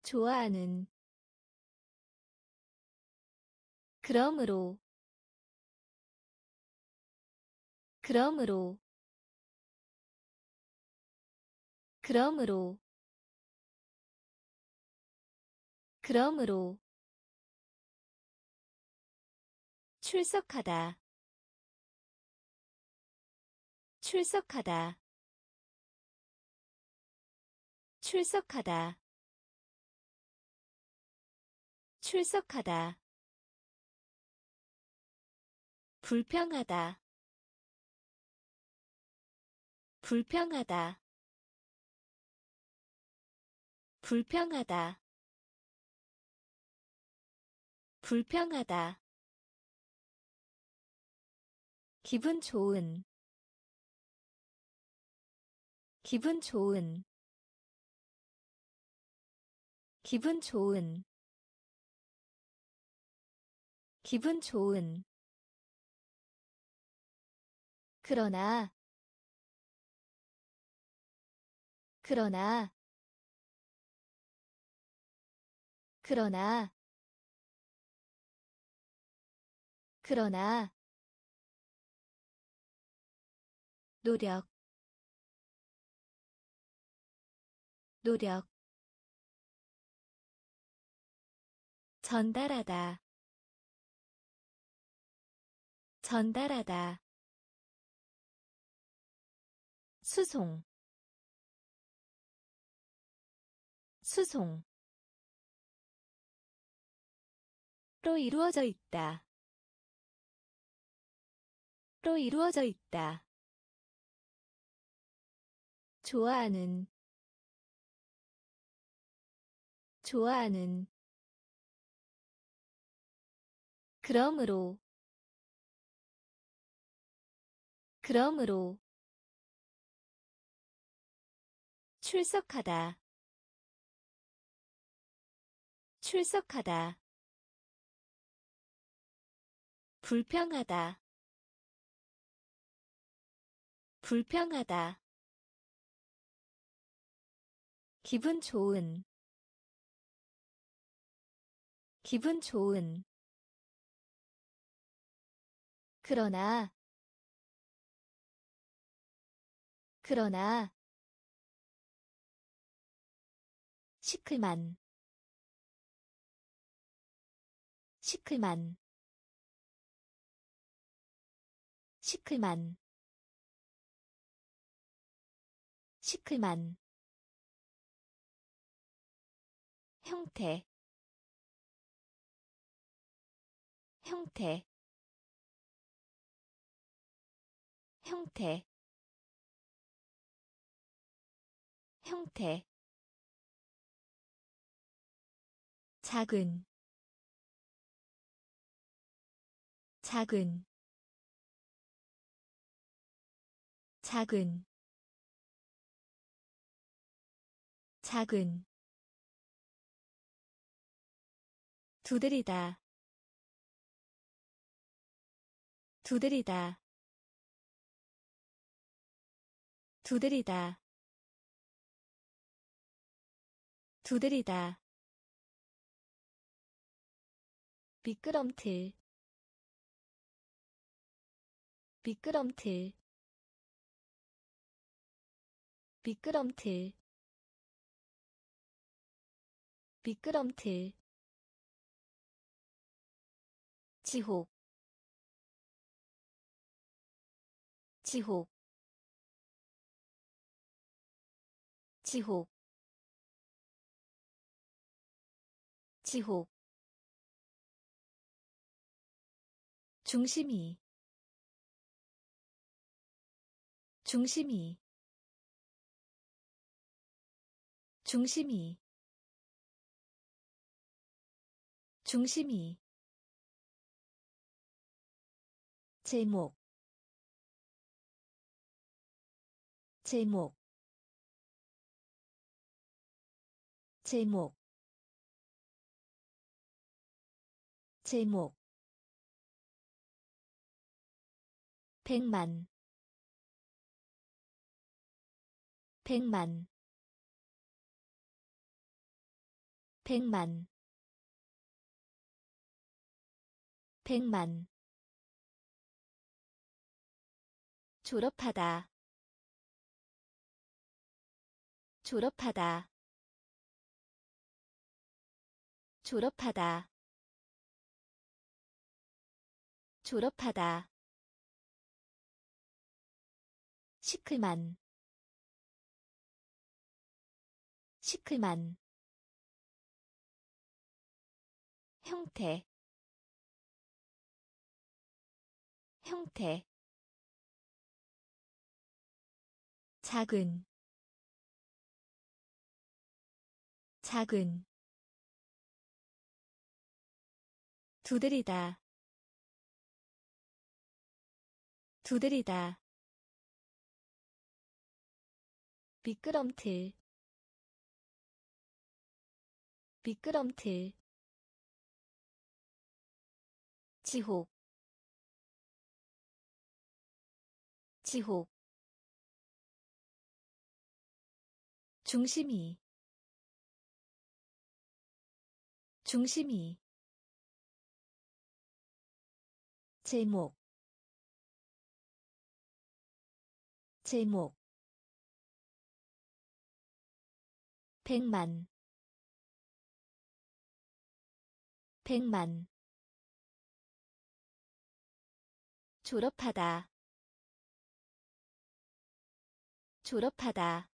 좋아하는. 그러므로 그러므로 그러므로 그러므로 출석하다. 출석하다. 출석하다. 출석하다. 불평하다. 불평하다. 불평하다. 불평하다 기분 좋은 기분 좋은 기분 좋은 기분 좋은. 그러나 그러나 그러나 그러나 노력 노력 전달하다 전달하다 수송 수송 로 이루어져 있다. 로 이루어져 있다. 좋아하는 좋아하는. 그러므로 그러므로. 출석하다. 출석하다. 불평하다. 불평하다 기분 좋은 기분 좋은. 그러나 그러나 시클만 시클만 시클만 시클만 형태 형태 형태 형태. 작은 작은 작은 작은 두드리다. 두드리다. 두드리다. 두드리다. 미끄럼틀. 미끄럼틀. 미끄럼틀. 미끄럼틀 지옥 지옥 지옥 지옥 중심이 중심이 중심이 중심이 제목 제목 제목 제목 백만 백만 백만 백만 졸업하다. 졸업하다. 졸업하다. 졸업하다. 시클만. 시클만. 형태. 형태 작은 작은 두드리다 두드리다 미끄럼틀 미끄럼틀 지옥 지옥 중심이 중심이 제목 제목 백만 백만. 졸업하다 졸업하다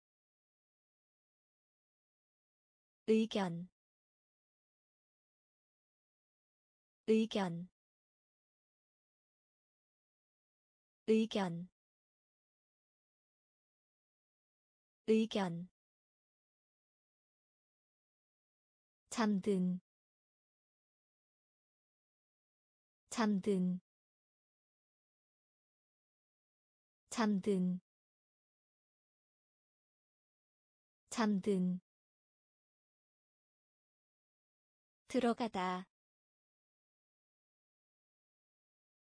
의견 의견 의견 의견. 잠든 잠든 잠든 잠든 들어가다.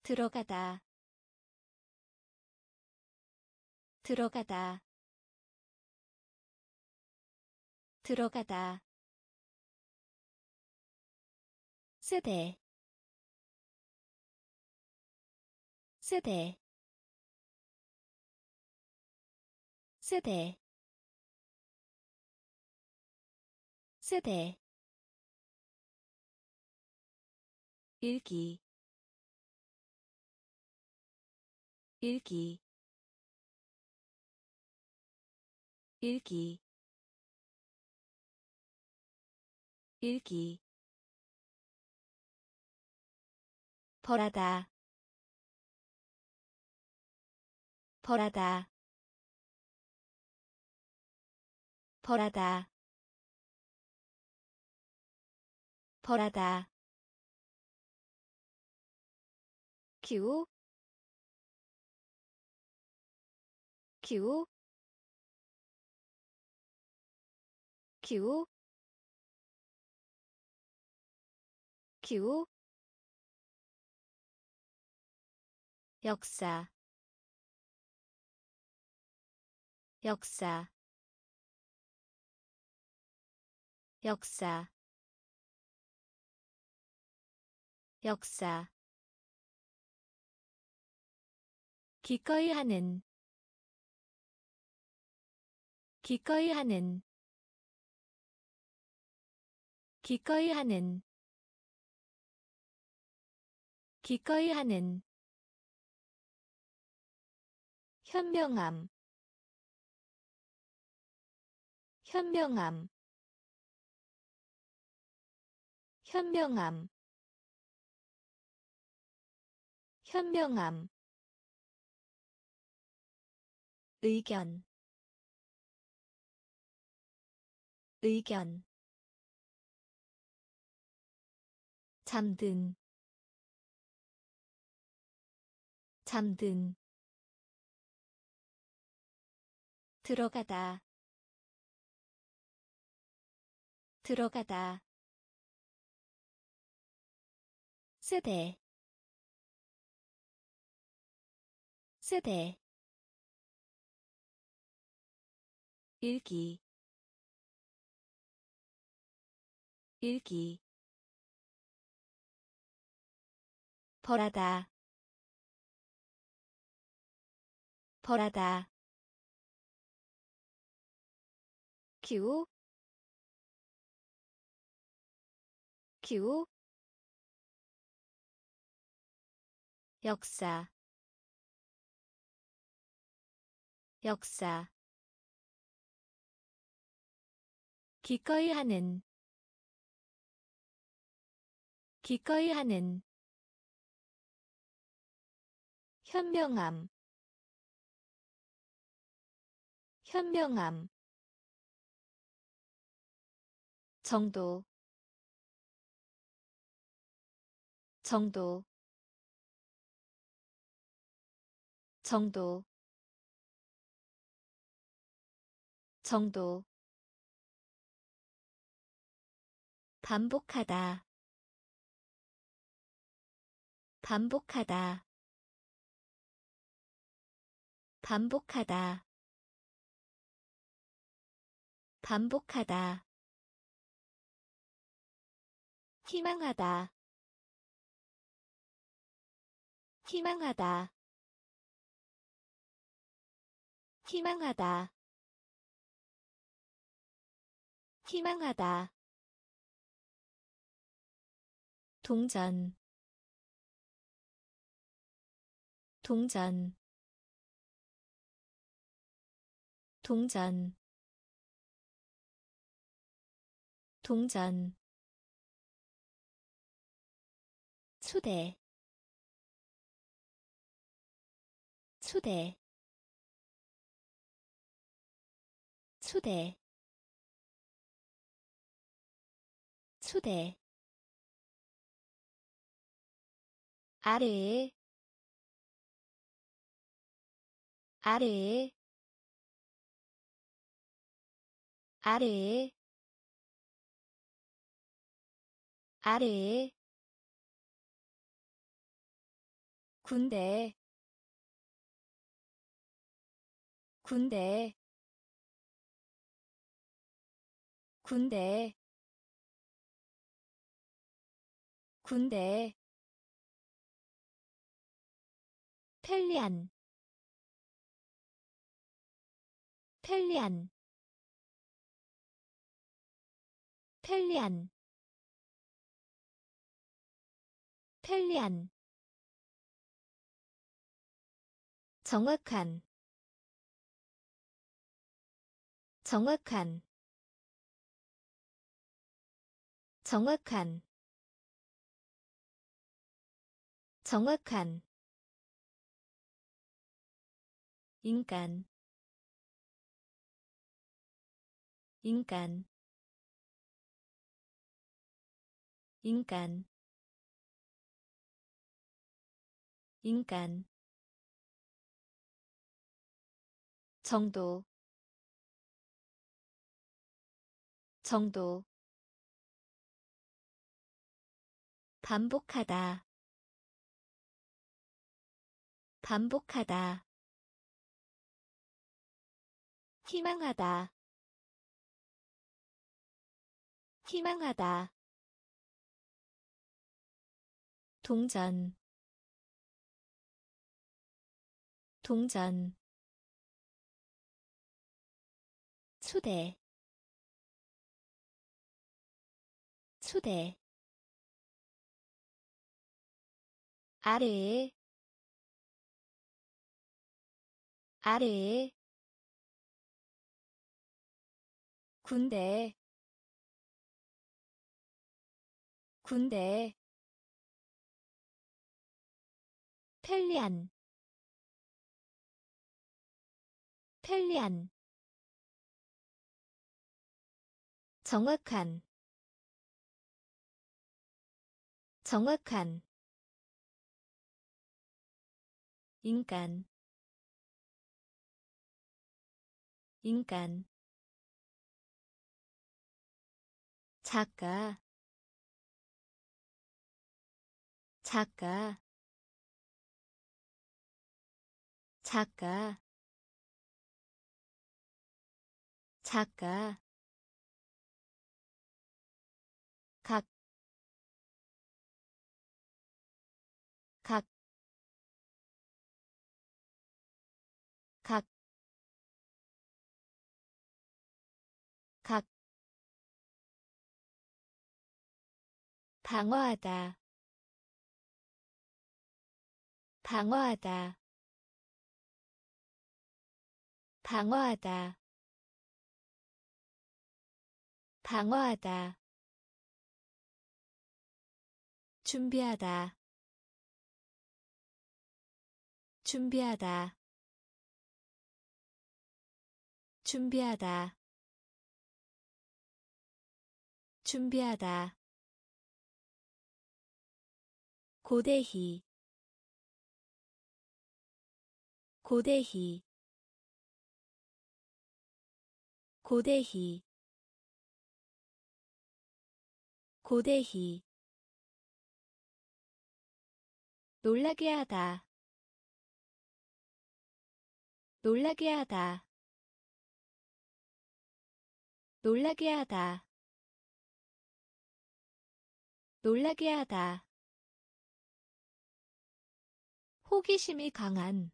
들어가다. 들어가다. 들어가다. 세대. 세대. 세대. 세대 읽기 읽기 읽기 읽기. 벌하다 벌하다 벌하다 벌하다 기우 기우 기우 기우. 역사 역사. 역사. 역사 기꺼이 하는 기꺼이 하는 기꺼이 하는 기꺼이 하는 현명함 현명함 현명함 현명함 의견 의견 잠든 잠든 들어가다 들어가다 세대 세대 읽기 읽기 벌하다 벌하다 기우 기우 역사 역사 기꺼이 하는 기꺼이 하는 현명함 현명함 정도 정도 정도 정도 반복하다. 반복하다. 반복하다. 반복하다. 희망하다. 희망하다. 희망하다. 희망하다 동전. 동전. 동전. 동전. 초대. 초대. 초대. 초대 아래에 아래에 아래에 아래에 군대 군대 군대 군대 편리한 편리한 편리한 편리한. 정확한 정확한. 정확한. 정확한 인간. 인간. 인간. 인간. 정도. 정도. 반복하다. 반복하다 희망하다. 희망하다. 동전. 동전. 초대. 초대. 아래에 아래에 군대 군대 편리한 편리한 정확한 정확한 인간 인간 작가 작가 작가 작가 방어하다, 방어하다, 방어하다, 방어하다. 준비하다. 준비하다. 준비하다. 준비하다 고대희 고대희 고대희 고대희 놀라게 하다. 놀라게 하다. 놀라게 하다. 놀라게 하다 호기심이 강한.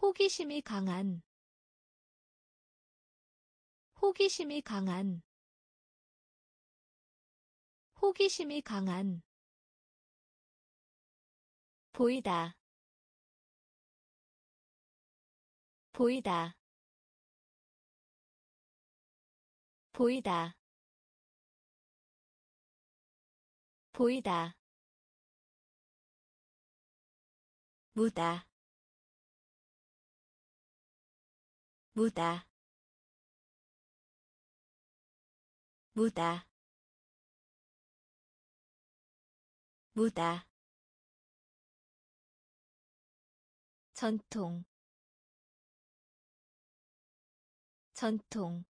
호기심이 강한. 호기심이 강한. 호기심이 강한. 보이다. 보이다. 보이다. 보이다 무다. 무다. 무다. 무다. 전통. 전통.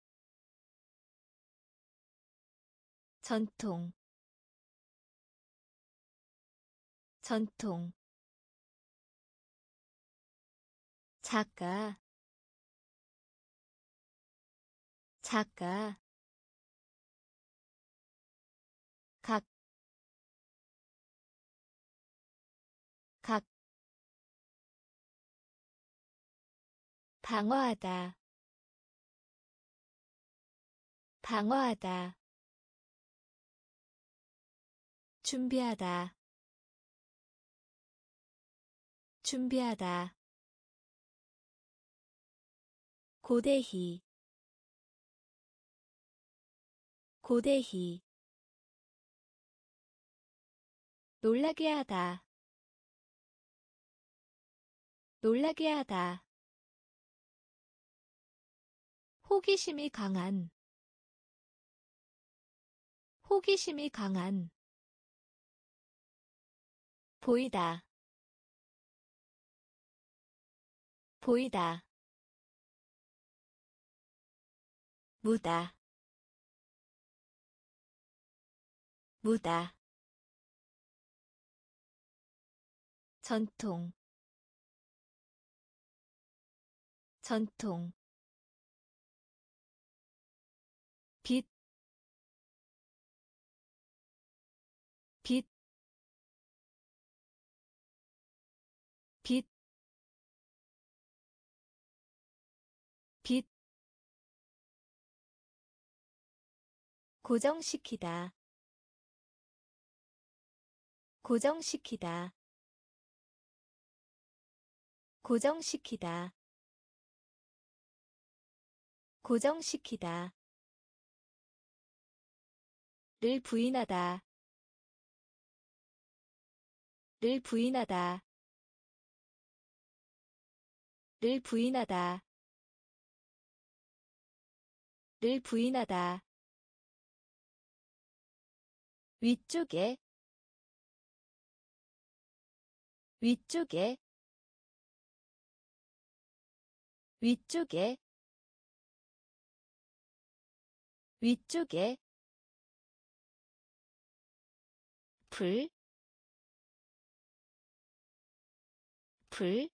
전통. 전통 작가 작가 각, 각, 방어하다 방어하다 준비하다 준비하다 고대희 고대희 놀라게 하다 놀라게 하다. 호기심이 강한 호기심이 강한. 보이다 보이다 무다. 무다. 전통. 전통 고정시키다, 고정시키다, 고정시키다, 고정시키다. 를 부인하다. 를 부인하다. 를 부인하다. 를 부인하다 위쪽에 위쪽에 위쪽에 위쪽에 불, 불,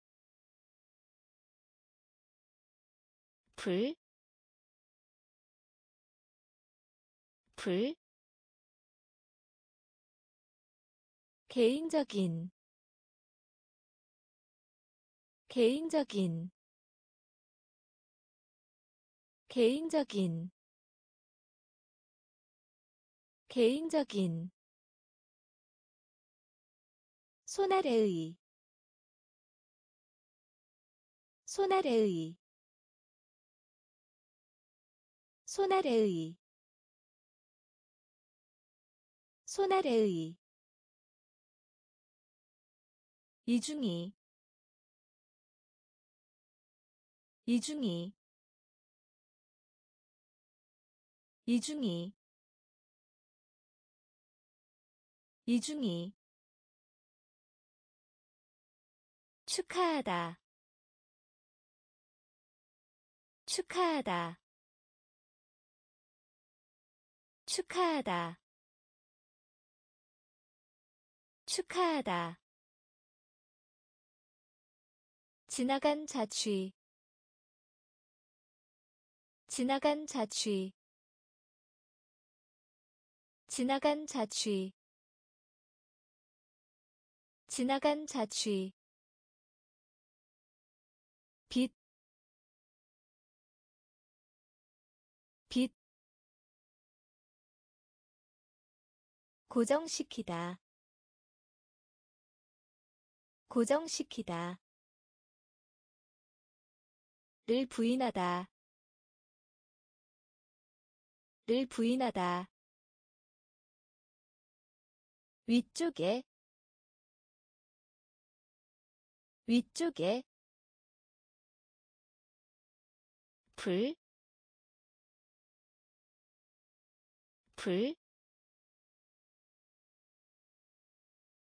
불, 불, 개인적인, 개인적인, 개인적인, 개인적인. 손아래의 손아래의. 손아래의. 손아래의 이중이. 이중이. 이중이. 이중이. 축하하다. 축하하다. 축하하다. 축하하다 지나간 자취. 지나간 자취. 지나간 자취. 지나간 자취. 고정시키다, 고정시키다, 를 부인하다, 를 부인하다, 위쪽에, 위쪽에. 불, 불,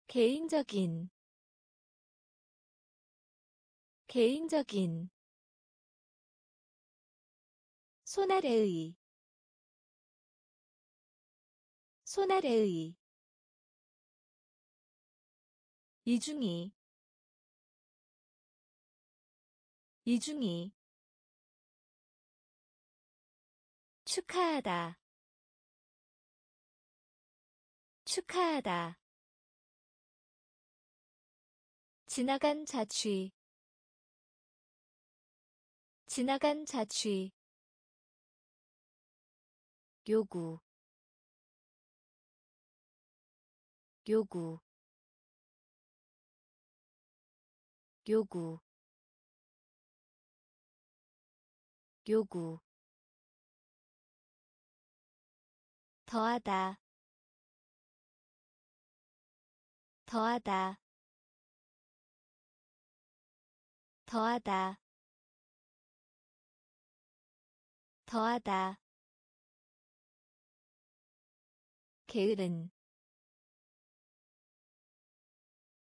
개인적인, 개인적인, 손아래의, 손아래의, 이중이, 이중이 축하하다 축하하다. 지나간 자취 지나간 자취 요구 요구 요구 요구. 더하다 더하다. 더하다 더하다 게으른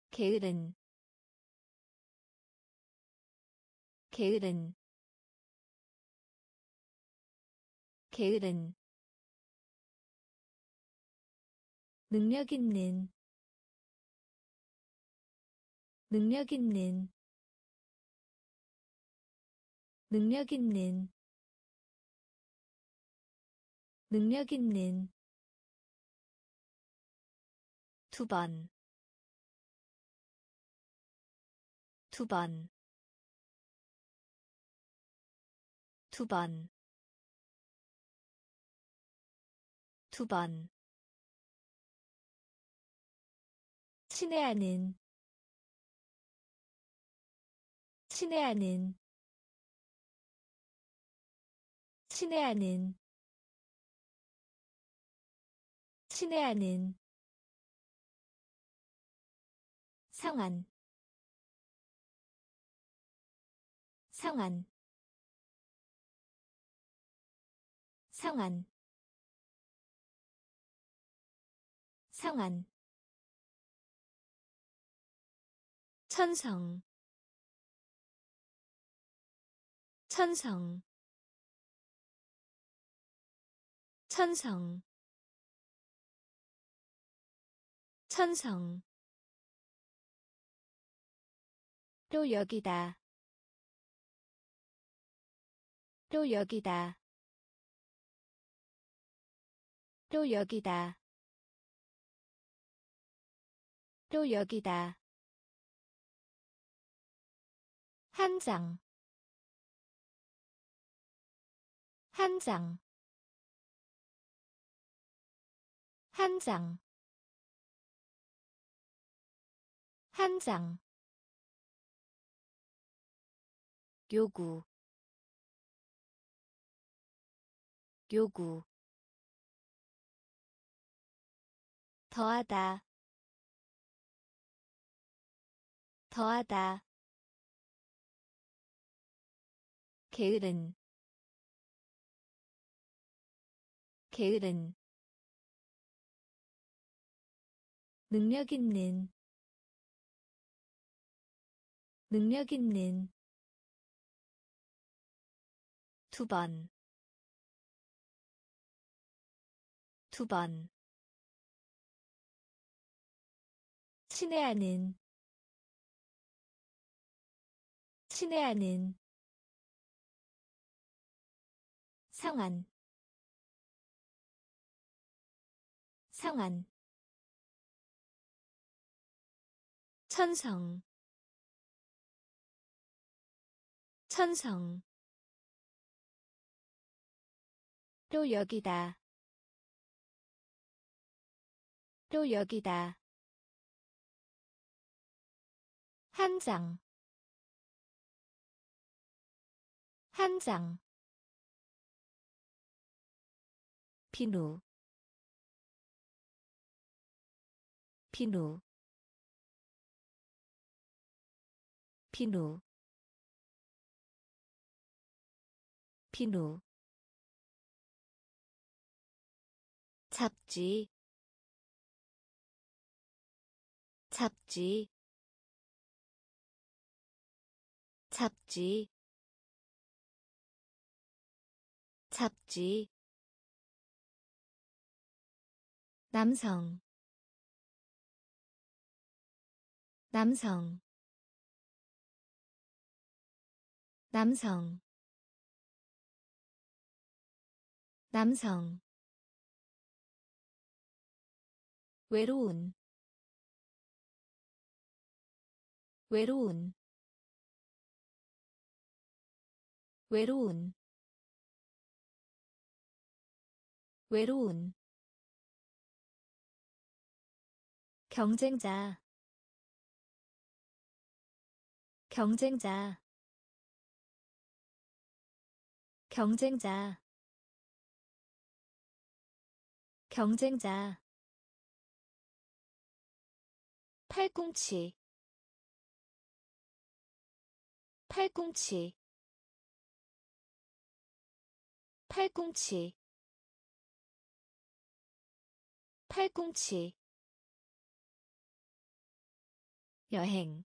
게으른 게으른 게으른. 능력 있는 능력 있는 능력 있는 능력 있는 두 번, 두 번, 두 번, 두 번. 친애하는. 친애하는. 친애하는. 친애하는 상한 상한 상한 상한 천성. 천성. 천성. 천성 또 여기다. 또 여기다. 또 여기다. 또 여기다. 한 장, 한 장, 한 장, 한 장. 요구, 요구. 더하다, 더하다. 게으른 게으른 능력 있는 능력 있는 두 번, 두 번. 친애하는, 친애하는. 상한, 상한. 천성, 천성. 또 여기다. 또 여기다. 한 장, 한 장, 비누, 비누, 비누, 비누. 잡지. 잡지. 잡지. 잡지. 남성. 남성. 남성. 남성 외로운 외로운 외로운 외로운. 경쟁자 경쟁자 경쟁자 경쟁자 팔꿈치. 팔꿈치. 팔꿈치. 팔꿈치. 여행.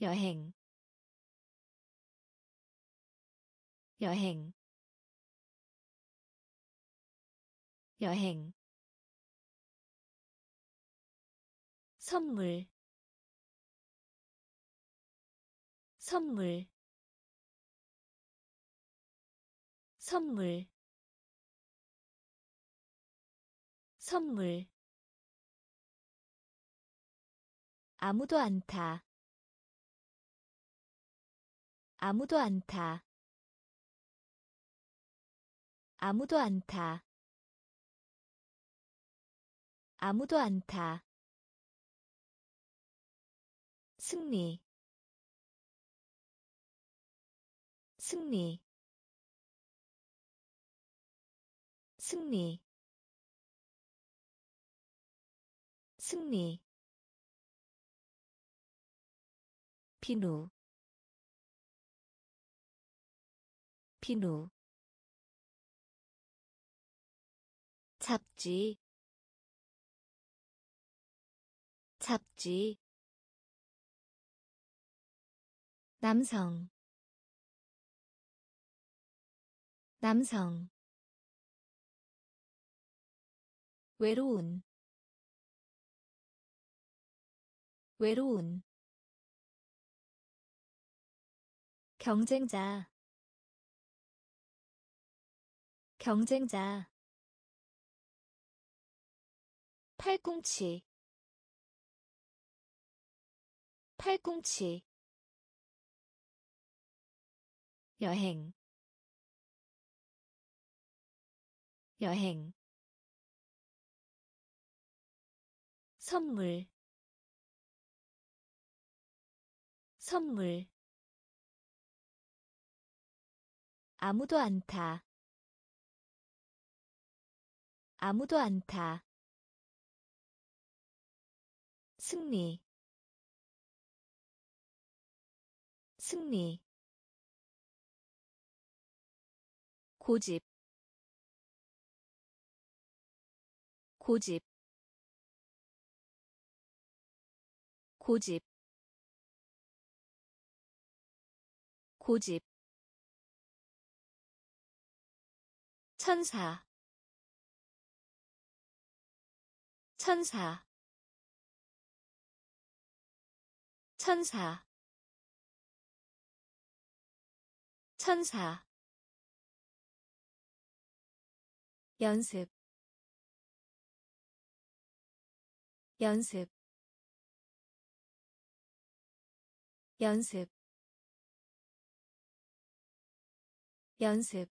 여행. 여행. 여행 선물 선물 선물 선물. 아무도 안타 아무도 안타 아무도 안타 아무도 안타 승리 승리 승리 승리. 비누 비누. 잡지 잡지 남성. 남성. 외로운. 외로운. 경쟁자. 경쟁자. 팔꿈치. 팔꿈치 여행. 여행. 선물. 선물. 아무도 안타. 아무도 안타. 승리. 승리 고집 고집 고집 고집. 천사 천사. 천사 천사 연습 연습 연습 연습.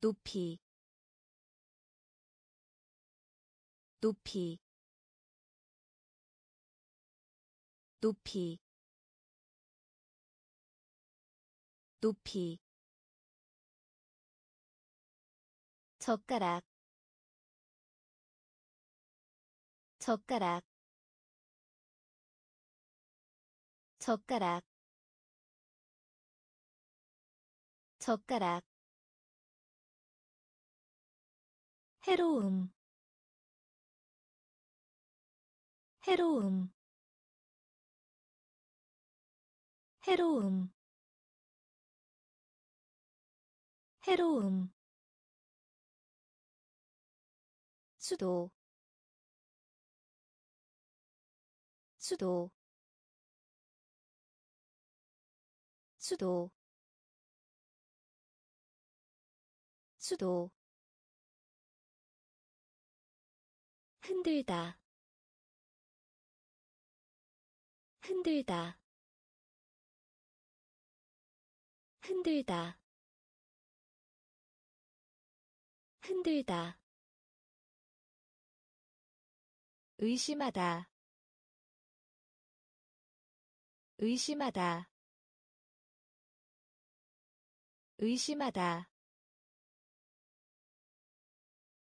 높이 높이. 높이. 높이 젓가락 젓가락 젓가락 젓가락. 해로움 해로움. 해로움 해로움 수도 수도 수도 수도. 흔들다 흔들다. 흔들다 흔들다 의심하다. 의심하다. 의심하다.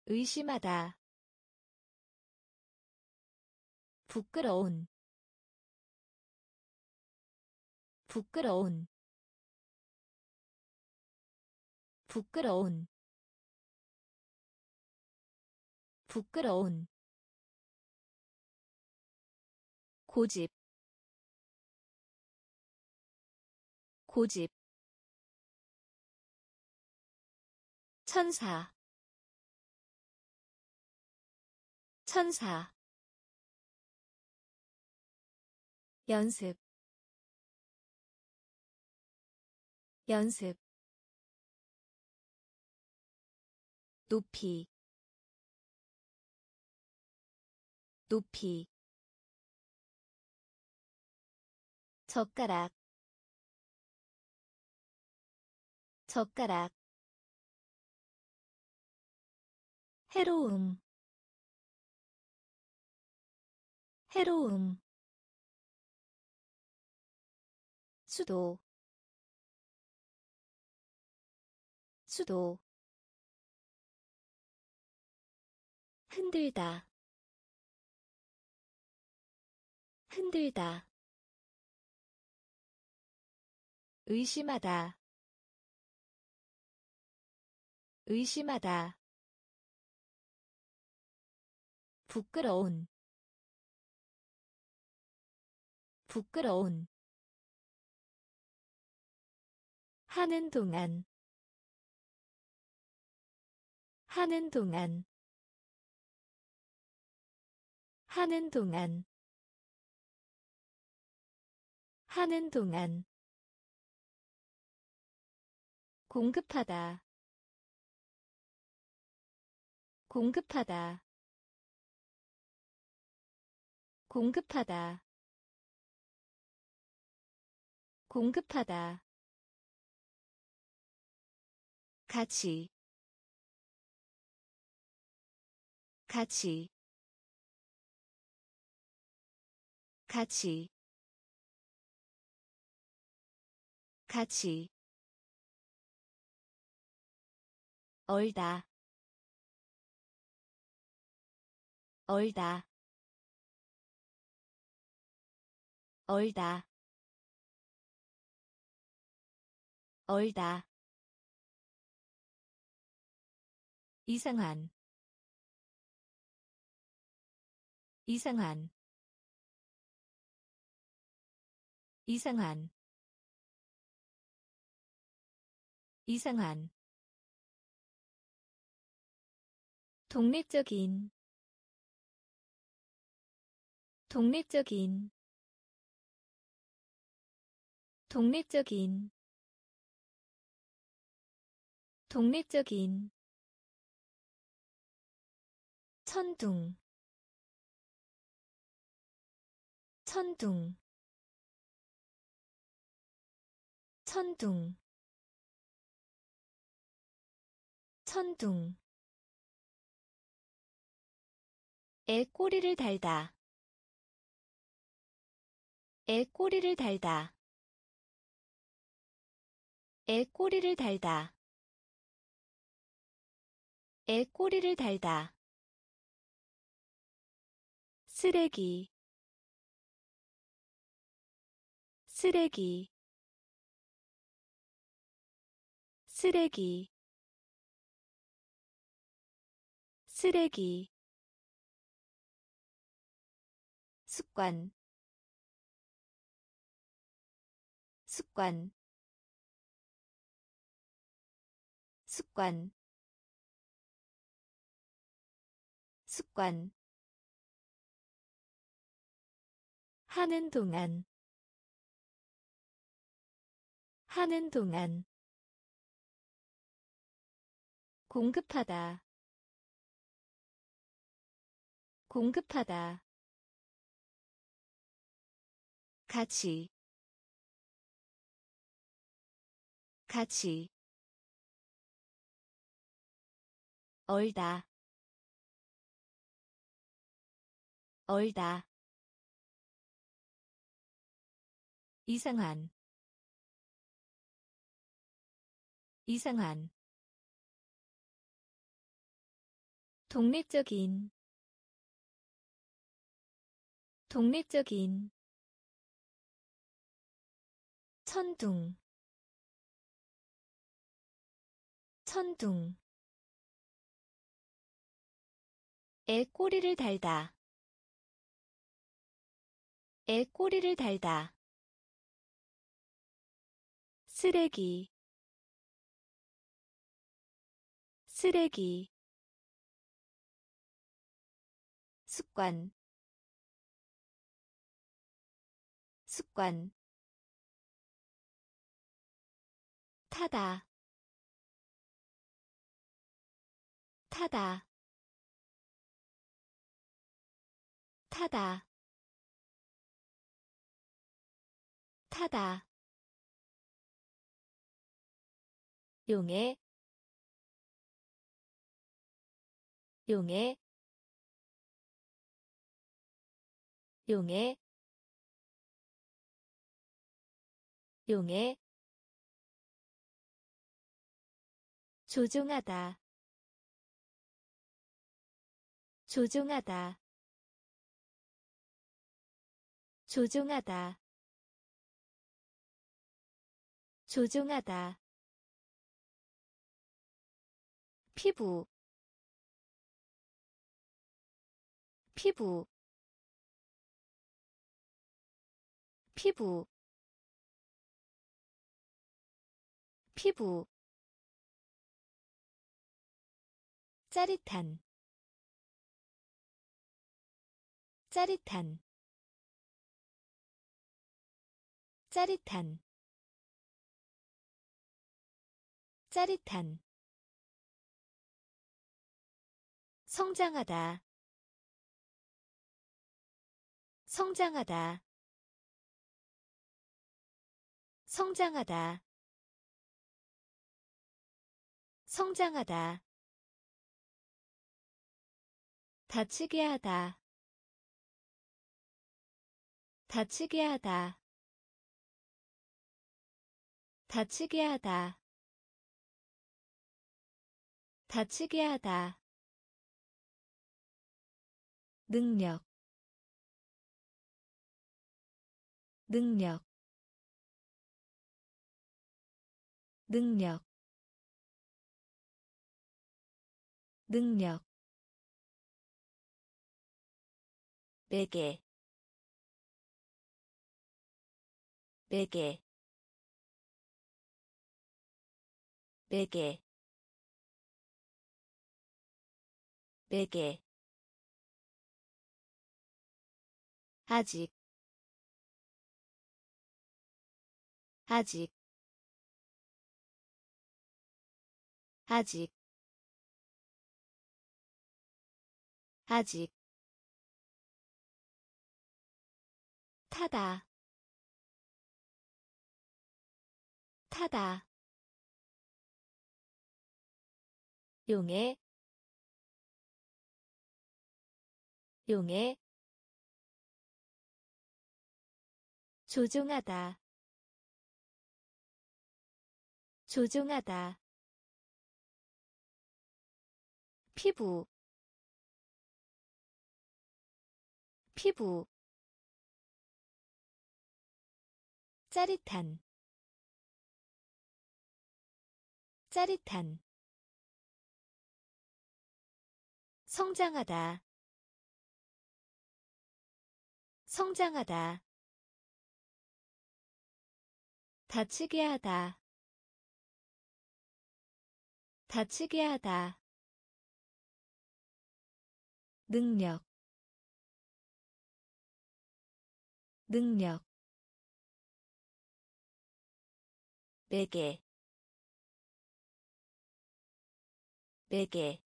의심하다. 부끄러운. 부끄러운. 부끄러운. 부끄러운 고집 고집 천사 천사 연습 연습 높이 높이 젓가락 젓가락 해로움 해로움 수도 수도 흔들다 흔들다 의심하다. 의심하다. 부끄러운. 부끄러운. 하는 동안. 하는 동안. 하는 동안. 하는 동안 공급하다. 공급하다. 공급하다. 공급하다. 같이. 같이. 같이. 같이 얼다. 얼다. 얼다. 얼다. 이상한. 이상한. 이상한. 이상한 독립적인 독립적인 독립적인 독립적인 천둥 천둥 천둥 천둥 애 꼬리를 달다. 애 꼬리를 달다. 애 꼬리를 달다. 애 꼬리를 달다. 쓰레기. 쓰레기. 쓰레기. 쓰레기 습관. 습관. 습관. 습관. 하는 동안. 하는 동안. 공급하다. 공급하다 같이. 가치 얼다. 얼다. 이상한. 이상한. 독립적인. 독립적인 천둥. 천둥. 애 꼬리를 달다. 애 꼬리를 달다. 쓰레기. 쓰레기. 습관. 습관 타다. 타다. 타다. 타다. 용해. 용해. 용해. 용해 조종하다. 조종하다. 조종하다. 조종하다. 피부. 피부. 피부. 피부 짜릿한 짜릿한 짜릿한 짜릿한. 성장하다 성장하다 성장하다 성장하다 다치게 하다. 다치게 하다. 다치게 하다. 다치게 하다. 능력. 능력. 능력. 능력 베개 베개 베개 베개. 아직 아직 아직 아직 타다. 타다. 용해. 용해. 조종하다. 조종하다. 피부. 피부 짜릿한 짜릿한 성장하다 성장하다 다치게 하다 다치게 하다 능력 능력 베개 베개.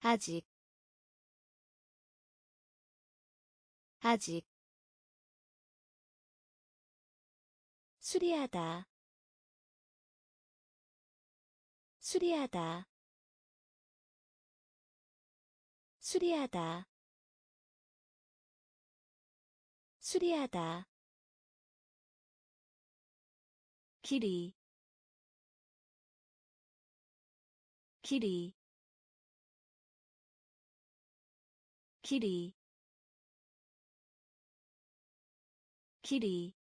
아직 아직. 수리하다 수리하다. 수리하다 수리하다 길이 길이 길이 길이.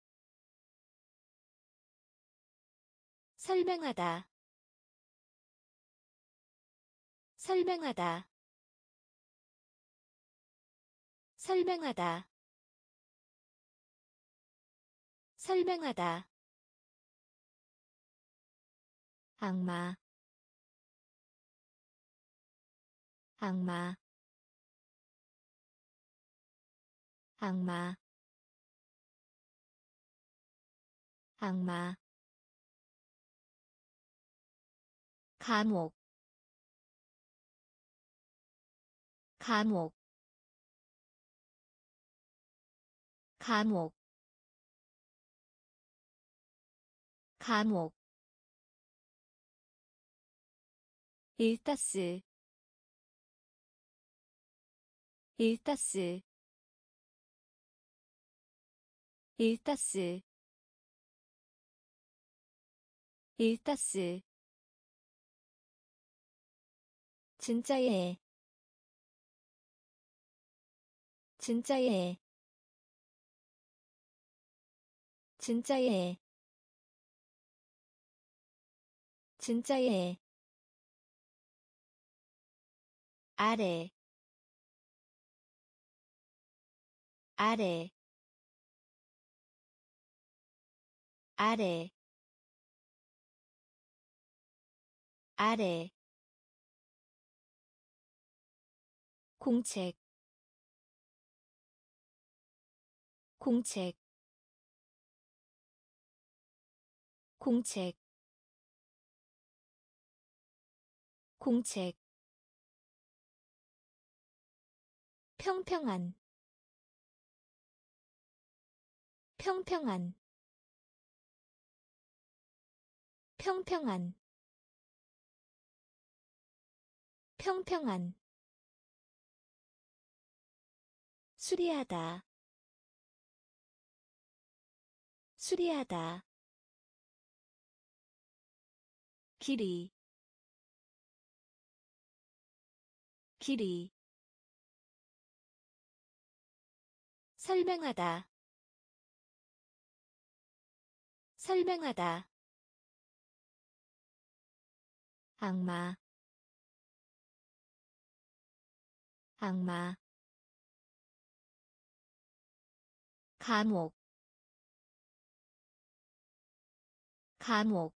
설명하다 설명하다 설명하다 설명하다 악마. 악마. 악마. 악마. 감옥. 감옥. 감옥. 감옥 일타스 일타스 일타스 일타스. 진짜예 진짜예 진짜예 진짜예 아래 아래 아래 아래. 공책 공책 공책 공책 평평한. 평평한. 평평한. 평평한. 수리하다. 수리하다. 길이. 길이 설명하다. 설명하다. 악마. 악마. 감옥. 감옥.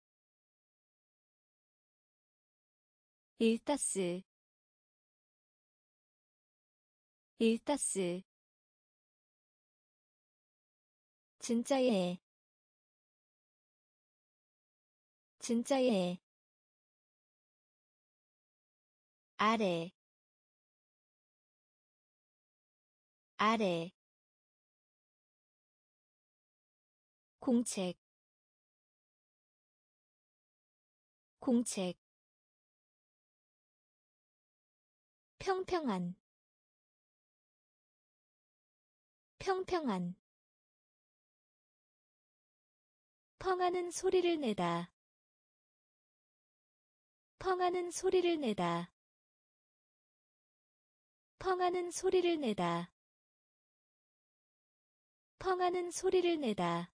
일타스. 일타스 진짜예 진짜예 아래 아래 공책 공책 평평한 평평한 펑하는 소리를 내다. 펑하는 소리를 내다. 펑하는 소리를 내다. 펑하는 소리를 내다.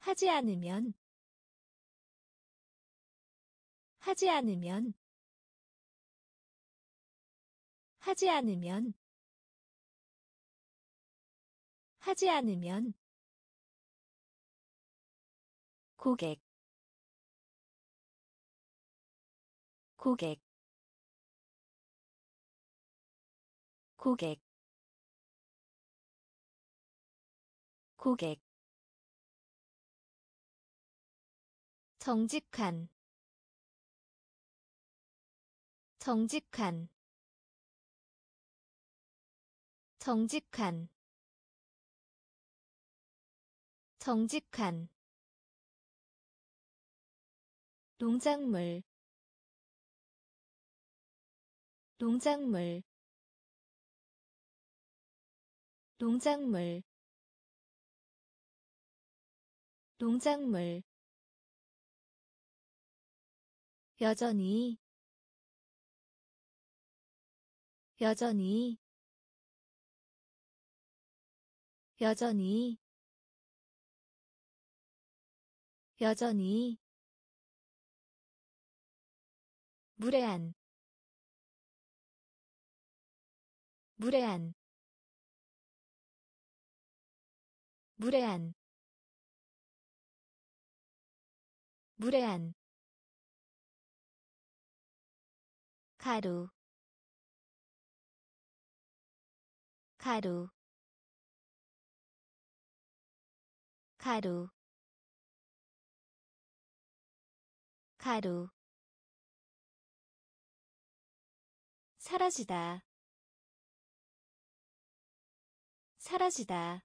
하지 않으면 하지 않으면 하지 않으면 하지 않으면 고객 고객 고객 고객. 정직한 정직한 정직한 정직한 농작물 농작물 농작물 농작물. 여전히 여전히 여전히 여전히 무례한 무례한 무례한 무례한. 가루 가루 가루 가루 사라지다. 사라지다.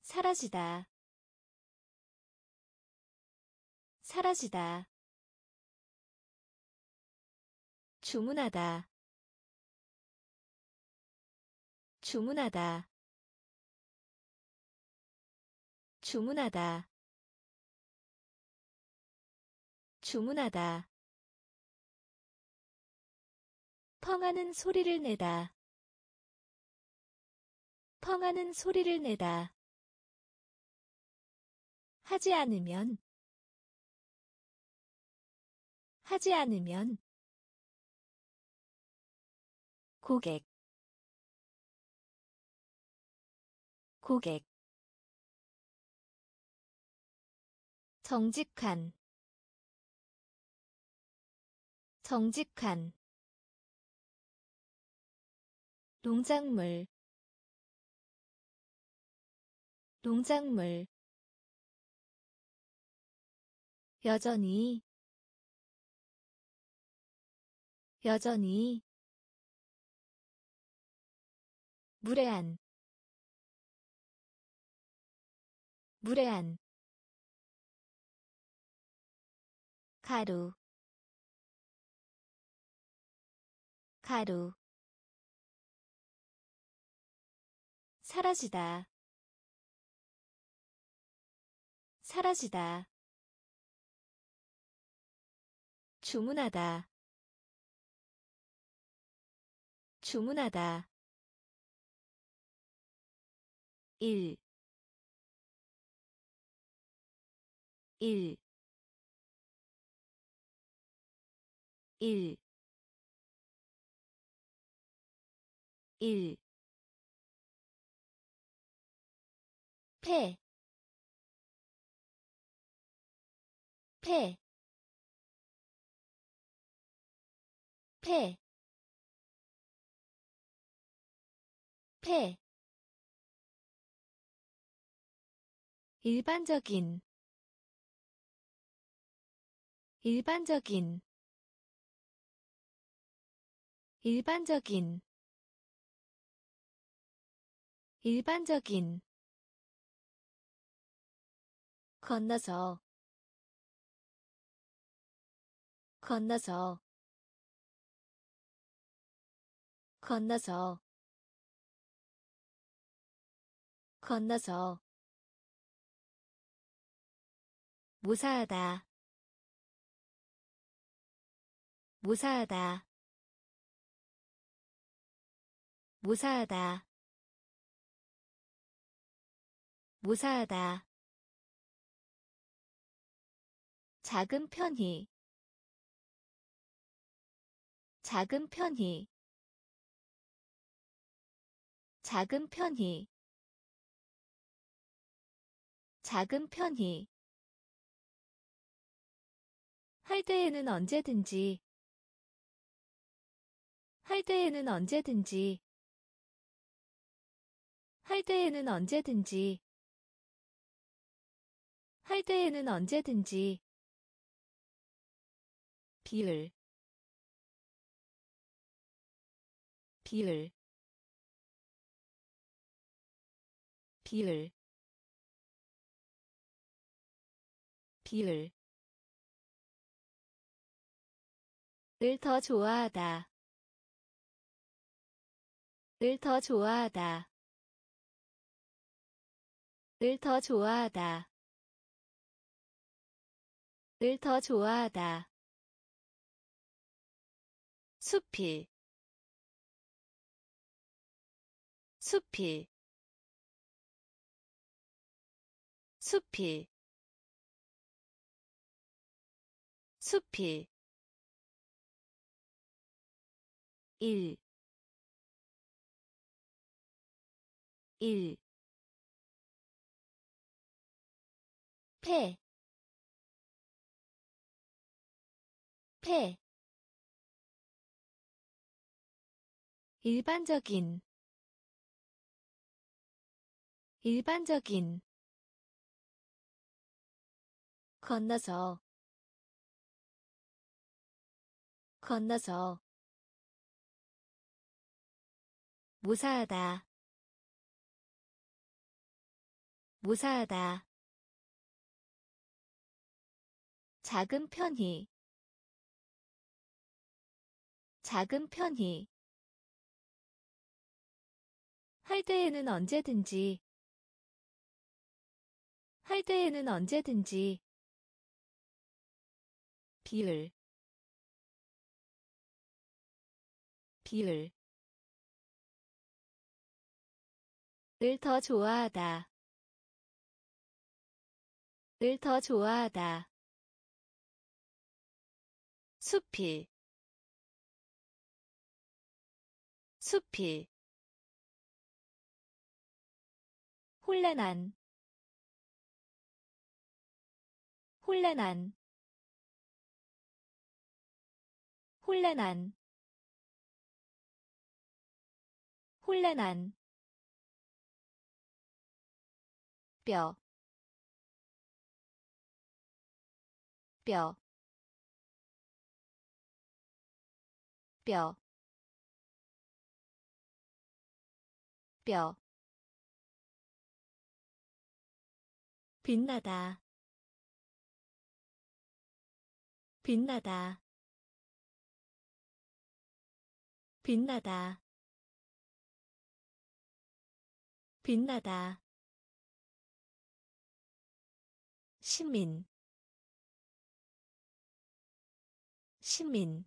사라지다. 사라지다. 주문하다. 주문하다. 주문하다. 주문하다 펑하는 소리를 내다. 펑하는 소리를 내다. 하지 않으면 하지 않으면 고객 고객 정직한 정직한 농작물 농작물 여전히 여전히 무례한 무례한 가루 가루 사라지다. 사라지다. 주문하다. 주문하다. 1 1 1 1 폐, 폐, 폐, 폐. 일반적인. 일반적인. 일반적인. 일반적인 건너서. 건너서. 건너서. 건너서. 무사하다. 무사하다. 무사하다. 무사하다 작은 편히. 작은 편히. 작은 편히. 작은 편히. 할 때에는 언제든지. 할 때에는 언제든지. 할 때에는 언제든지. 할 때에는 언제든지 비율 비율 비율 비율 을더 좋아하다. 을더 좋아하다. 을더 좋아하다. 을더 좋아하다 숲이 숲이 숲이 숲이. 1 1 폐, 폐, 일반적인, 일반적인, 건너서, 건너서, 무사하다 무사하다 작은 편히 작은 편히 할 때에는 언제든지. 할 때에는 언제든지. 비율. 비율. 을더 좋아하다. 을 더 좋아하다. 숲이. 숲이 혼란한 혼란한 혼란한 혼란한. 뼈, 뼈, 뼈, 뼈, 빛나다, 빛나다, 빛나다, 빛나다. 시민. 시민.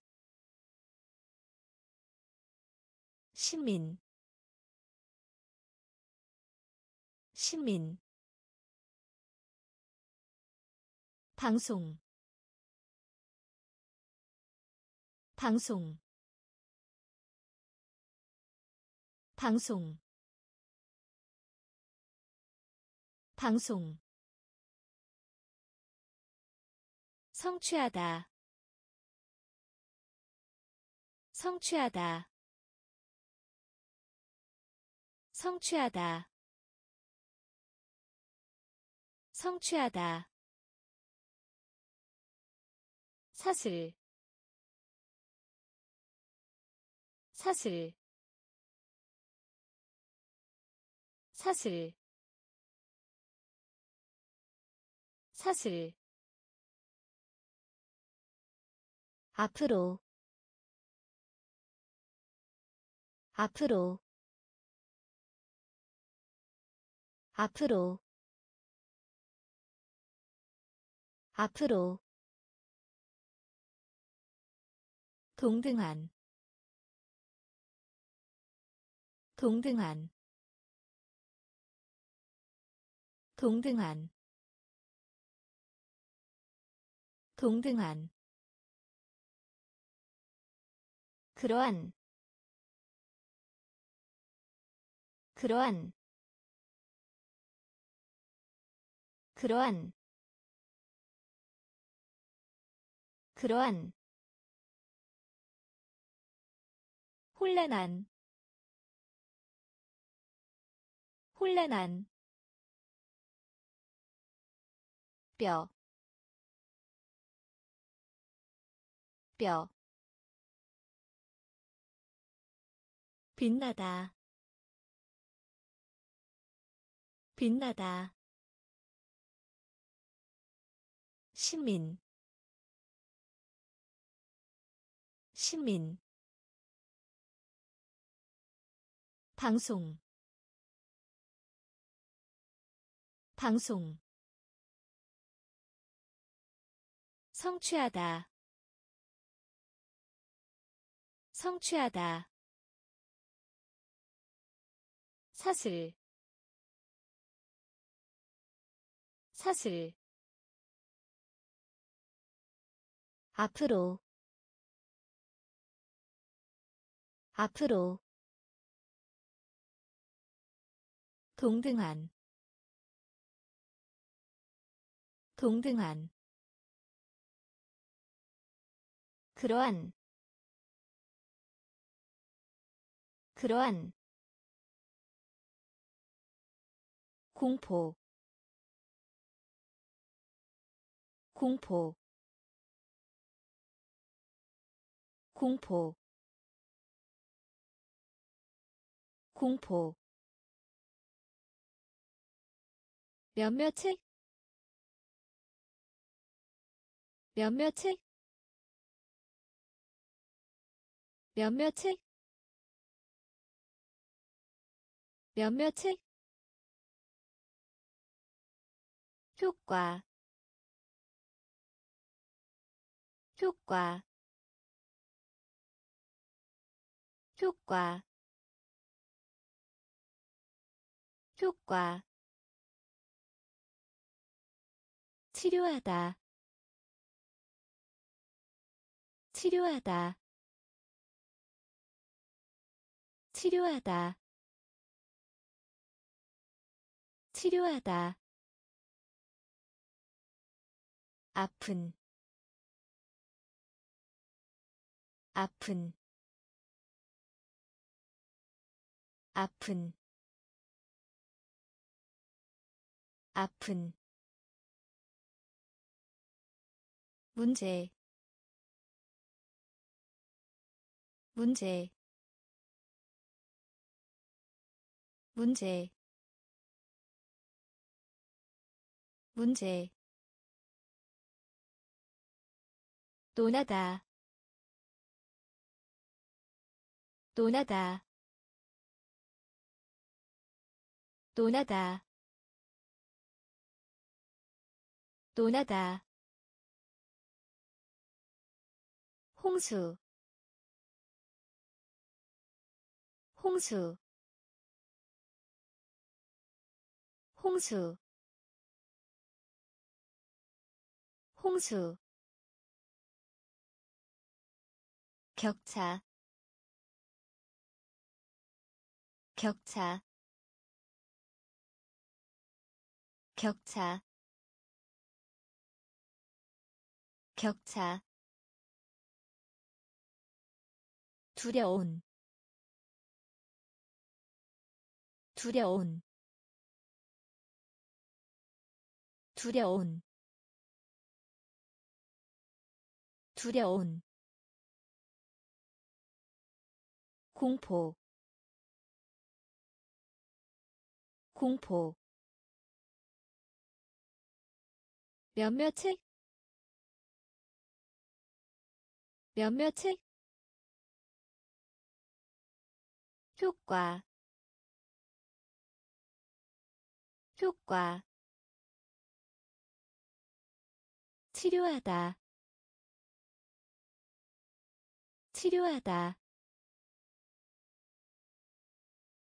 시민. 시민 방송 방송 방송 방송. 성취하다 성취하다 성취하다 성취하다 사슬 사슬 사슬 사슬 앞으로 앞으로 앞으로. 앞으로 동등한 동등한 동등한 동등한. 그러한 그러한 그러한. 그러한 혼란한 혼란한 뼈, 뼈, 빛나다 빛나다. 시민 시민 방송. 방송. 성취하다. 성취하다. 사슬. 사슬. 앞으로. 앞으로 동등한 동등한 그러한 그러한 공포 공포 공포 공포 몇몇의 몇몇의 몇몇의 몇몇의 효과. 효과. 효과. 효과 치료하다. 치료하다. 치료하다. 치료하다. 아픈. 아픈. 아픈. 아픈 문제 문제 문제 문제. 논하다 논하다 논하다 논하다 홍수 홍수 홍수 홍수. 격차 격차. 격차 격차 두려운 두려운 두려운 두려운. 공포 공포. 몇몇의 몇몇의 효과 효과 치료하다 치료하다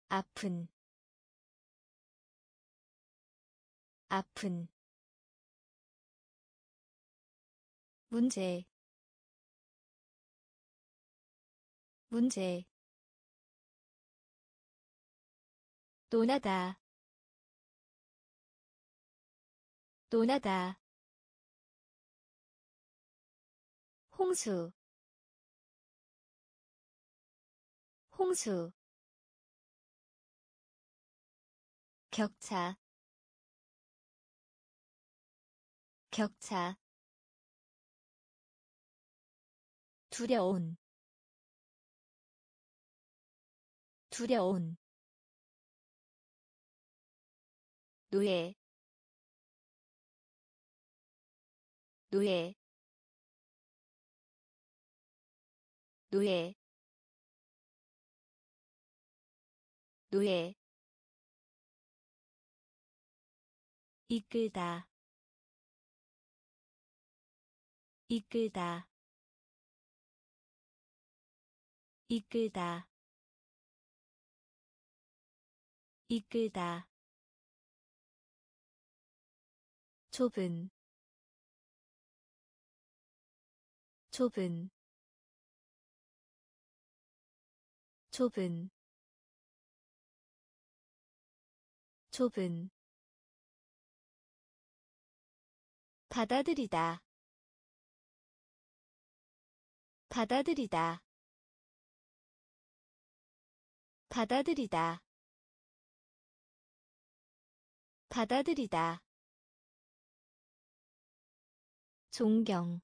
아픈 아픈 문제 문제 논하다. 논하다. 홍수. 홍수. 격차. 격차. 두려운. 두려운 노예 노예 노예 노예 이끌다 이끌다 이끌다 이끌다 좁은 좁은 좁은 좁은. 받아들이다. 받아들이다. 받아들이다. 받아들이다 존경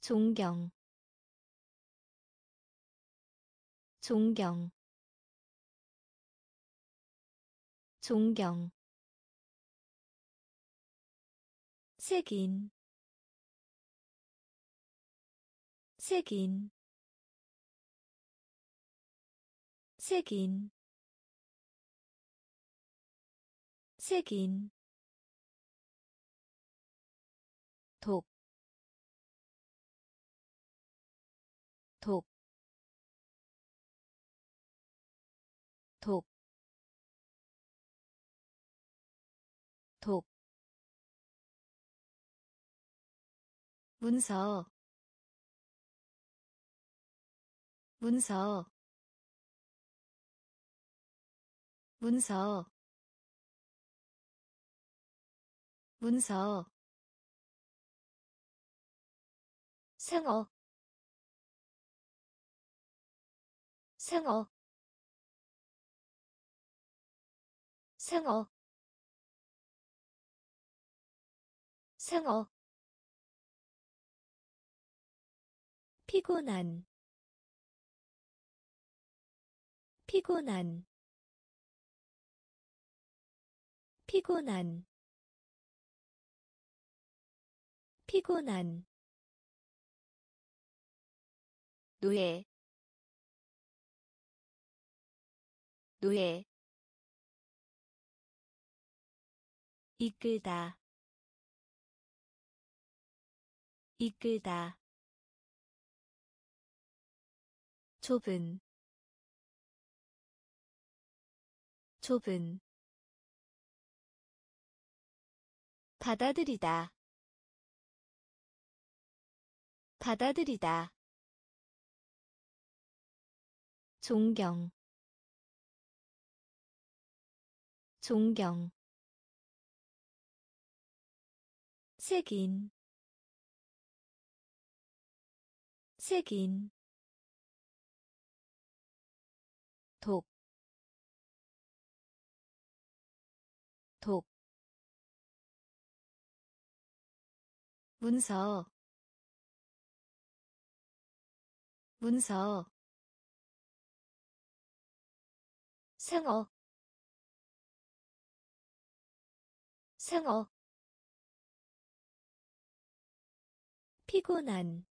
존경 존경 존경. 색인 색인 색인 색인 독, 독, 독, 독, 문서, 문서, 문서, 문서 상어. 상어. 상어. 상어. 피곤한. 피곤한. 피곤한. 피곤한 노예 노예 이끌다 이끌다 좁은 좁은 받아들이다 받아들이다 존경 존경 색인 색인 독, 독, 문서, 문서, 상어. 상어. 피곤한.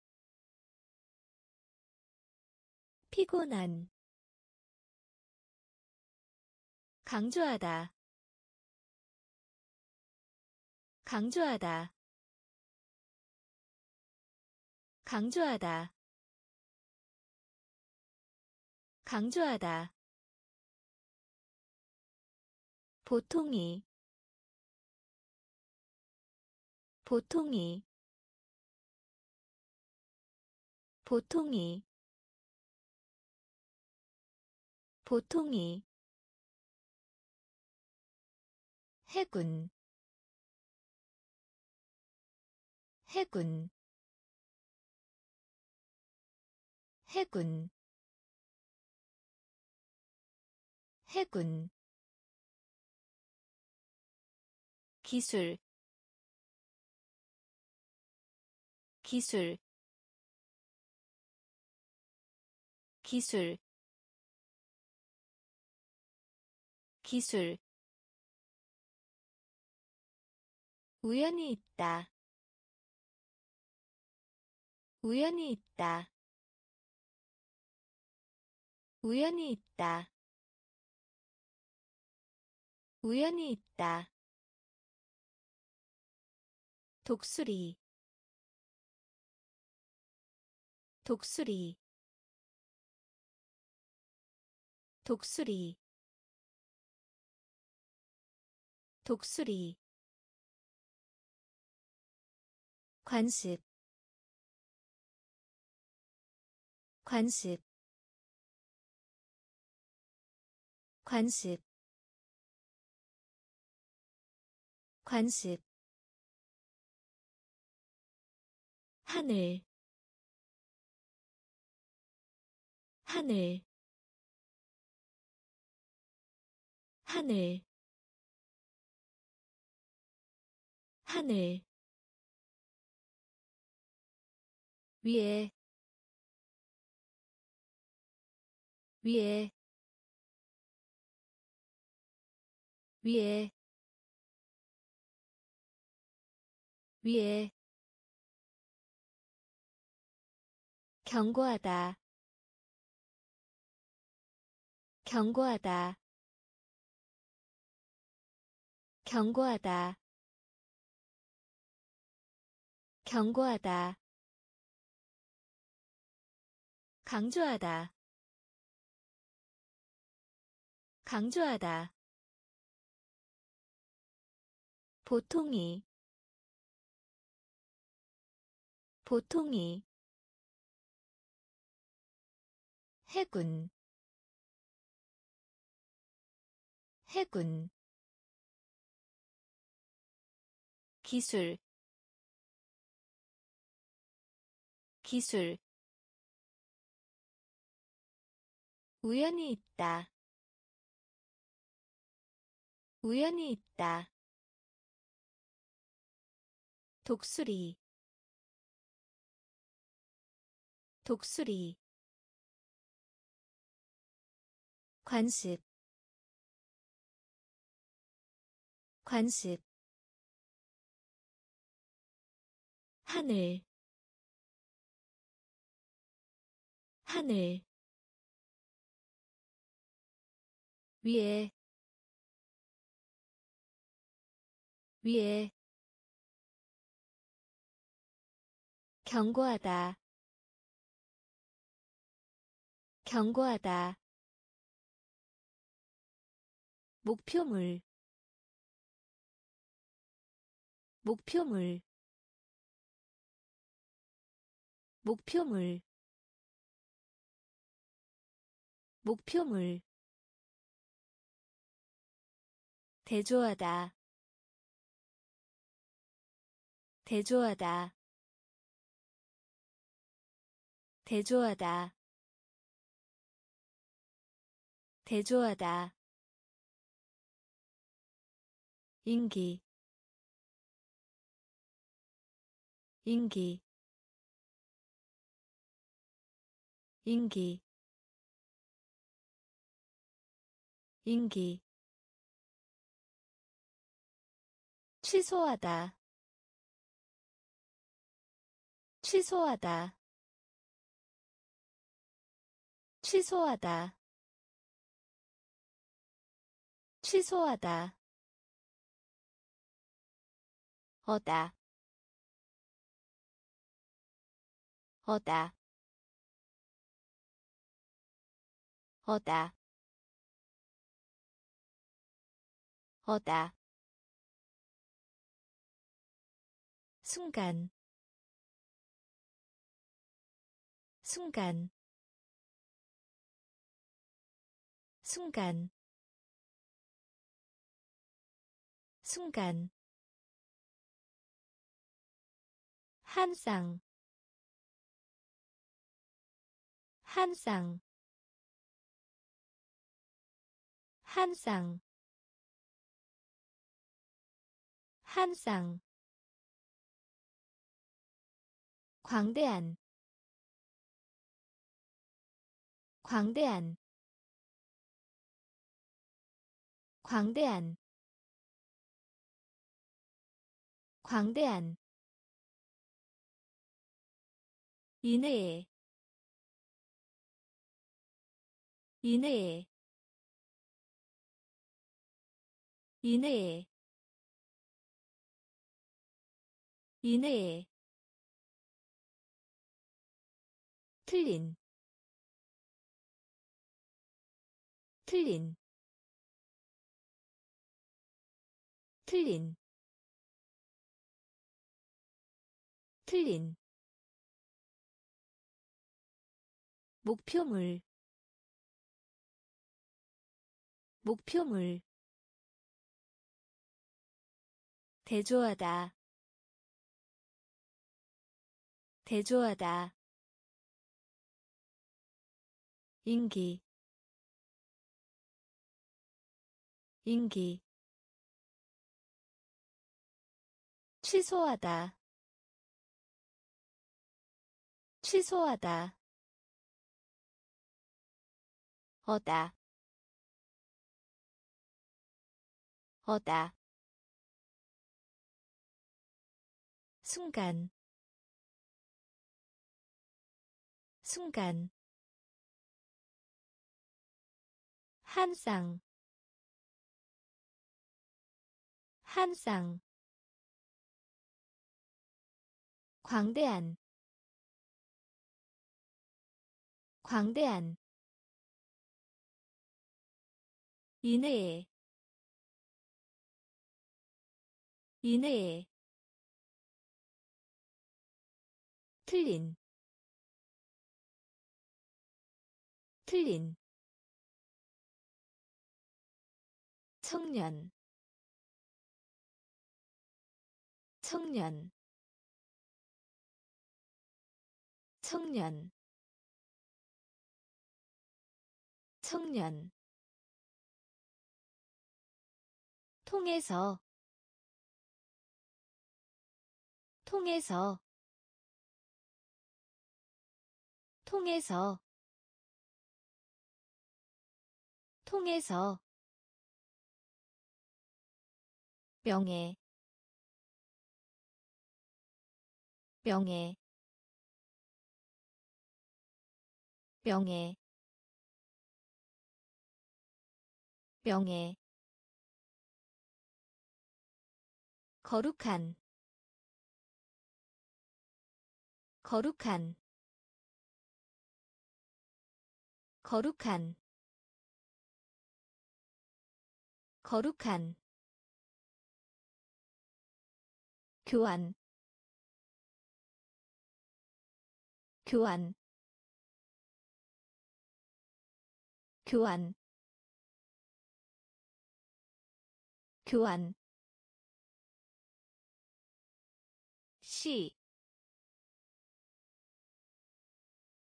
피곤한. 강조하다. 강조하다. 강조하다. 강조하다 보통이 보통이 보통이 보통이. 해군 해군 해군 해군 기술 기술 기술 기술 우연히 있다. 우연히 있다. 우연히 있다. 우연히 있다. 독수리. 독수리. 독수리. 독수리. 관습. 관습. 관습. 관습 하늘 하늘 하늘 하늘. 위에 위에 위에 위에 경고하다. 경고하다. 경고하다. 경고하다. 강조하다. 강조하다. 보통이. 보통이 해군. 해군. 기술. 기술. 우연히 있다. 우연히 있다. 독수리. 독수리 관습 관습 하늘 하늘 위에 위에 경고하다 경고하다 목표물 목표물 목표물 목표물. 대조하다 대조하다 대조하다 대조하다 인기 인기 인기 인기. 취소하다 취소하다 취소하다 취소하다 어다. 어다. 어다. 어다. 순간. 순간. 순간. 순간 한 쌍, 한 쌍, 한 쌍, 한 쌍, 광대한, 광대한, 광대한. 광대한 이내에 이내에 이내에 이내에. 틀린 틀린 틀린 틀린 목표물 목표물 대조하다 대조하다 인기 인기 취소하다 취소하다 어다. 어다. 순간. 순간. 한 쌍 한 쌍 광대한. 광대한 이내에 이내에 틀린 틀린 청년 청년 청년 청년 통해서 통해서 통해서 통해서 명예 명예 명예 명예 거룩한 거룩한 거룩한 거룩한. 교환 교환. 교환 교환 시,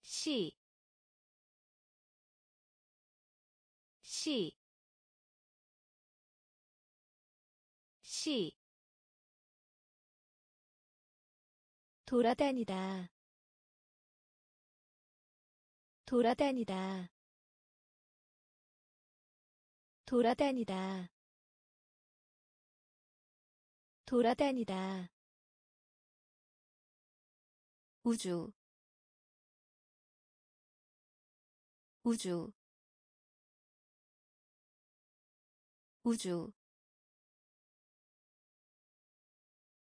시, 시, 시, 돌아다니다, 돌아다니다, 돌아다니다, 돌아다니다 우주 우주 우주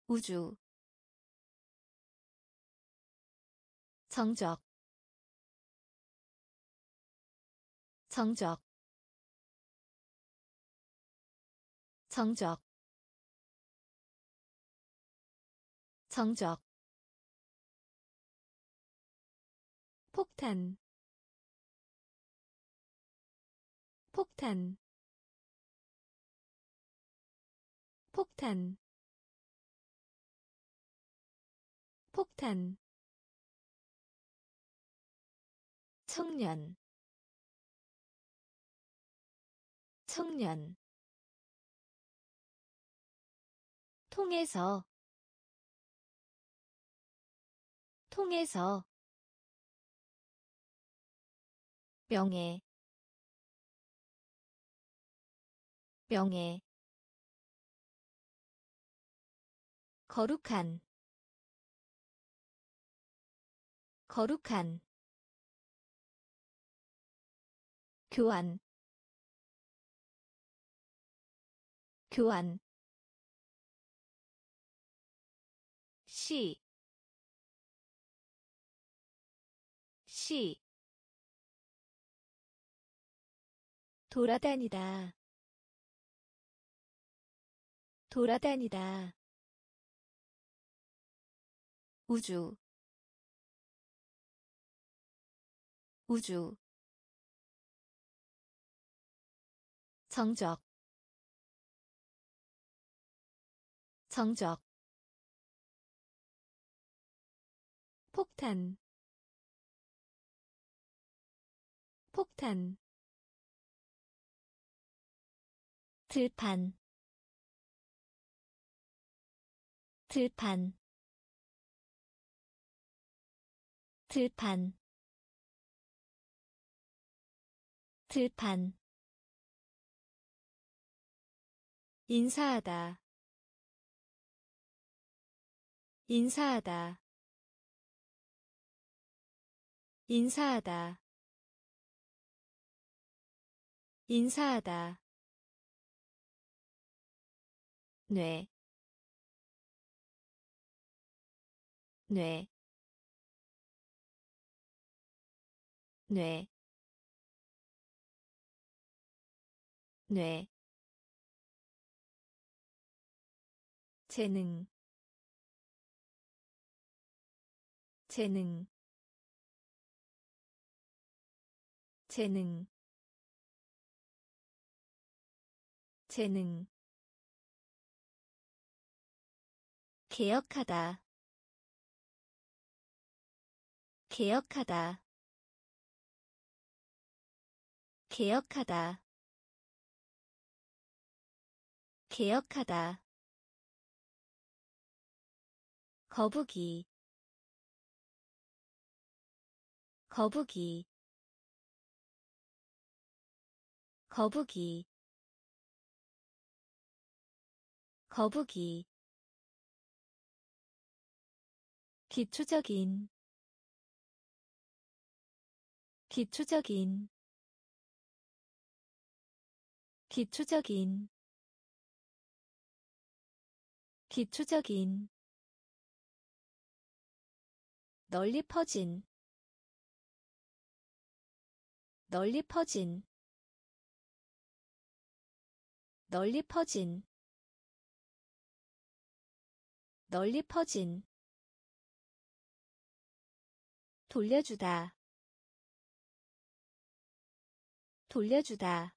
우주. 정적 정적. 정적 정적 폭탄. 폭탄. 폭탄. 폭탄. 청년. 청년. 통해서. 통해서 명예 명예 거룩한 거룩한 교환 교환 시, 시, 돌아다니다, 돌아다니다, 우주, 우주, 정적, 정적, 폭탄. 폭탄 들판. 들판. 들판. 들판. 인사하다. 인사하다. 인사하다. 인사하다 뇌, 뇌, 뇌, 뇌, 재능, 재능, 재능. 재능 개혁하다. 개혁하다. 개혁하다. 개혁하다. 거북이. 거북이. 거북이. 거북이 기초적인 기초적인 기초적인 기초적인. 널리 퍼진 널리 퍼진 널리 퍼진 널리 퍼진 돌려주다. 돌려주다.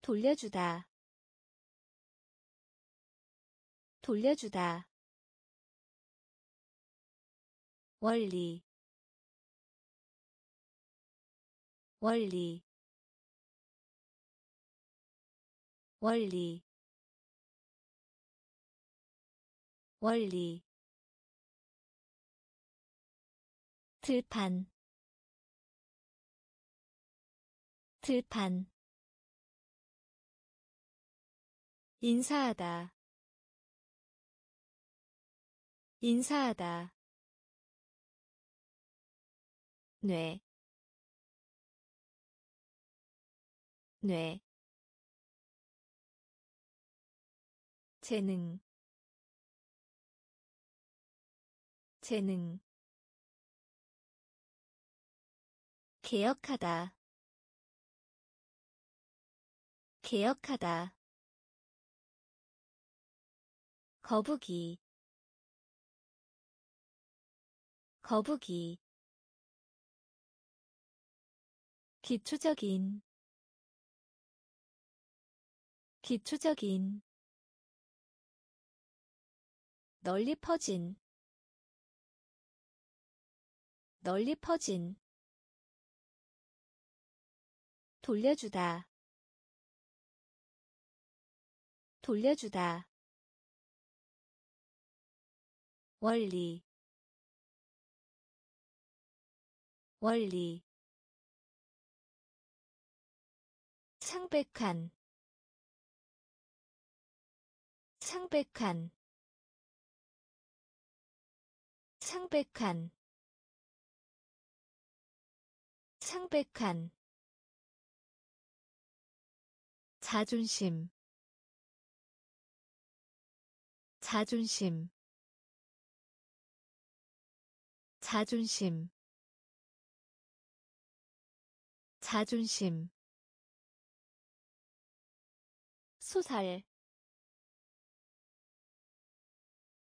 돌려주다. 돌려주다. 원리. 원리. 원리. 원리 들판. 들판. 인사하다. 인사하다. 뇌, 뇌, 재능, 재능, 개혁하다, 개혁하다, 거북이, 거북이, 기초적인. 기초적인. 널리 퍼진. 널리 퍼진 돌려주다. 돌려주다. 원리. 원리. 창백한. 창백한. 창백한. 창백한 자존심 자존심 자존심 자존심. 소살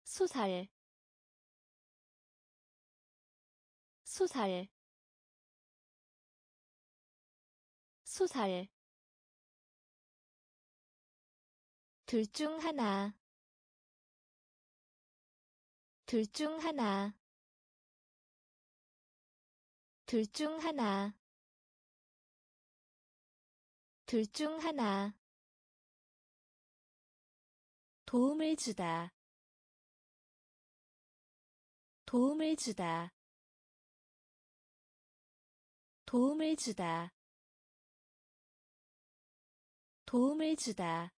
소살 소살 소살 둘 중 하나. 둘 중 하나. 둘 중 하나. 둘 중 하나. 도움을 주다. 도움을 주다. 도움을 주다. 도움을 주다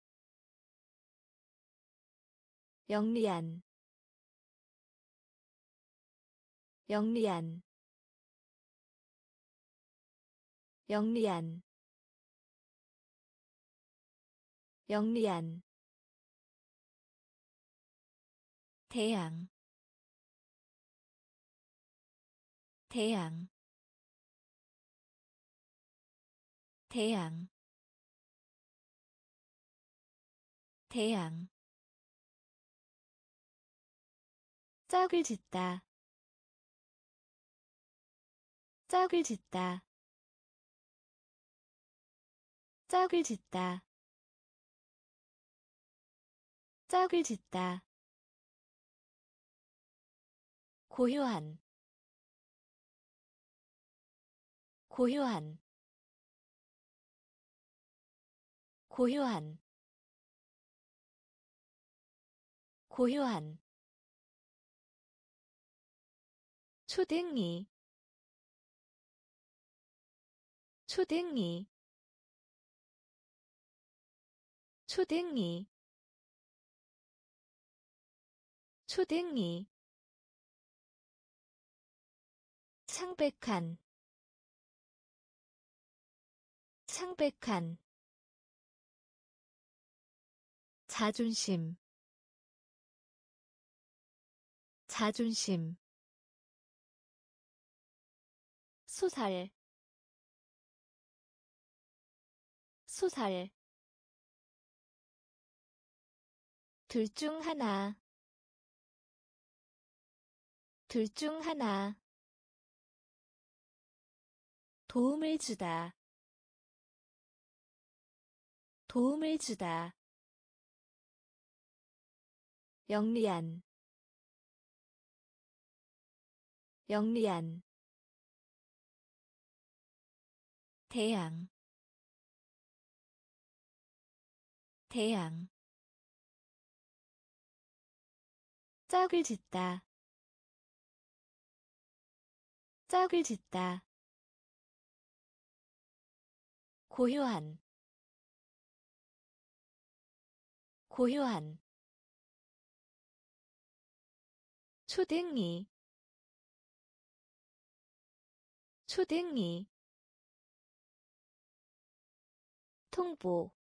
영리한 영리한 영리한 영리한. 태양 태양. 태양 태양 짝을 짓다. 짝을 짓다. 짝을 짓다. 짝을 짓다. 고요한. 고요한. 고요한. 고요한 초등이 초등이 초등이 초등이 창백한 창백한 자존심 자존심 소살 소살 둘 중 하나. 둘 중 하나. 도움을 주다. 도움을 주다. 영리한. 영리한 태양. 태양. 짝을 짓다. 짝을 짓다. 고요한. 고요한. 초등이. 초등이 통보.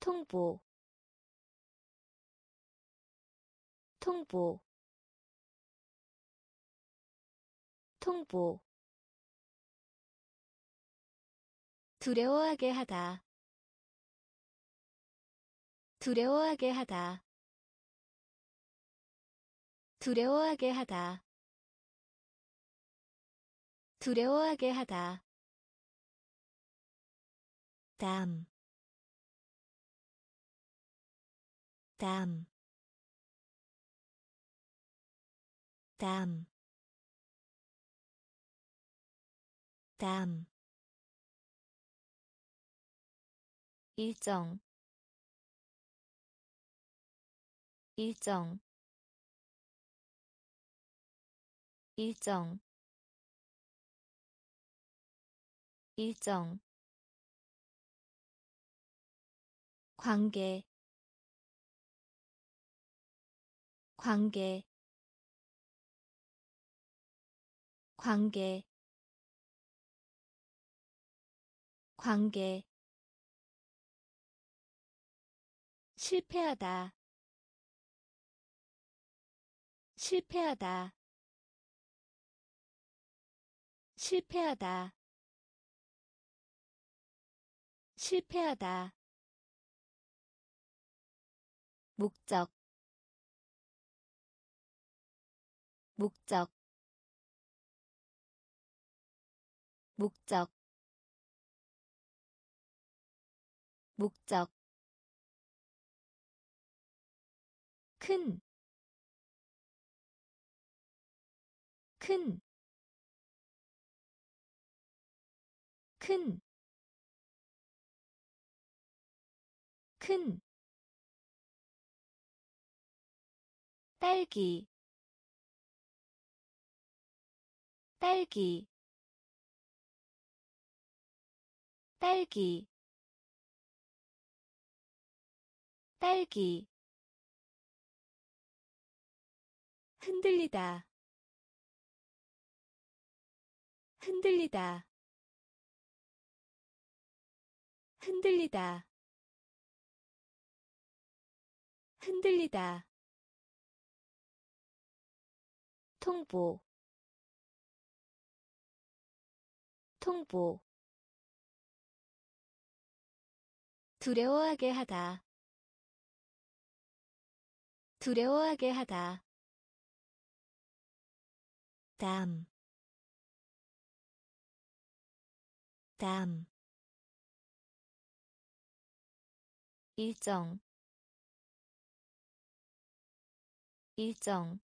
통보. 통보. 통보. 두려워하게 하다. 두려워하게 하다. 두려워하게 하다. 두려워하게 하다 담, 담, 담, 담. 일정. 일정. 일정. 일정 관계 관계 관계 관계. 실패하다 실패하다. 실패하다 실패하다 목적 목적 목적 목적. 큰, 큰, 큰, 큰, 딸기, 딸기, 딸기, 딸기. 흔들리다. 흔들리다. 흔들리다. 흔들리다 통보. 통보. 두려워하게 하다. 두려워하게 하다. 땀, 땀, 일정, 일정,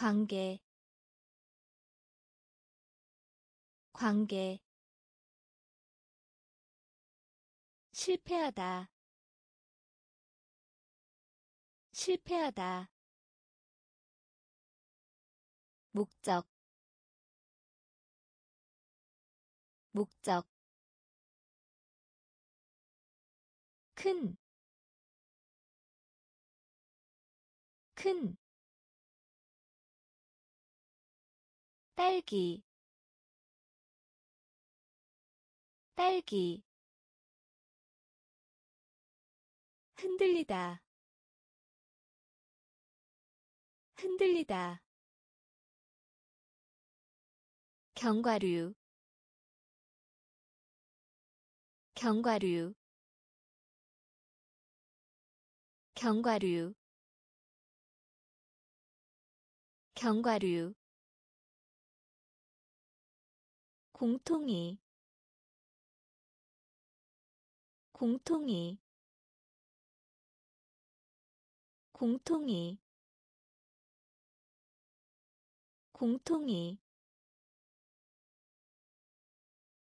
관계, 관계, 실패하다, 실패하다. 목적 목적 큰, 큰, 딸기, 딸기, 흔들리다, 흔들리다. 견과류. 견과류. 견과류. 견과류 공통이 공통이 공통이 공통이.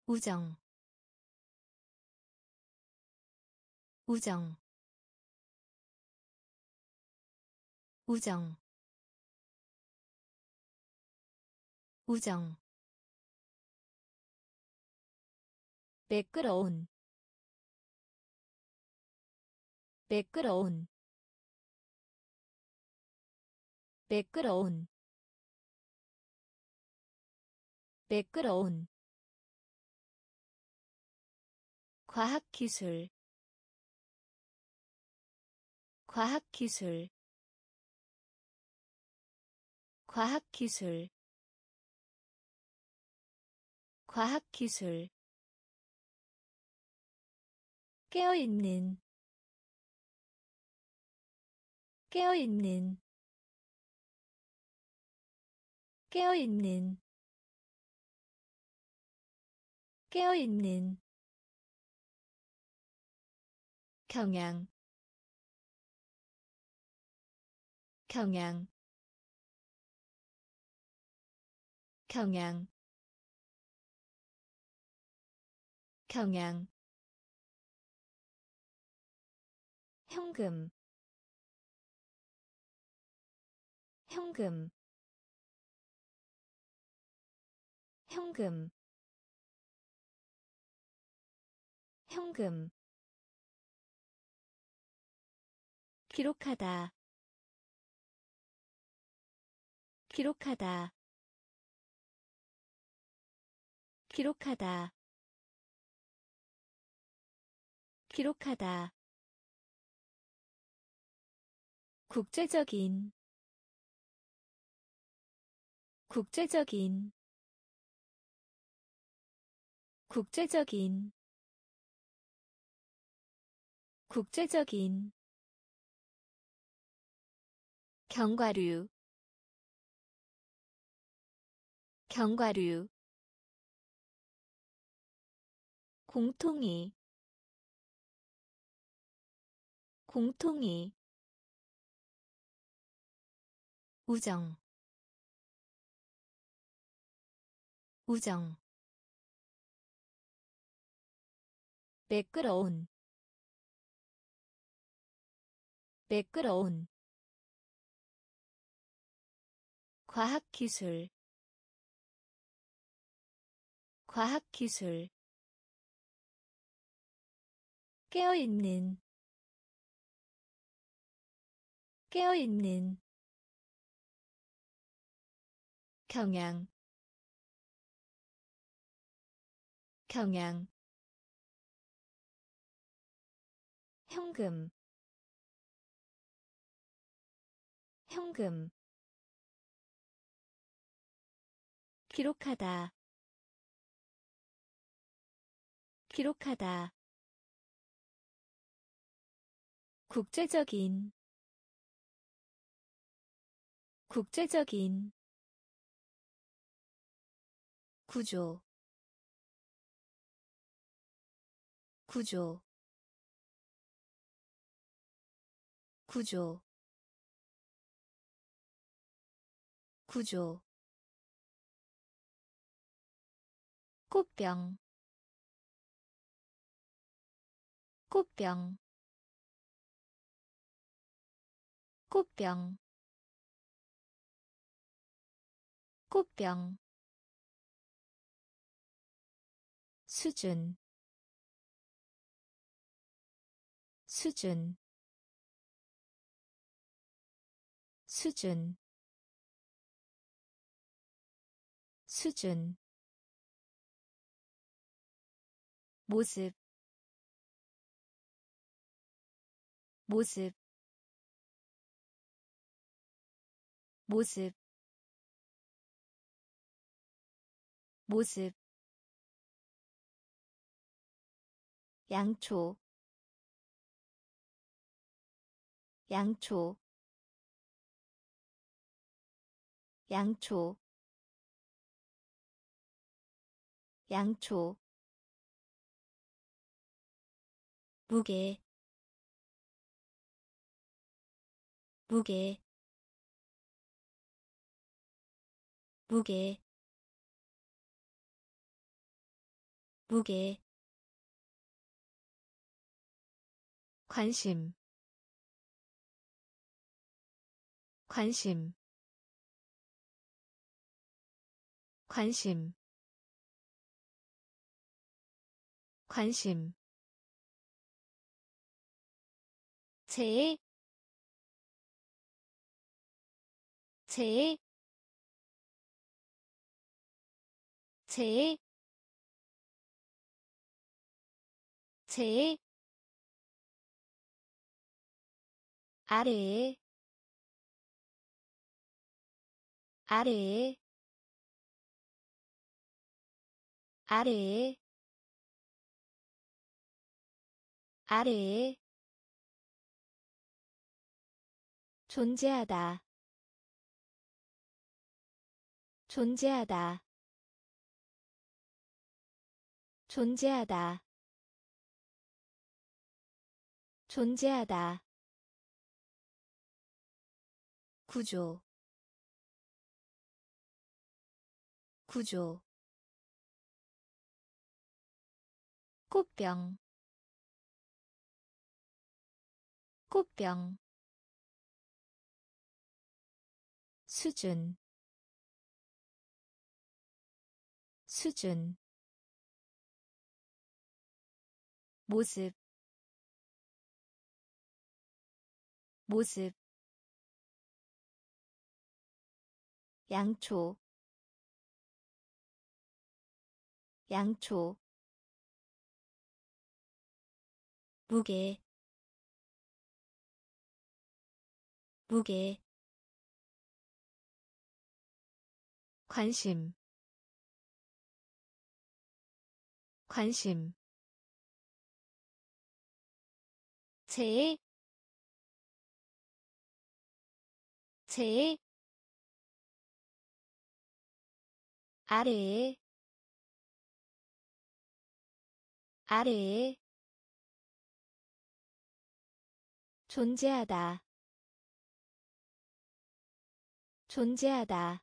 우정 우정 우정 우정 매끄러운 매끄러운 매끄러운 매끄러운. 과학기술 과학기술 과학기술 과학기술 깨어있는 깨어있는 깨어있는 깨어있는 경향 경향 경향 경향 현금 현금 현금 현금. 기록하다 기록하다 기록하다 기록하다 국제적인 국제적인 국제적인 국제적인 견과류 견과류 공통이 공통이 우정 우정. 매끄러운 매끄러운. 과학기술 과학기술. 깨어있는 깨어있는 경향. 경향. 현금. 현금. 기록하다. 기록하다. 국제적인. 국제적인 구조. 구조. 구조. 구조. 꽃병. 꽃병. 꽃병. 꽃병 수준 수준 수준 수준. 모습 모습. 모습 모습 양초 양초 양초 양초 무게 무게 무게 무게 관심. 관심. 관심. 관심. 제, 제, 제, 제, 아래에, 아래에, 아래에, 아래에 존재하다. 존재하다. 존재하다. 존재하다 구조. 구조. 꽃병. 꽃병. 수준. 수준. 모습. 모습 양초 양초 무게 무게 관심 관심 제, 제, 아래에, 아래에, 존재하다, 존재하다.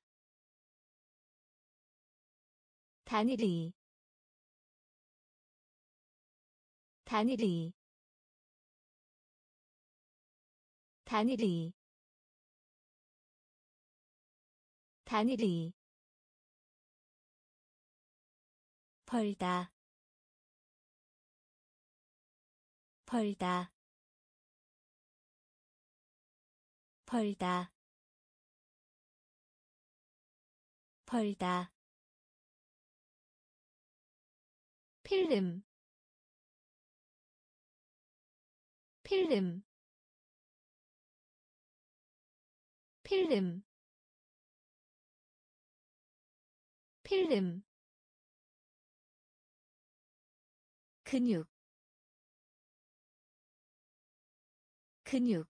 단일이 단일이 단일이 단일이 벌다. 벌다. 벌다. 벌다. 필름. 필름. 필름. 필름 근육 근육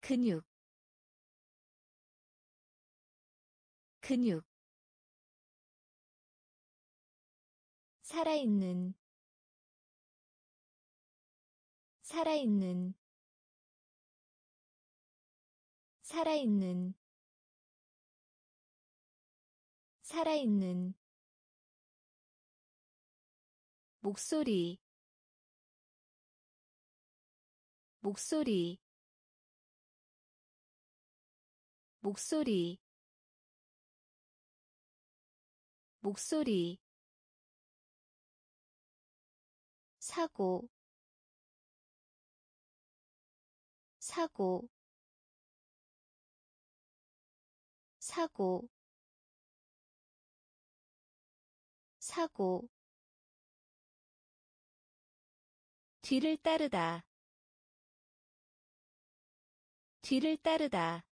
근육 근육. 살아있는 살아있는 살아있는 살아있는 목소리 목소리 목소리 목소리 사고 사고 사고 사고 뒤를 따르다. 뒤를 따르다.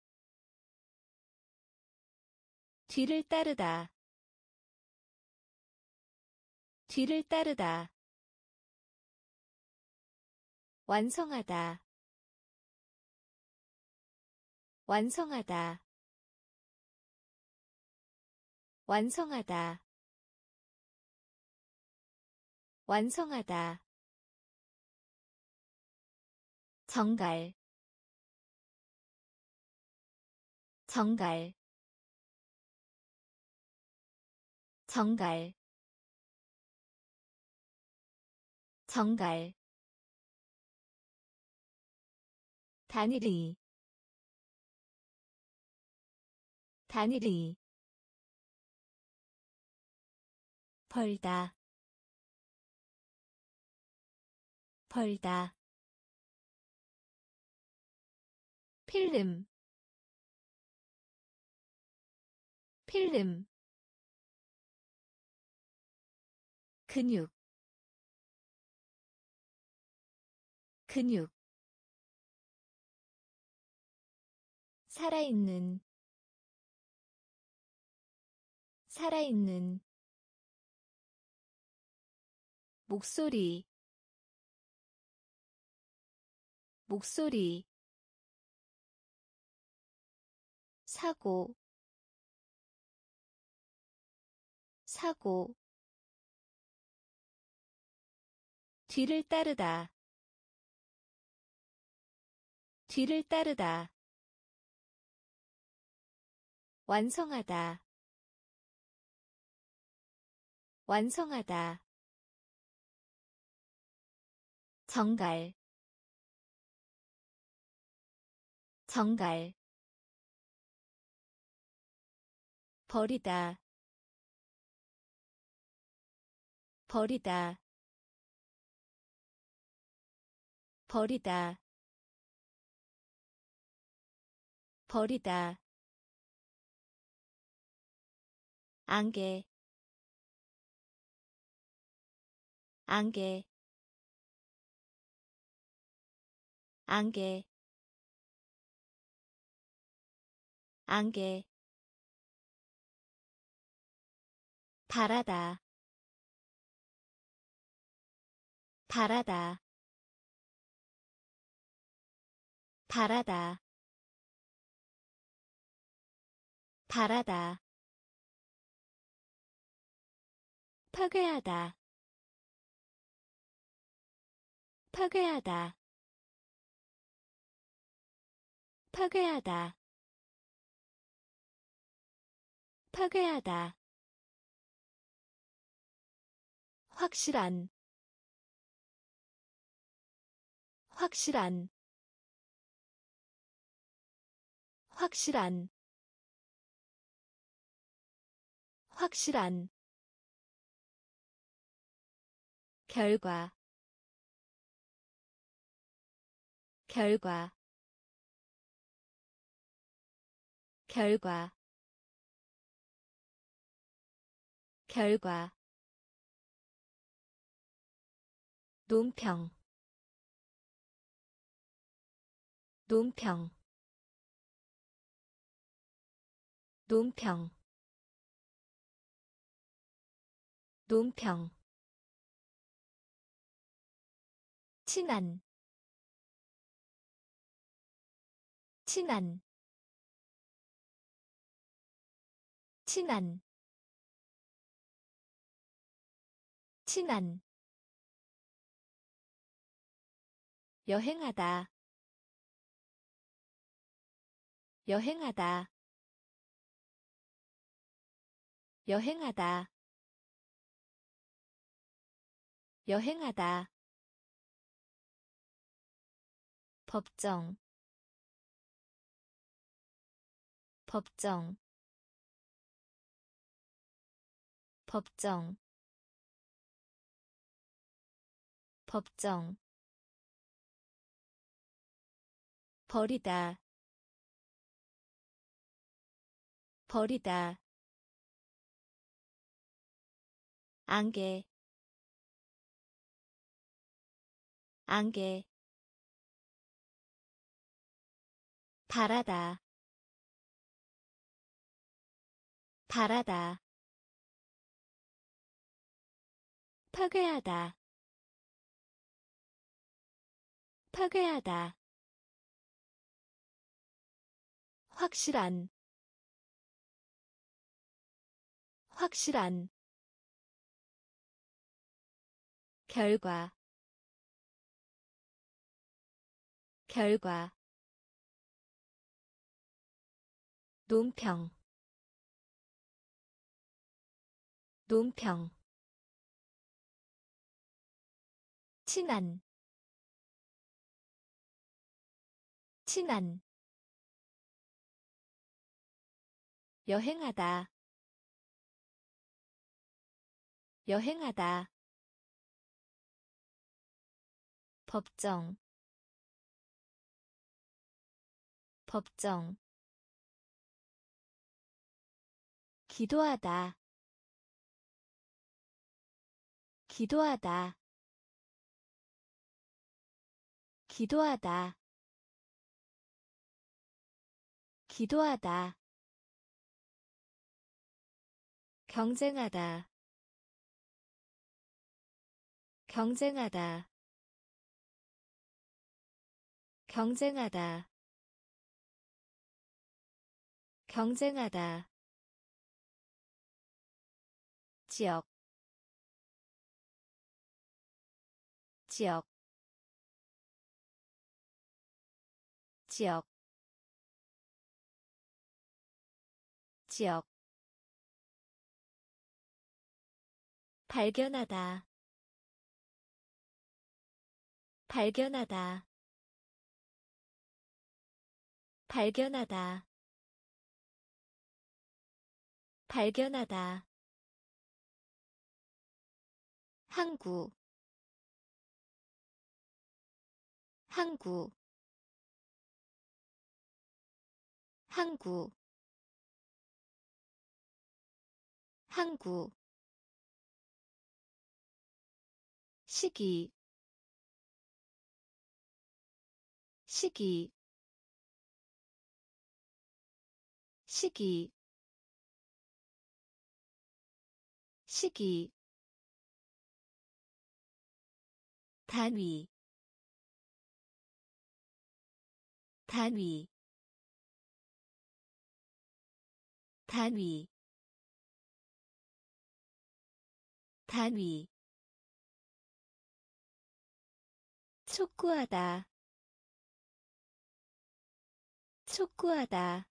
뒤를 따르다. 뒤를 따르다. 완성하다. 완성하다. 완성하다. 완성하다 정갈 정갈 정갈 정갈. 단일이 단일이. 벌다 벌다 필름 필름 근육 근육 살아있는 살아있는 목소리 목소리 사고 사고 뒤를 따르다 뒤를 따르다 완성하다 완성하다 정갈 정갈 버리다. 버리다. 버리다. 버리다. 안개. 안개. 안개. 안개 바라다. 바라다. 바라다. 바라다. 파괴하다. 파괴하다. 파괴하다. 파괴하다 확실한 확실한 확실한 확실한 결과 결과 결과 결과 논평. 논평. 논평. 논평. 친한. 친한. 친한. 친한 여행하다. 여행하다. 여행하다. 여행하다. 법정. 법정. 법정. 법정 버리다. 버리다. 안개. 안개. 바라다. 바라다. 파괴하다. 파괴하다 확실한 확실한 결과 결과 논평 논평 친한 친한 여행하다. 여행하다. 법정. 법정. 기도하다. 기도하다. 기도하다. 기도하다 경쟁하다. 경쟁하다. 경쟁하다. 경쟁하다. 지역. 지역. 지역. 지역 발견하다. 발견하다. 발견하다. 발견하다. 항구. 항구. 항구. 항구 시기 시기 시기 시기. 단위 단위 단위 단위 촉구하다. 촉구하다.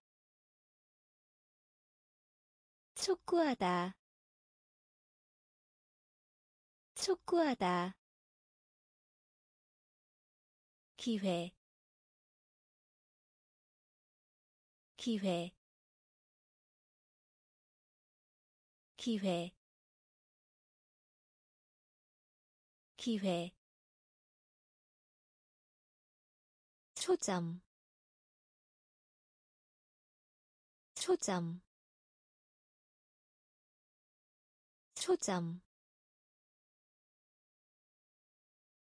촉구하다. 촉구하다. 기회. 기회. 기회. 기회 초점. 초점. 초점.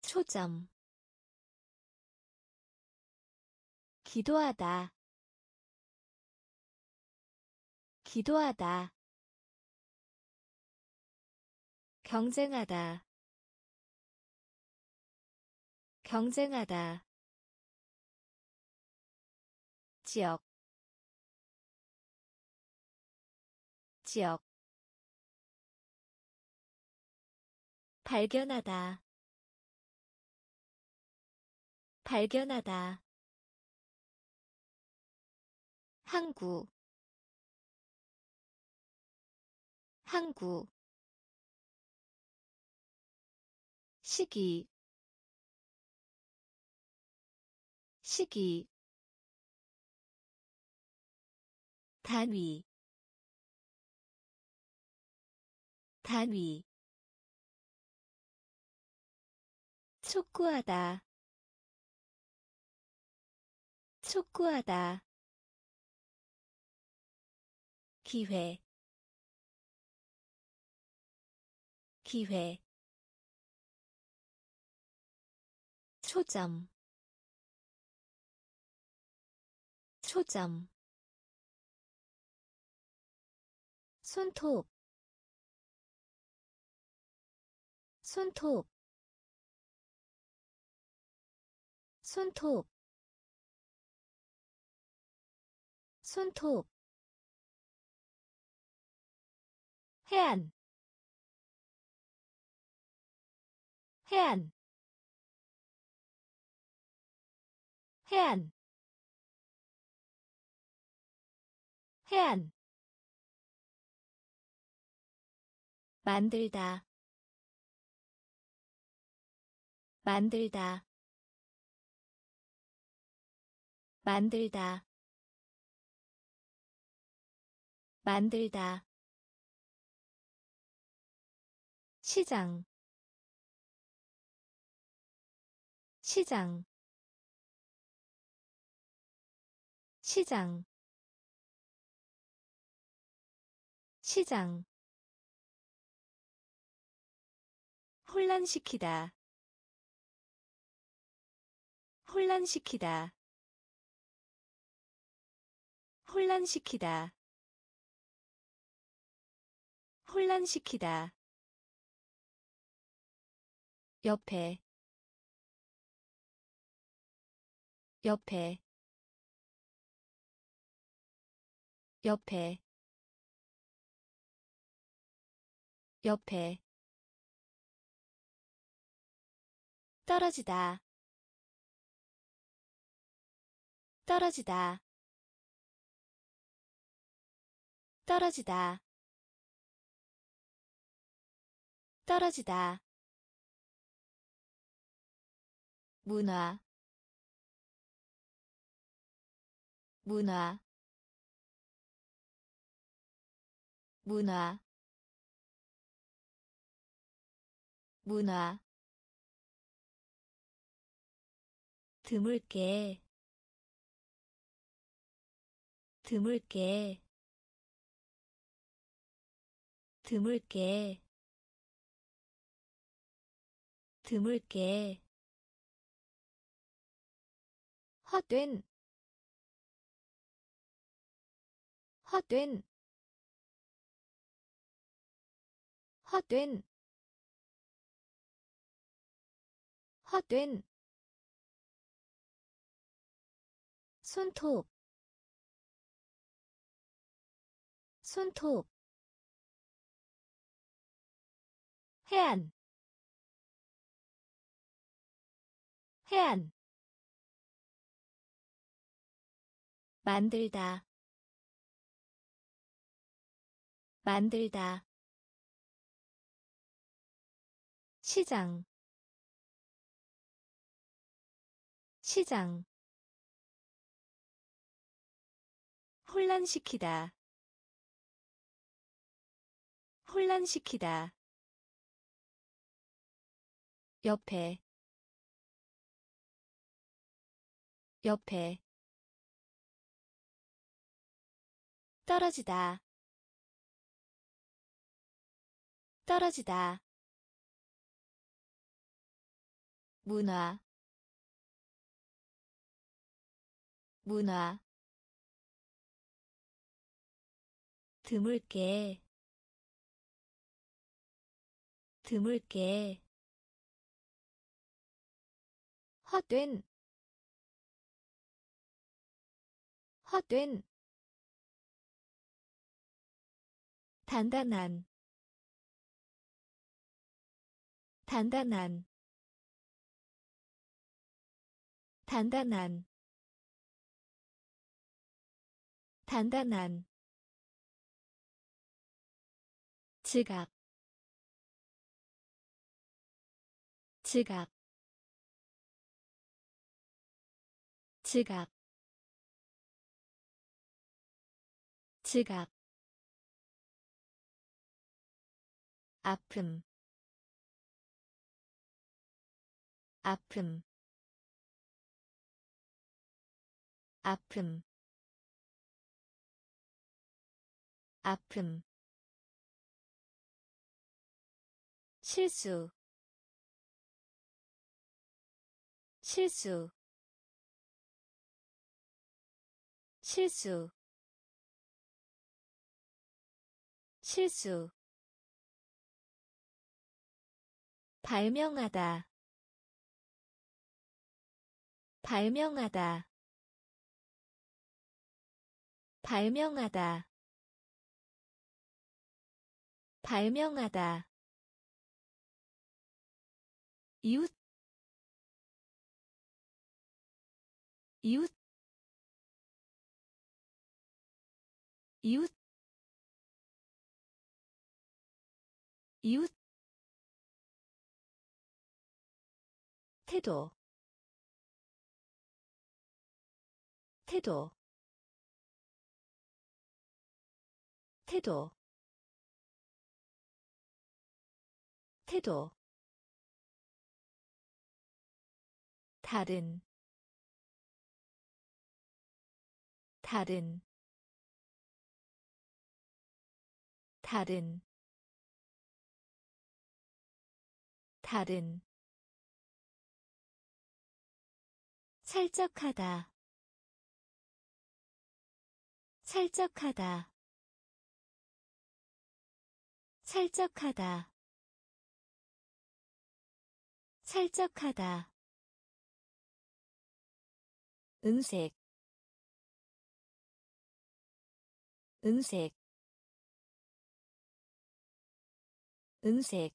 초점. 기도하다. 기도하다. 경쟁하다. 경쟁하다 지역 지역. 발견하다 발견하다. 항구 항구. 시기 시기 단위 단위 촉구하다 촉구하다 기회 기회 초점 초점 손톱 손톱 손톱 손톱. 해안 해안 해안 해안 만들다. 만들다. 만들다. 만들다. 시장. 시장. 시장. 시장 혼란시키다. 혼란시키다. 혼란시키다. 혼란시키다. 옆에. 옆에. 옆에. 옆에 떨어지다. 떨어지다. 떨어지다. 떨어지다. 문화. 문화. 문화. 문화 드물게. 드물게. 드물게. 드물게. 헛된. 헛된. 헛된. 헛된 손톱 손톱 해안 해안 만들다 만들다 시장 시장 혼란시키다. 혼란시키다. 옆에. 옆에. 떨어지다. 떨어지다. 문화. 문화 드물게. 드물게. 헛된. 헛된. 단단한. 단단한. 단단한. 단단한 지갑 지갑 지갑 지갑. 아픔 아픔. 아픔 아픔 실수 실수 실수 실수. 발명하다 발명하다 발명하다 발명하다 이웃 이웃 이웃 이웃 태도。 태도 다른 다른 다른 다른. 살짝하다 살짝하다 살짝하다 살짝하다 은색 은색 은색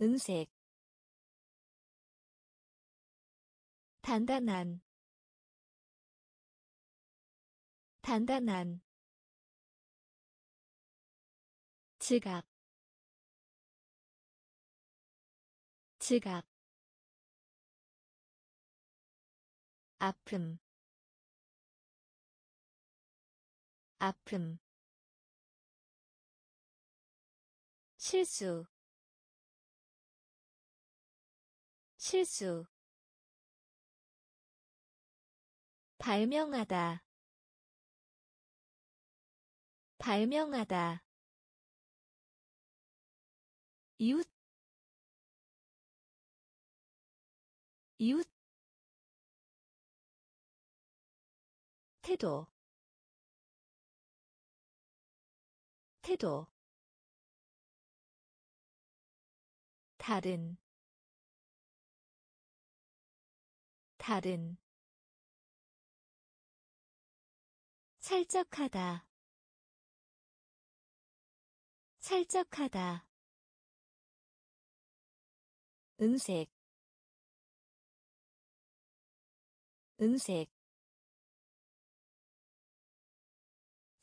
은색. 단단한 단단한. 지갑 지갑 아픔. 아픔. 실수. 실수. 발명하다. 발명하다. 이웃. 이웃 태도 태도 다른 다른 살짝하다 살짝하다 은색 은색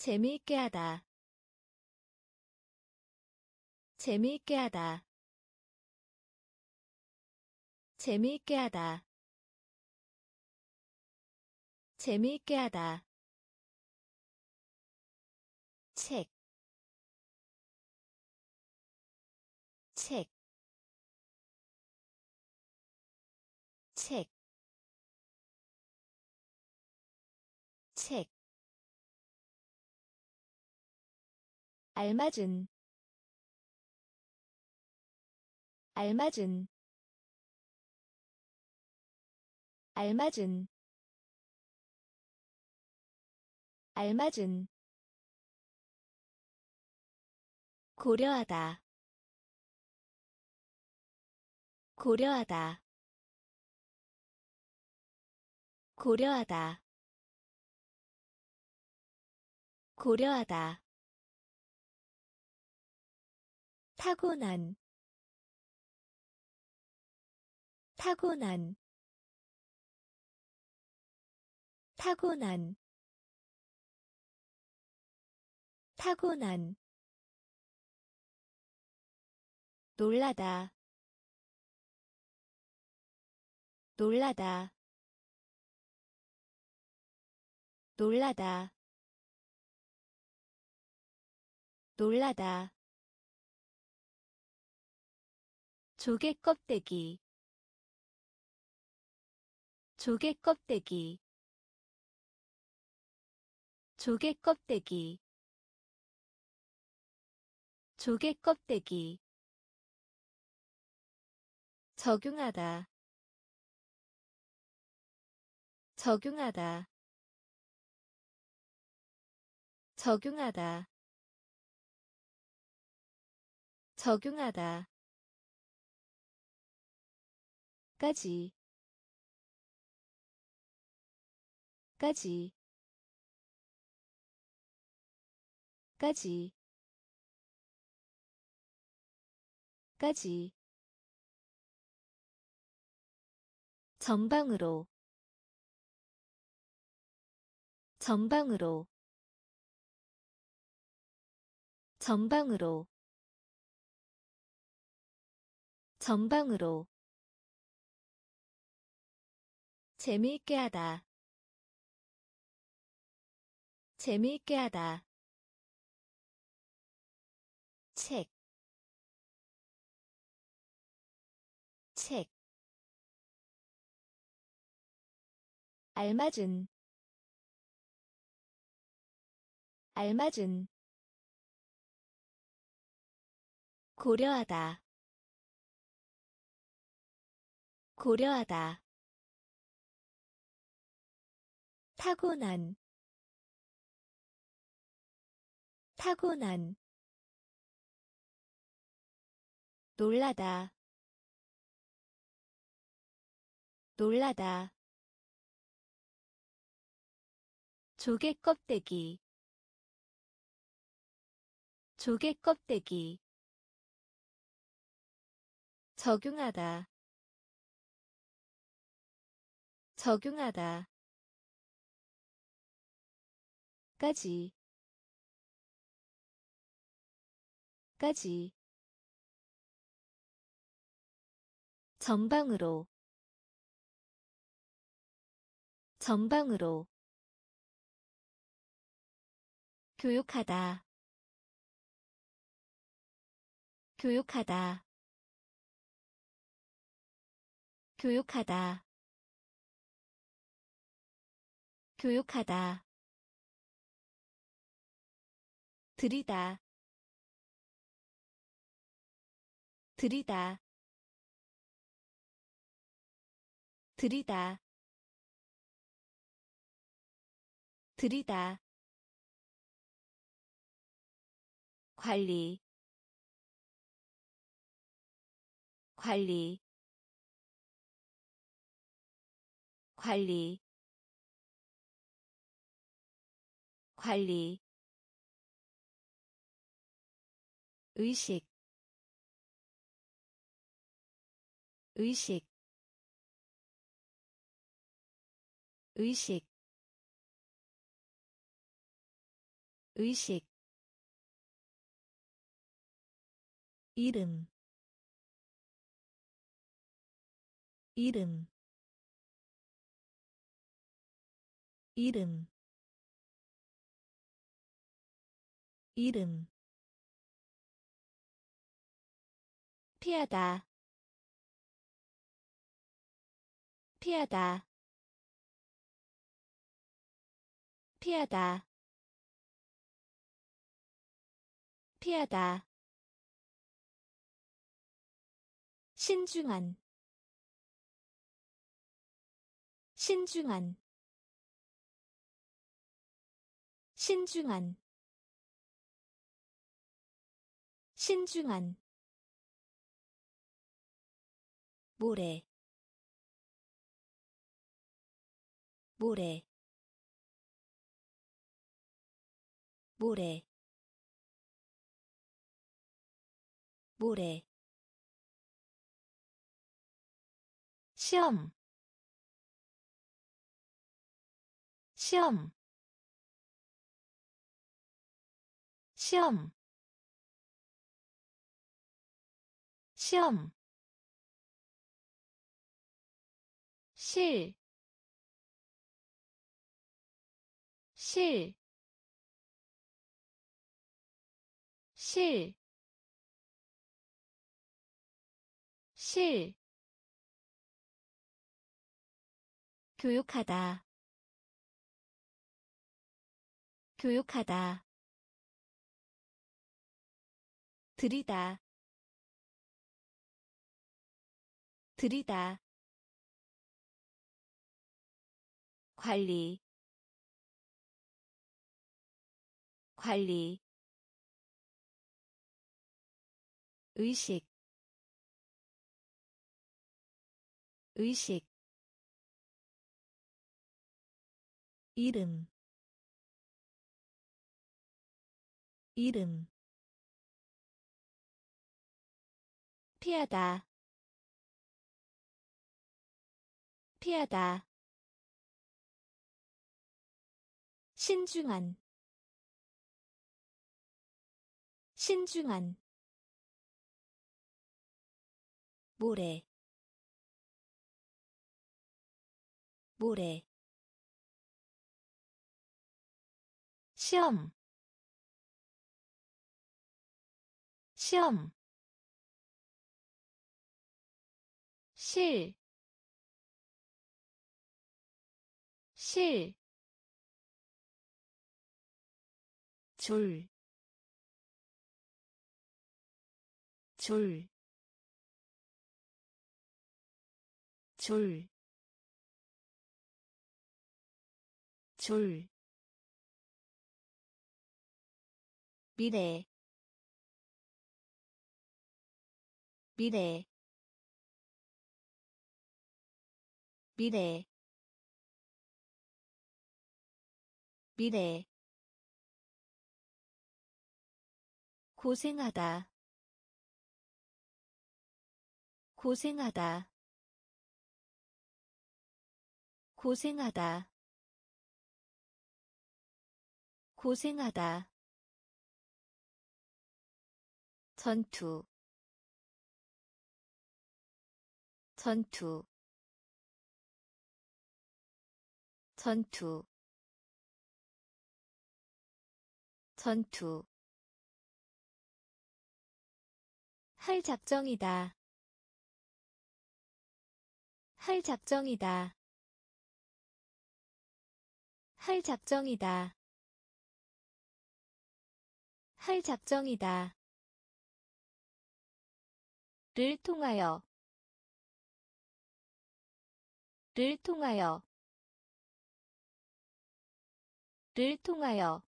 재미있게 하다. 재미있게 하다. 재미있게 하다. 재미있게 하다. 책, 책, 알맞은 알맞은 알맞은 알맞은. 고려하다 고려하다. 고려하다 고려하다 타고난 타고난 타고난 타고난. 놀라다 놀라다. 놀라다. 놀라다 조개 껍데기. 조개 껍데기. 조개 껍데기. 조개 껍데기. 적용하다. 적용하다. 적용하다. 적용하다 까지. 까지. 까지. 까지. 전방으로. 전방으로. 전방으로. 전방으로 재미있게 하다. 재미있게 하다. 책, 책, 알맞은, 알맞은, 고려하다, 고려하다, 타고난 타고난 놀라다 놀라다 조개 껍데기 조개 껍데기 적용하다 적용하다 까지. 까지. 전방으로. 전방으로. 교육하다. 교육하다. 교육하다. 교육하다 들이다. 들이다. 들이다. 들이다. 관리. 관리. 관리. 관리 의식 의식 의식 의식. 이름 이름. 이름 이름 피하다. 피하다. 피하다. 피하다. 신중한. 신중한. 신중한. 신중한 모래 모래 모래 모래. 시험 시험 시험 시험 실, 실, 실, 실, 교육하다, 교육하다, 들이다, 들이다 관리 관리 의식 의식 이름 이름 피하다 피하다 신중한 신중한 모래 모래 시험 시험 실, 실, 줄, 줄, 줄, 줄, 미래, 미래, 미래, 미래 고생하다. 고생하다. 고생하다. 고생하다. 전투. 전투. 전투. 전투 할 작정이다. 할 작정이다. 할 작정이다. 할 작정이다. 를 통하여. 를 통하여. 를 통하여.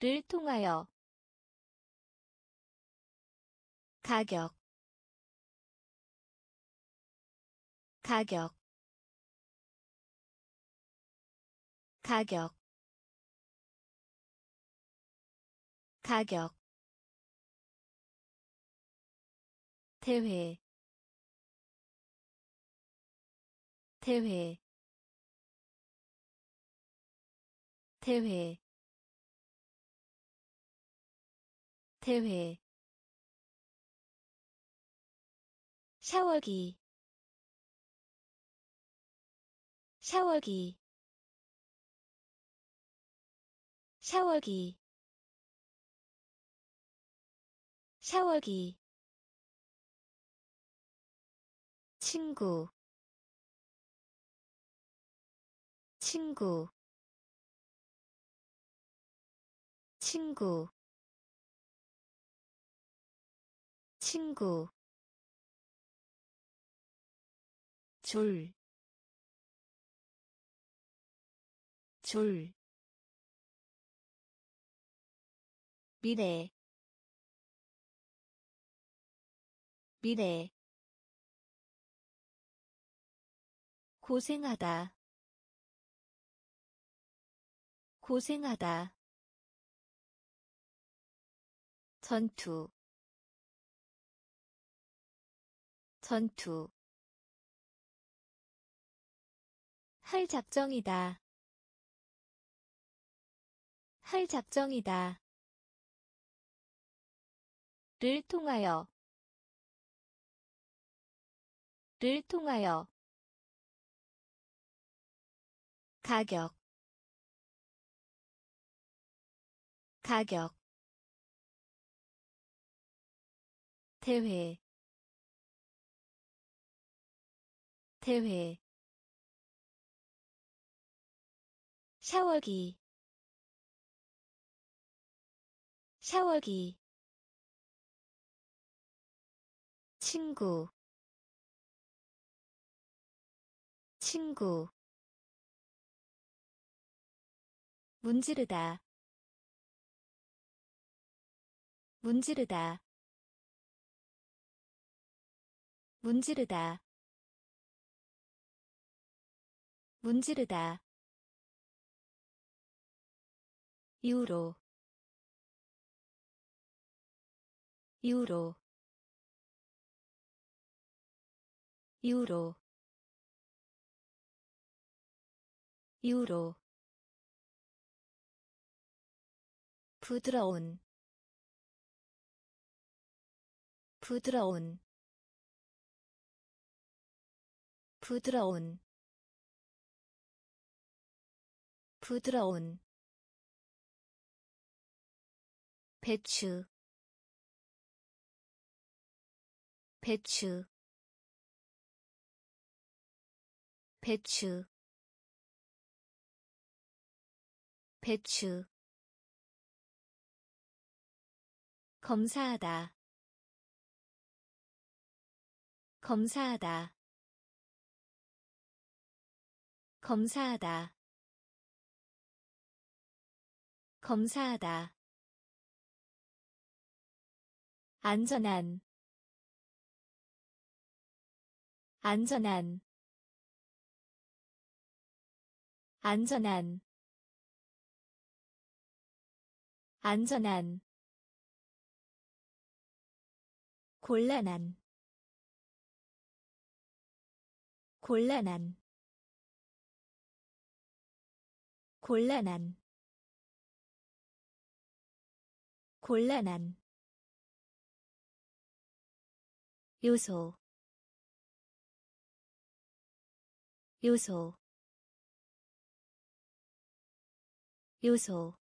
를 통하여 가격 가격 가격 가격. 대회 대회. 대회 대회 샤워기. 샤워기. 샤워기. 샤워기. 친구. 친구. 친구. 친구 줄, 줄, 미래, 미래, 고생하다, 고생하다, 전투, 전투, 할 작정이다. 할 작정이다. 를 통하여. 를 통하여. 가격. 가격. 대회. 대회 샤워기. 샤워기. 친구. 친구. 문지르다. 문지르다. 문지르다. 문지르다 유로 유로 유로 유로. 부드러운 부드러운 부드러운 부드러운 배추 배추 배추 배추. 검사하다 검사하다. 검사하다 검사하다 안전한 안전한 안전한 안전한 곤란한 곤란한 곤란한 곤란한 요소 요소 요소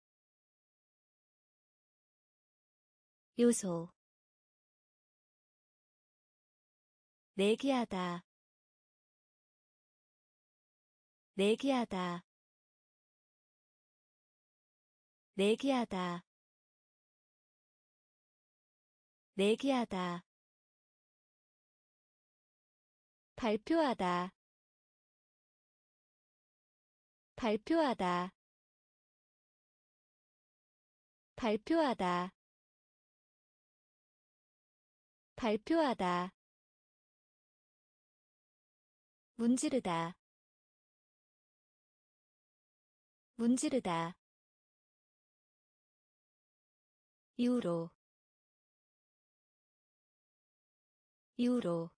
요소 내기하다. 내기하다. 내기하다. 내기하다 발표하다. 발표하다. 발표하다. 발표하다. 문지르다. 문지르다. 유로. 유로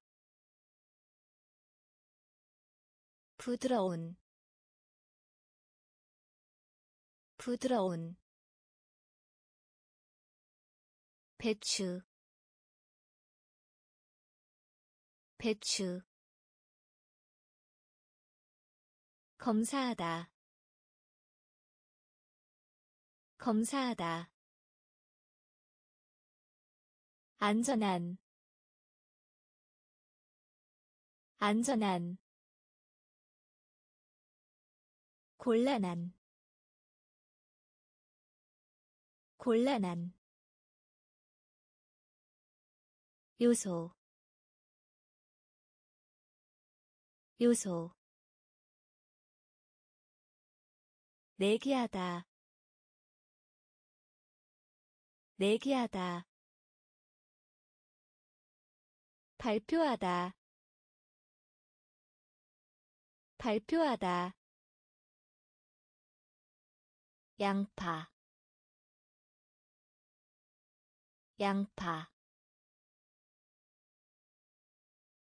부드러운 부드러운 배추 배추. 검사하다 검사하다. 안전한 안전한 곤란한. 곤란한. 요소. 요소. 내기하다. 내기하다. 발표하다. 발표하다 양파 양파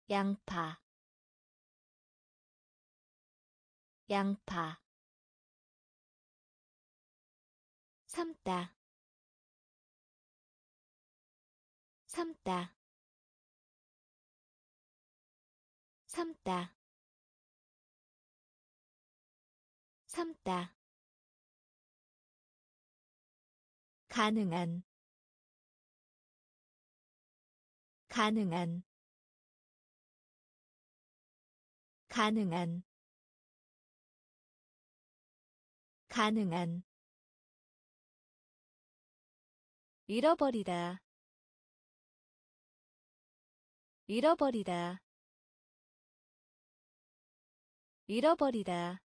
양파 양파. 삶다 삶다 삶다. 삶다 가능한 가능한 가능한 가능한. 잃어버리다 잃어버리다 잃어버리다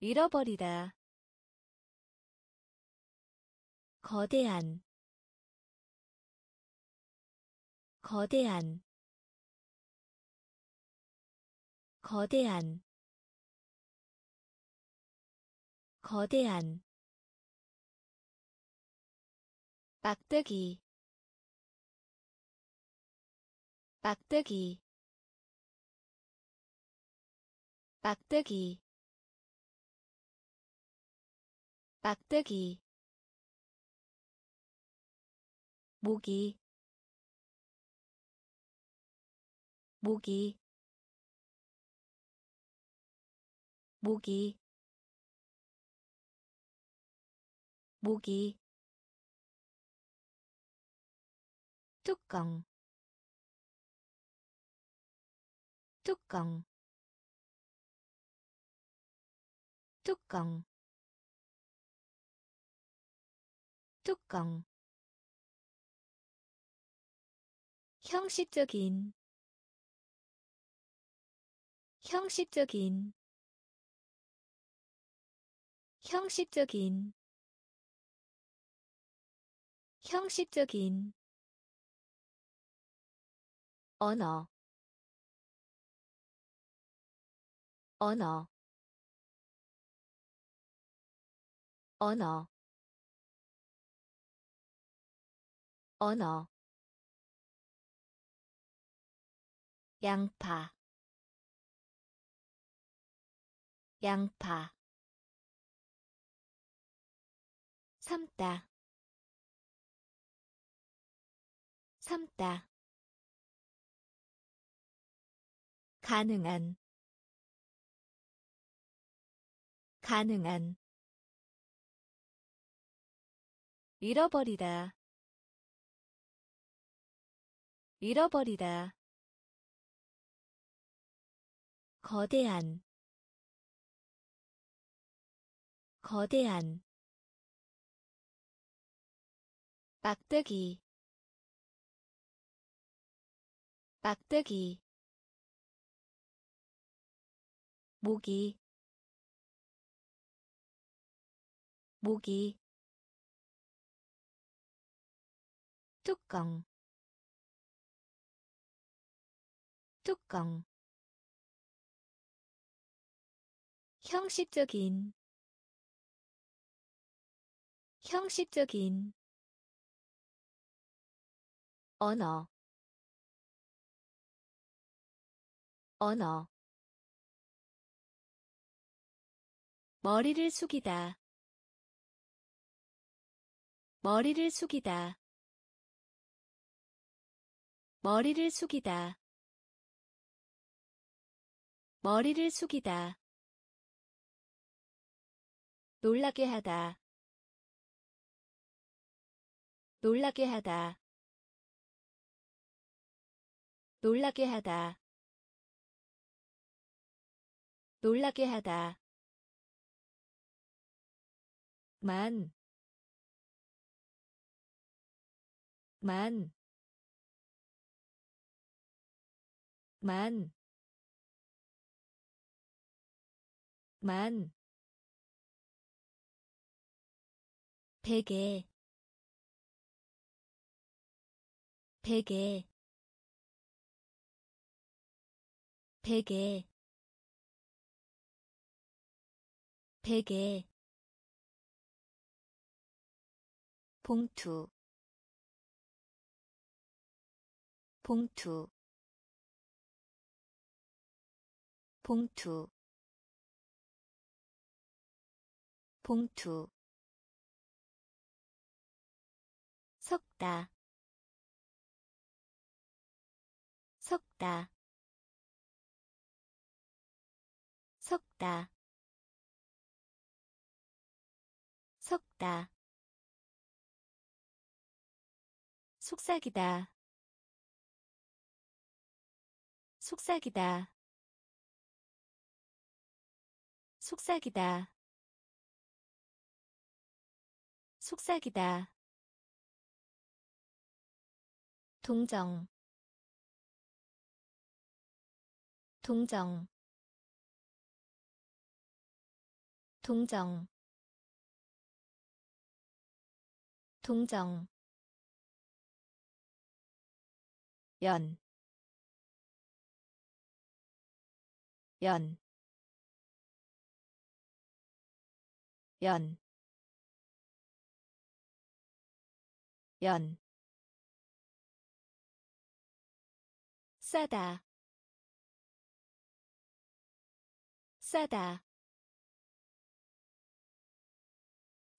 잃어버리다 거대한 거대한 거대한 거대한. 빡뜨기 빡뜨기 빡뜨기 빡뜨기 모기 모기 모기 모기 뚜껑 뚜껑. 뚜껑 뚜껑 형식적인 형식적인 형식적인 형식적인 언어 언어 언어 언어 양파 양파 삶다 삶다. 가능한 가능한. 잃어버리다 잃어버리다 거대한 거대한 막대기 막대기 모기 모기 뚜껑 뚜껑 형식적인 형식적인 언어 언어. 머리를 숙이다. 머리를 숙이다. 머리를 숙이다. 머리를 숙이다 놀라게 하다. 놀라게 하다. 놀라게 하다. 놀라게 하다. 만, 만, 만, 만, 베개, 베개, 베개, 베개. 봉투 봉투 봉투 봉투 섞다. 섞다. 섞다. 섞다. 속삭이다. 속삭이다. 속삭이다. 속삭이다 동정. 동정. 동정. 동정. 연, 연, 연, 연, 싸다, 싸다,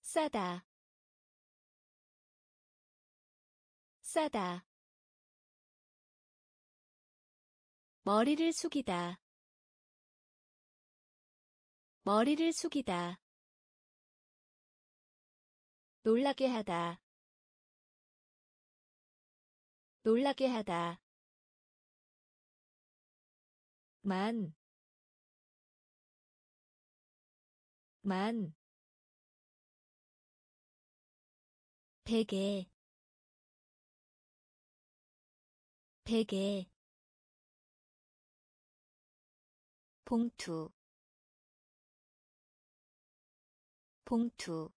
싸다, 싸다. 머리를 숙이다. 머리를 숙이다. 놀라게 하다. 놀라게 하다 만, 만, 베개, 베개, 봉투 봉투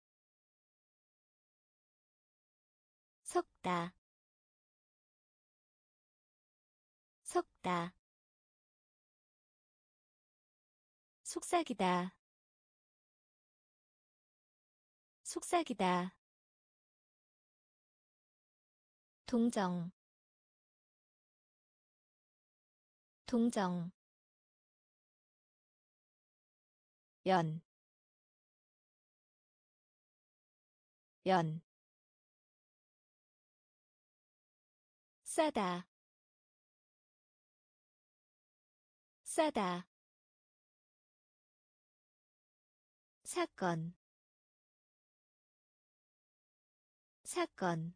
섞다 섞다 속삭이다. 속삭이다. 동정. 동정. 연, 연, 싸다, 싸다, 사건. 사건.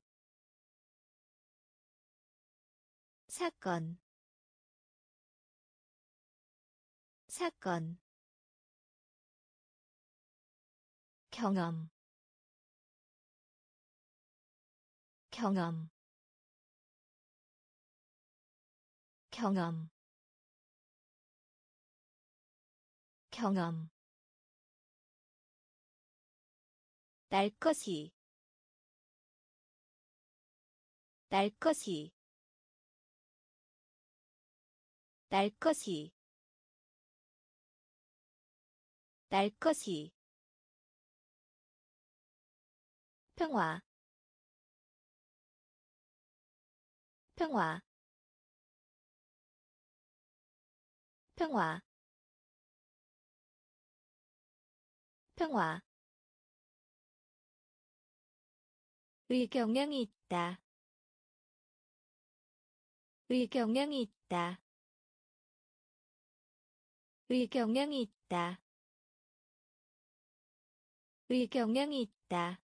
사건. 사건. 경험. 경험. 경험. 경험 날 것이. 날 것이. 날 것이. 날 것이. 평화. 평화. 평화. 평화 의 경향이 있다. 의 경향이 있다. 의 경향이 있다. 의 경향이 있다.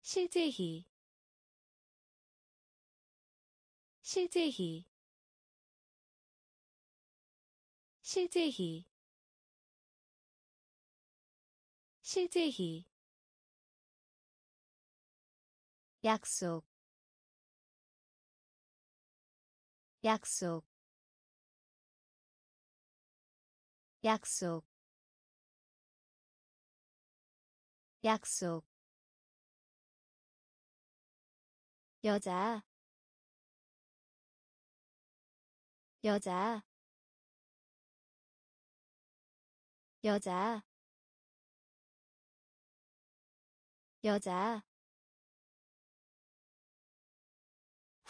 실제히 실제히 실제히 실제히 약속. 약속. 약속. 약속. 여자. 여자. 여자. 여자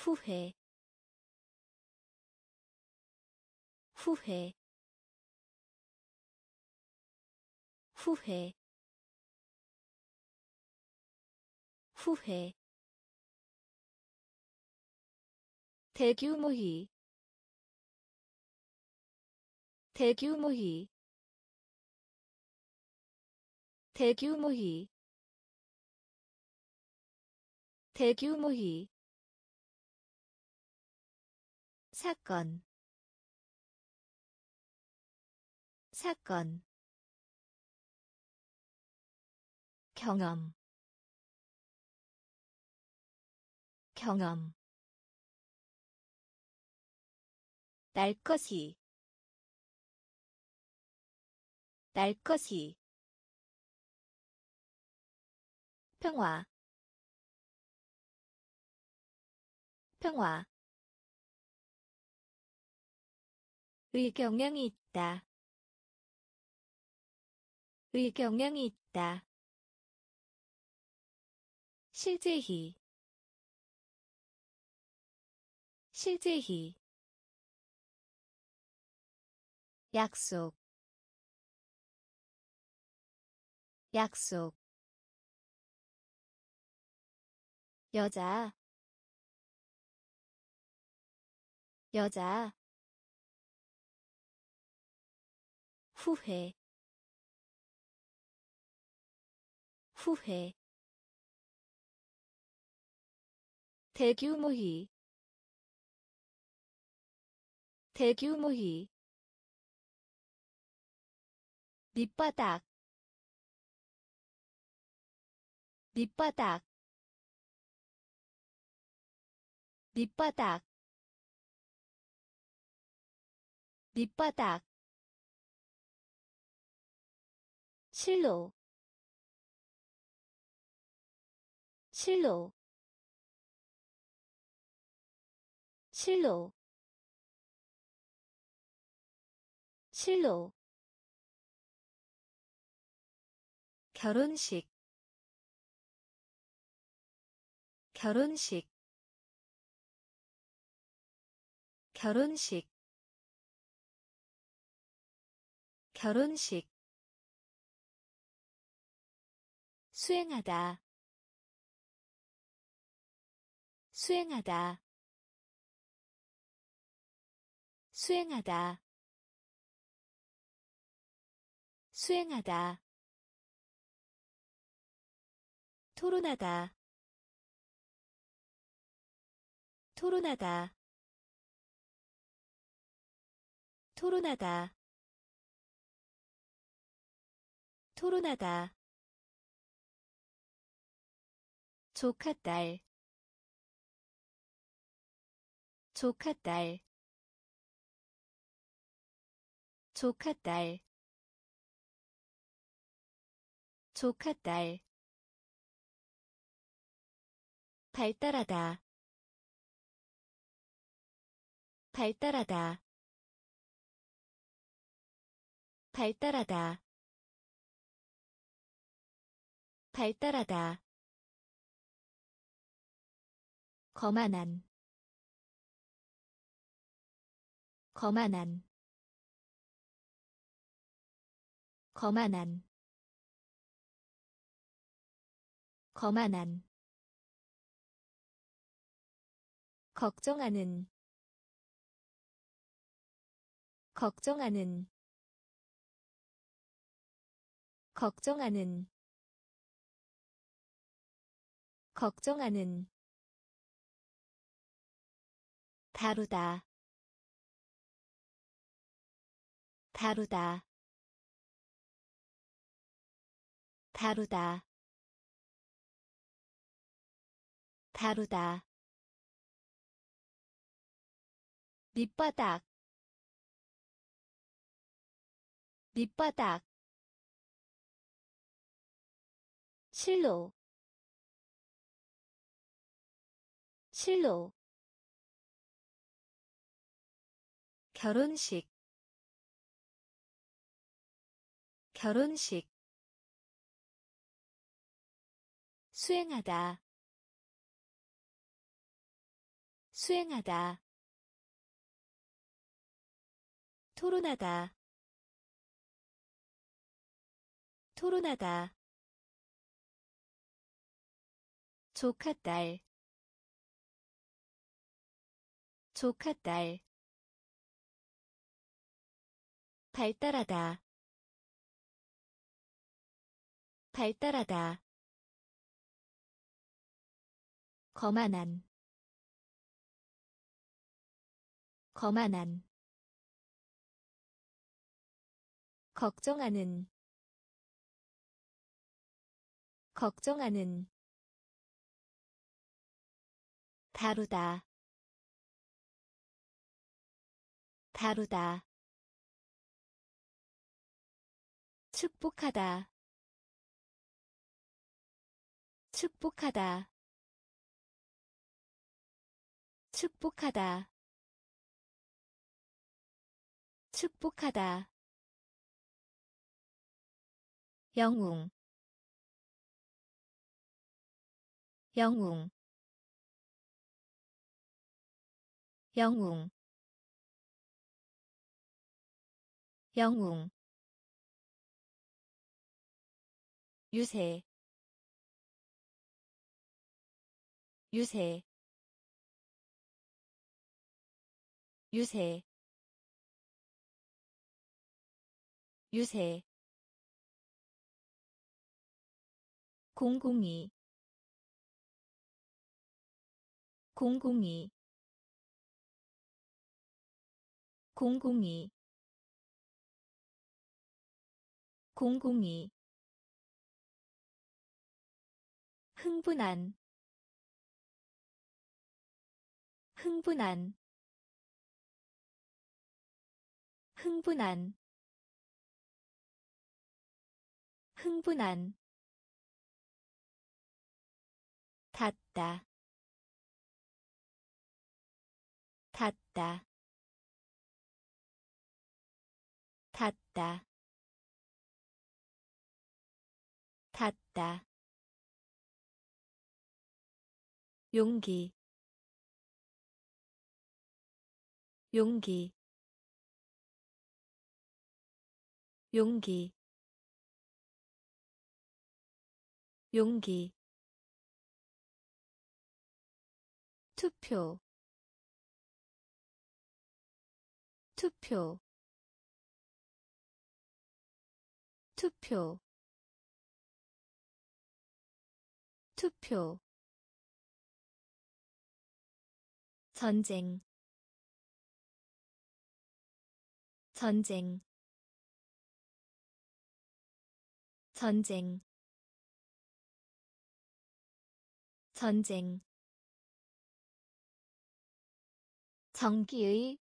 후회. 후회. 후회. 후회. 대규모히. 대규모히. 대규모히. 대규모히 사건. 사건. 경험. 경험. 날 것이. 날 것이. 평화. 평화 의 경향이 있다. 의 경향이 있다. 실제히. 실제히. 약속. 약속. 여자. 여자 후회. 후회. 대규모히. 대규모히. 밑바닥. 밑바닥. 밑바닥. 밑바닥 실로 실로 실로 실로. 결혼식 결혼식. 결혼식 결혼식 수행하다. 수행하다. 수행하다. 수행하다. 토론하다. 토론하다. 토론하다. 토론하다 조카딸. 조카딸. 조카딸. 조카딸. 발달하다. 발달하다. 발달하다. 발달하다 거만한 거만한 거만한 거만한. 걱정하는 걱정하는 걱정하는 걱정하는 다루다. 다루다. 다루다. 다루다. 밑바닥. 밑바닥. 실로. 실로 결혼식 결혼식 수행하다 수행하다 토론하다 토론하다 조카딸 조카딸 발달하다. 발달하다. 거만한. 거만한. 걱정하는. 걱정하는. 다루다. 다루다 축복하다. 축복하다. 축복하다. 축복하다. 영웅. 영웅. 영웅. 영웅 유세 유세 유세 유세. 공공이 공공이. 공공이 공공이 흥분한 흥분한 흥분한 흥분한. 닿다 닿다 닿다 닿다 용기 용기 용기 용기. 투표 투표 투표 투표 전쟁 전쟁 전쟁 전쟁. 전기의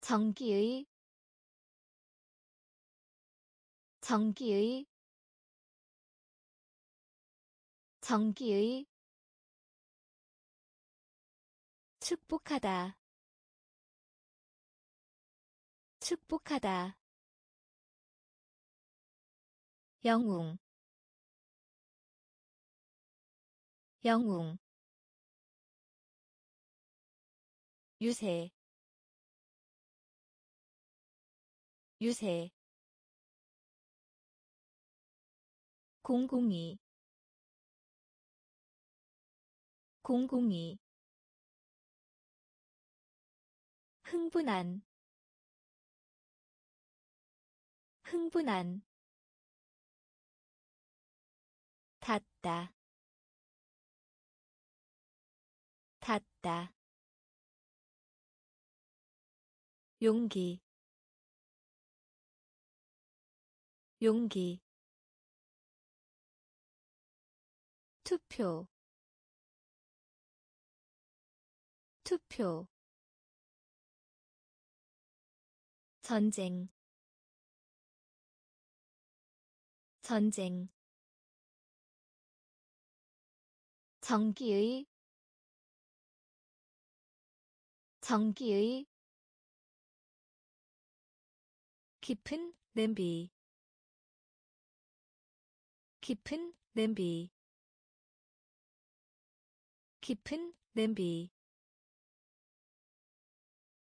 전기의 전기의 전기의 축복하다. 축복하다. 영웅. 영웅. 유세. 유세. 공공이. 공공이 흥분한 흥분한 닿다 닿다. 용기 용기. 투표 투표 전쟁 전쟁 전기의 전기의 깊은 냄비 깊은 냄비 깊은 냄비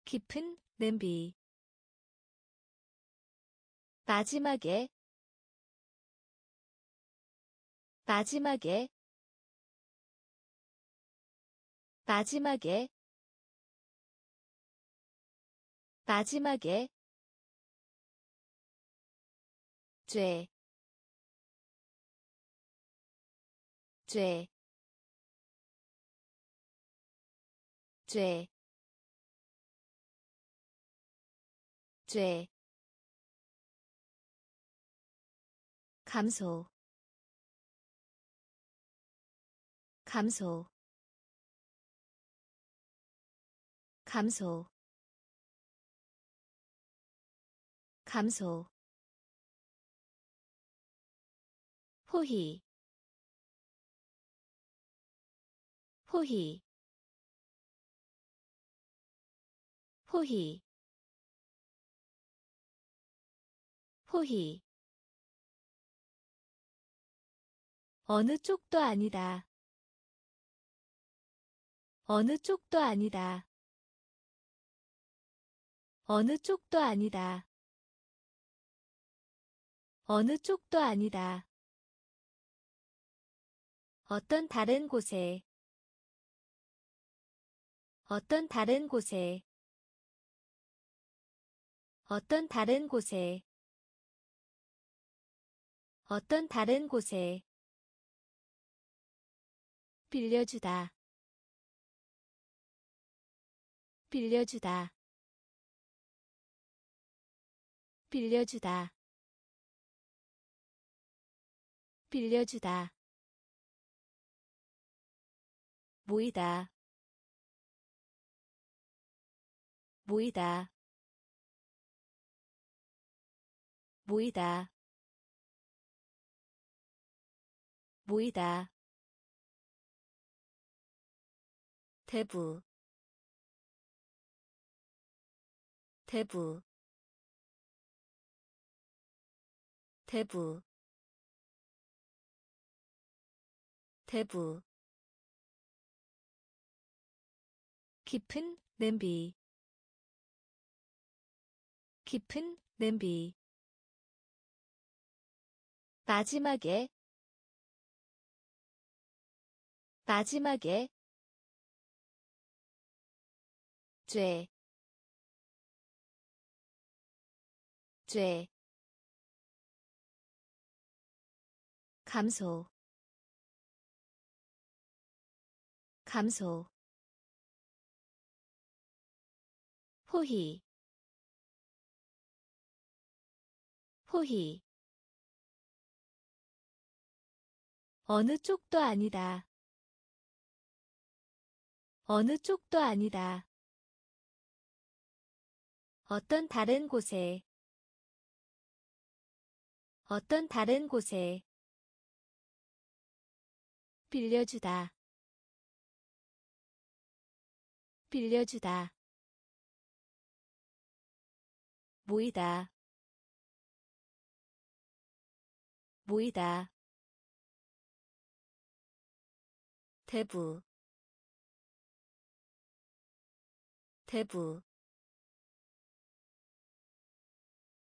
깊은 냄비 마지막에 마지막에 마지막에 마지막에 죄, 죄, 죄, 죄, 감소, 감소, 감소, 감소. 호희. 호희. 호희. 호희 어느 쪽도 아니다. 어느 쪽도 아니다. 어느 쪽도 아니다. 어느 쪽도 아니다. 어떤 다른 곳에 어떤 다른 곳에 어떤 다른 곳에 어떤 다른 곳에 빌려주다. 빌려주다. 빌려주다. 빌려주다. 모이다. 모이다. 모이다. 모이다 대부 대부 대부 대부. 깊은 냄비 깊은 냄비. 마지막에 마지막에 죄, 억죄 감소 감소 포희 포희 어느 쪽도 아니다. 어느 쪽도 아니다. 어떤 다른 곳에? 어떤 다른 곳에? 빌려주다. 빌려주다. 모이다. 모이다. 대부. 대부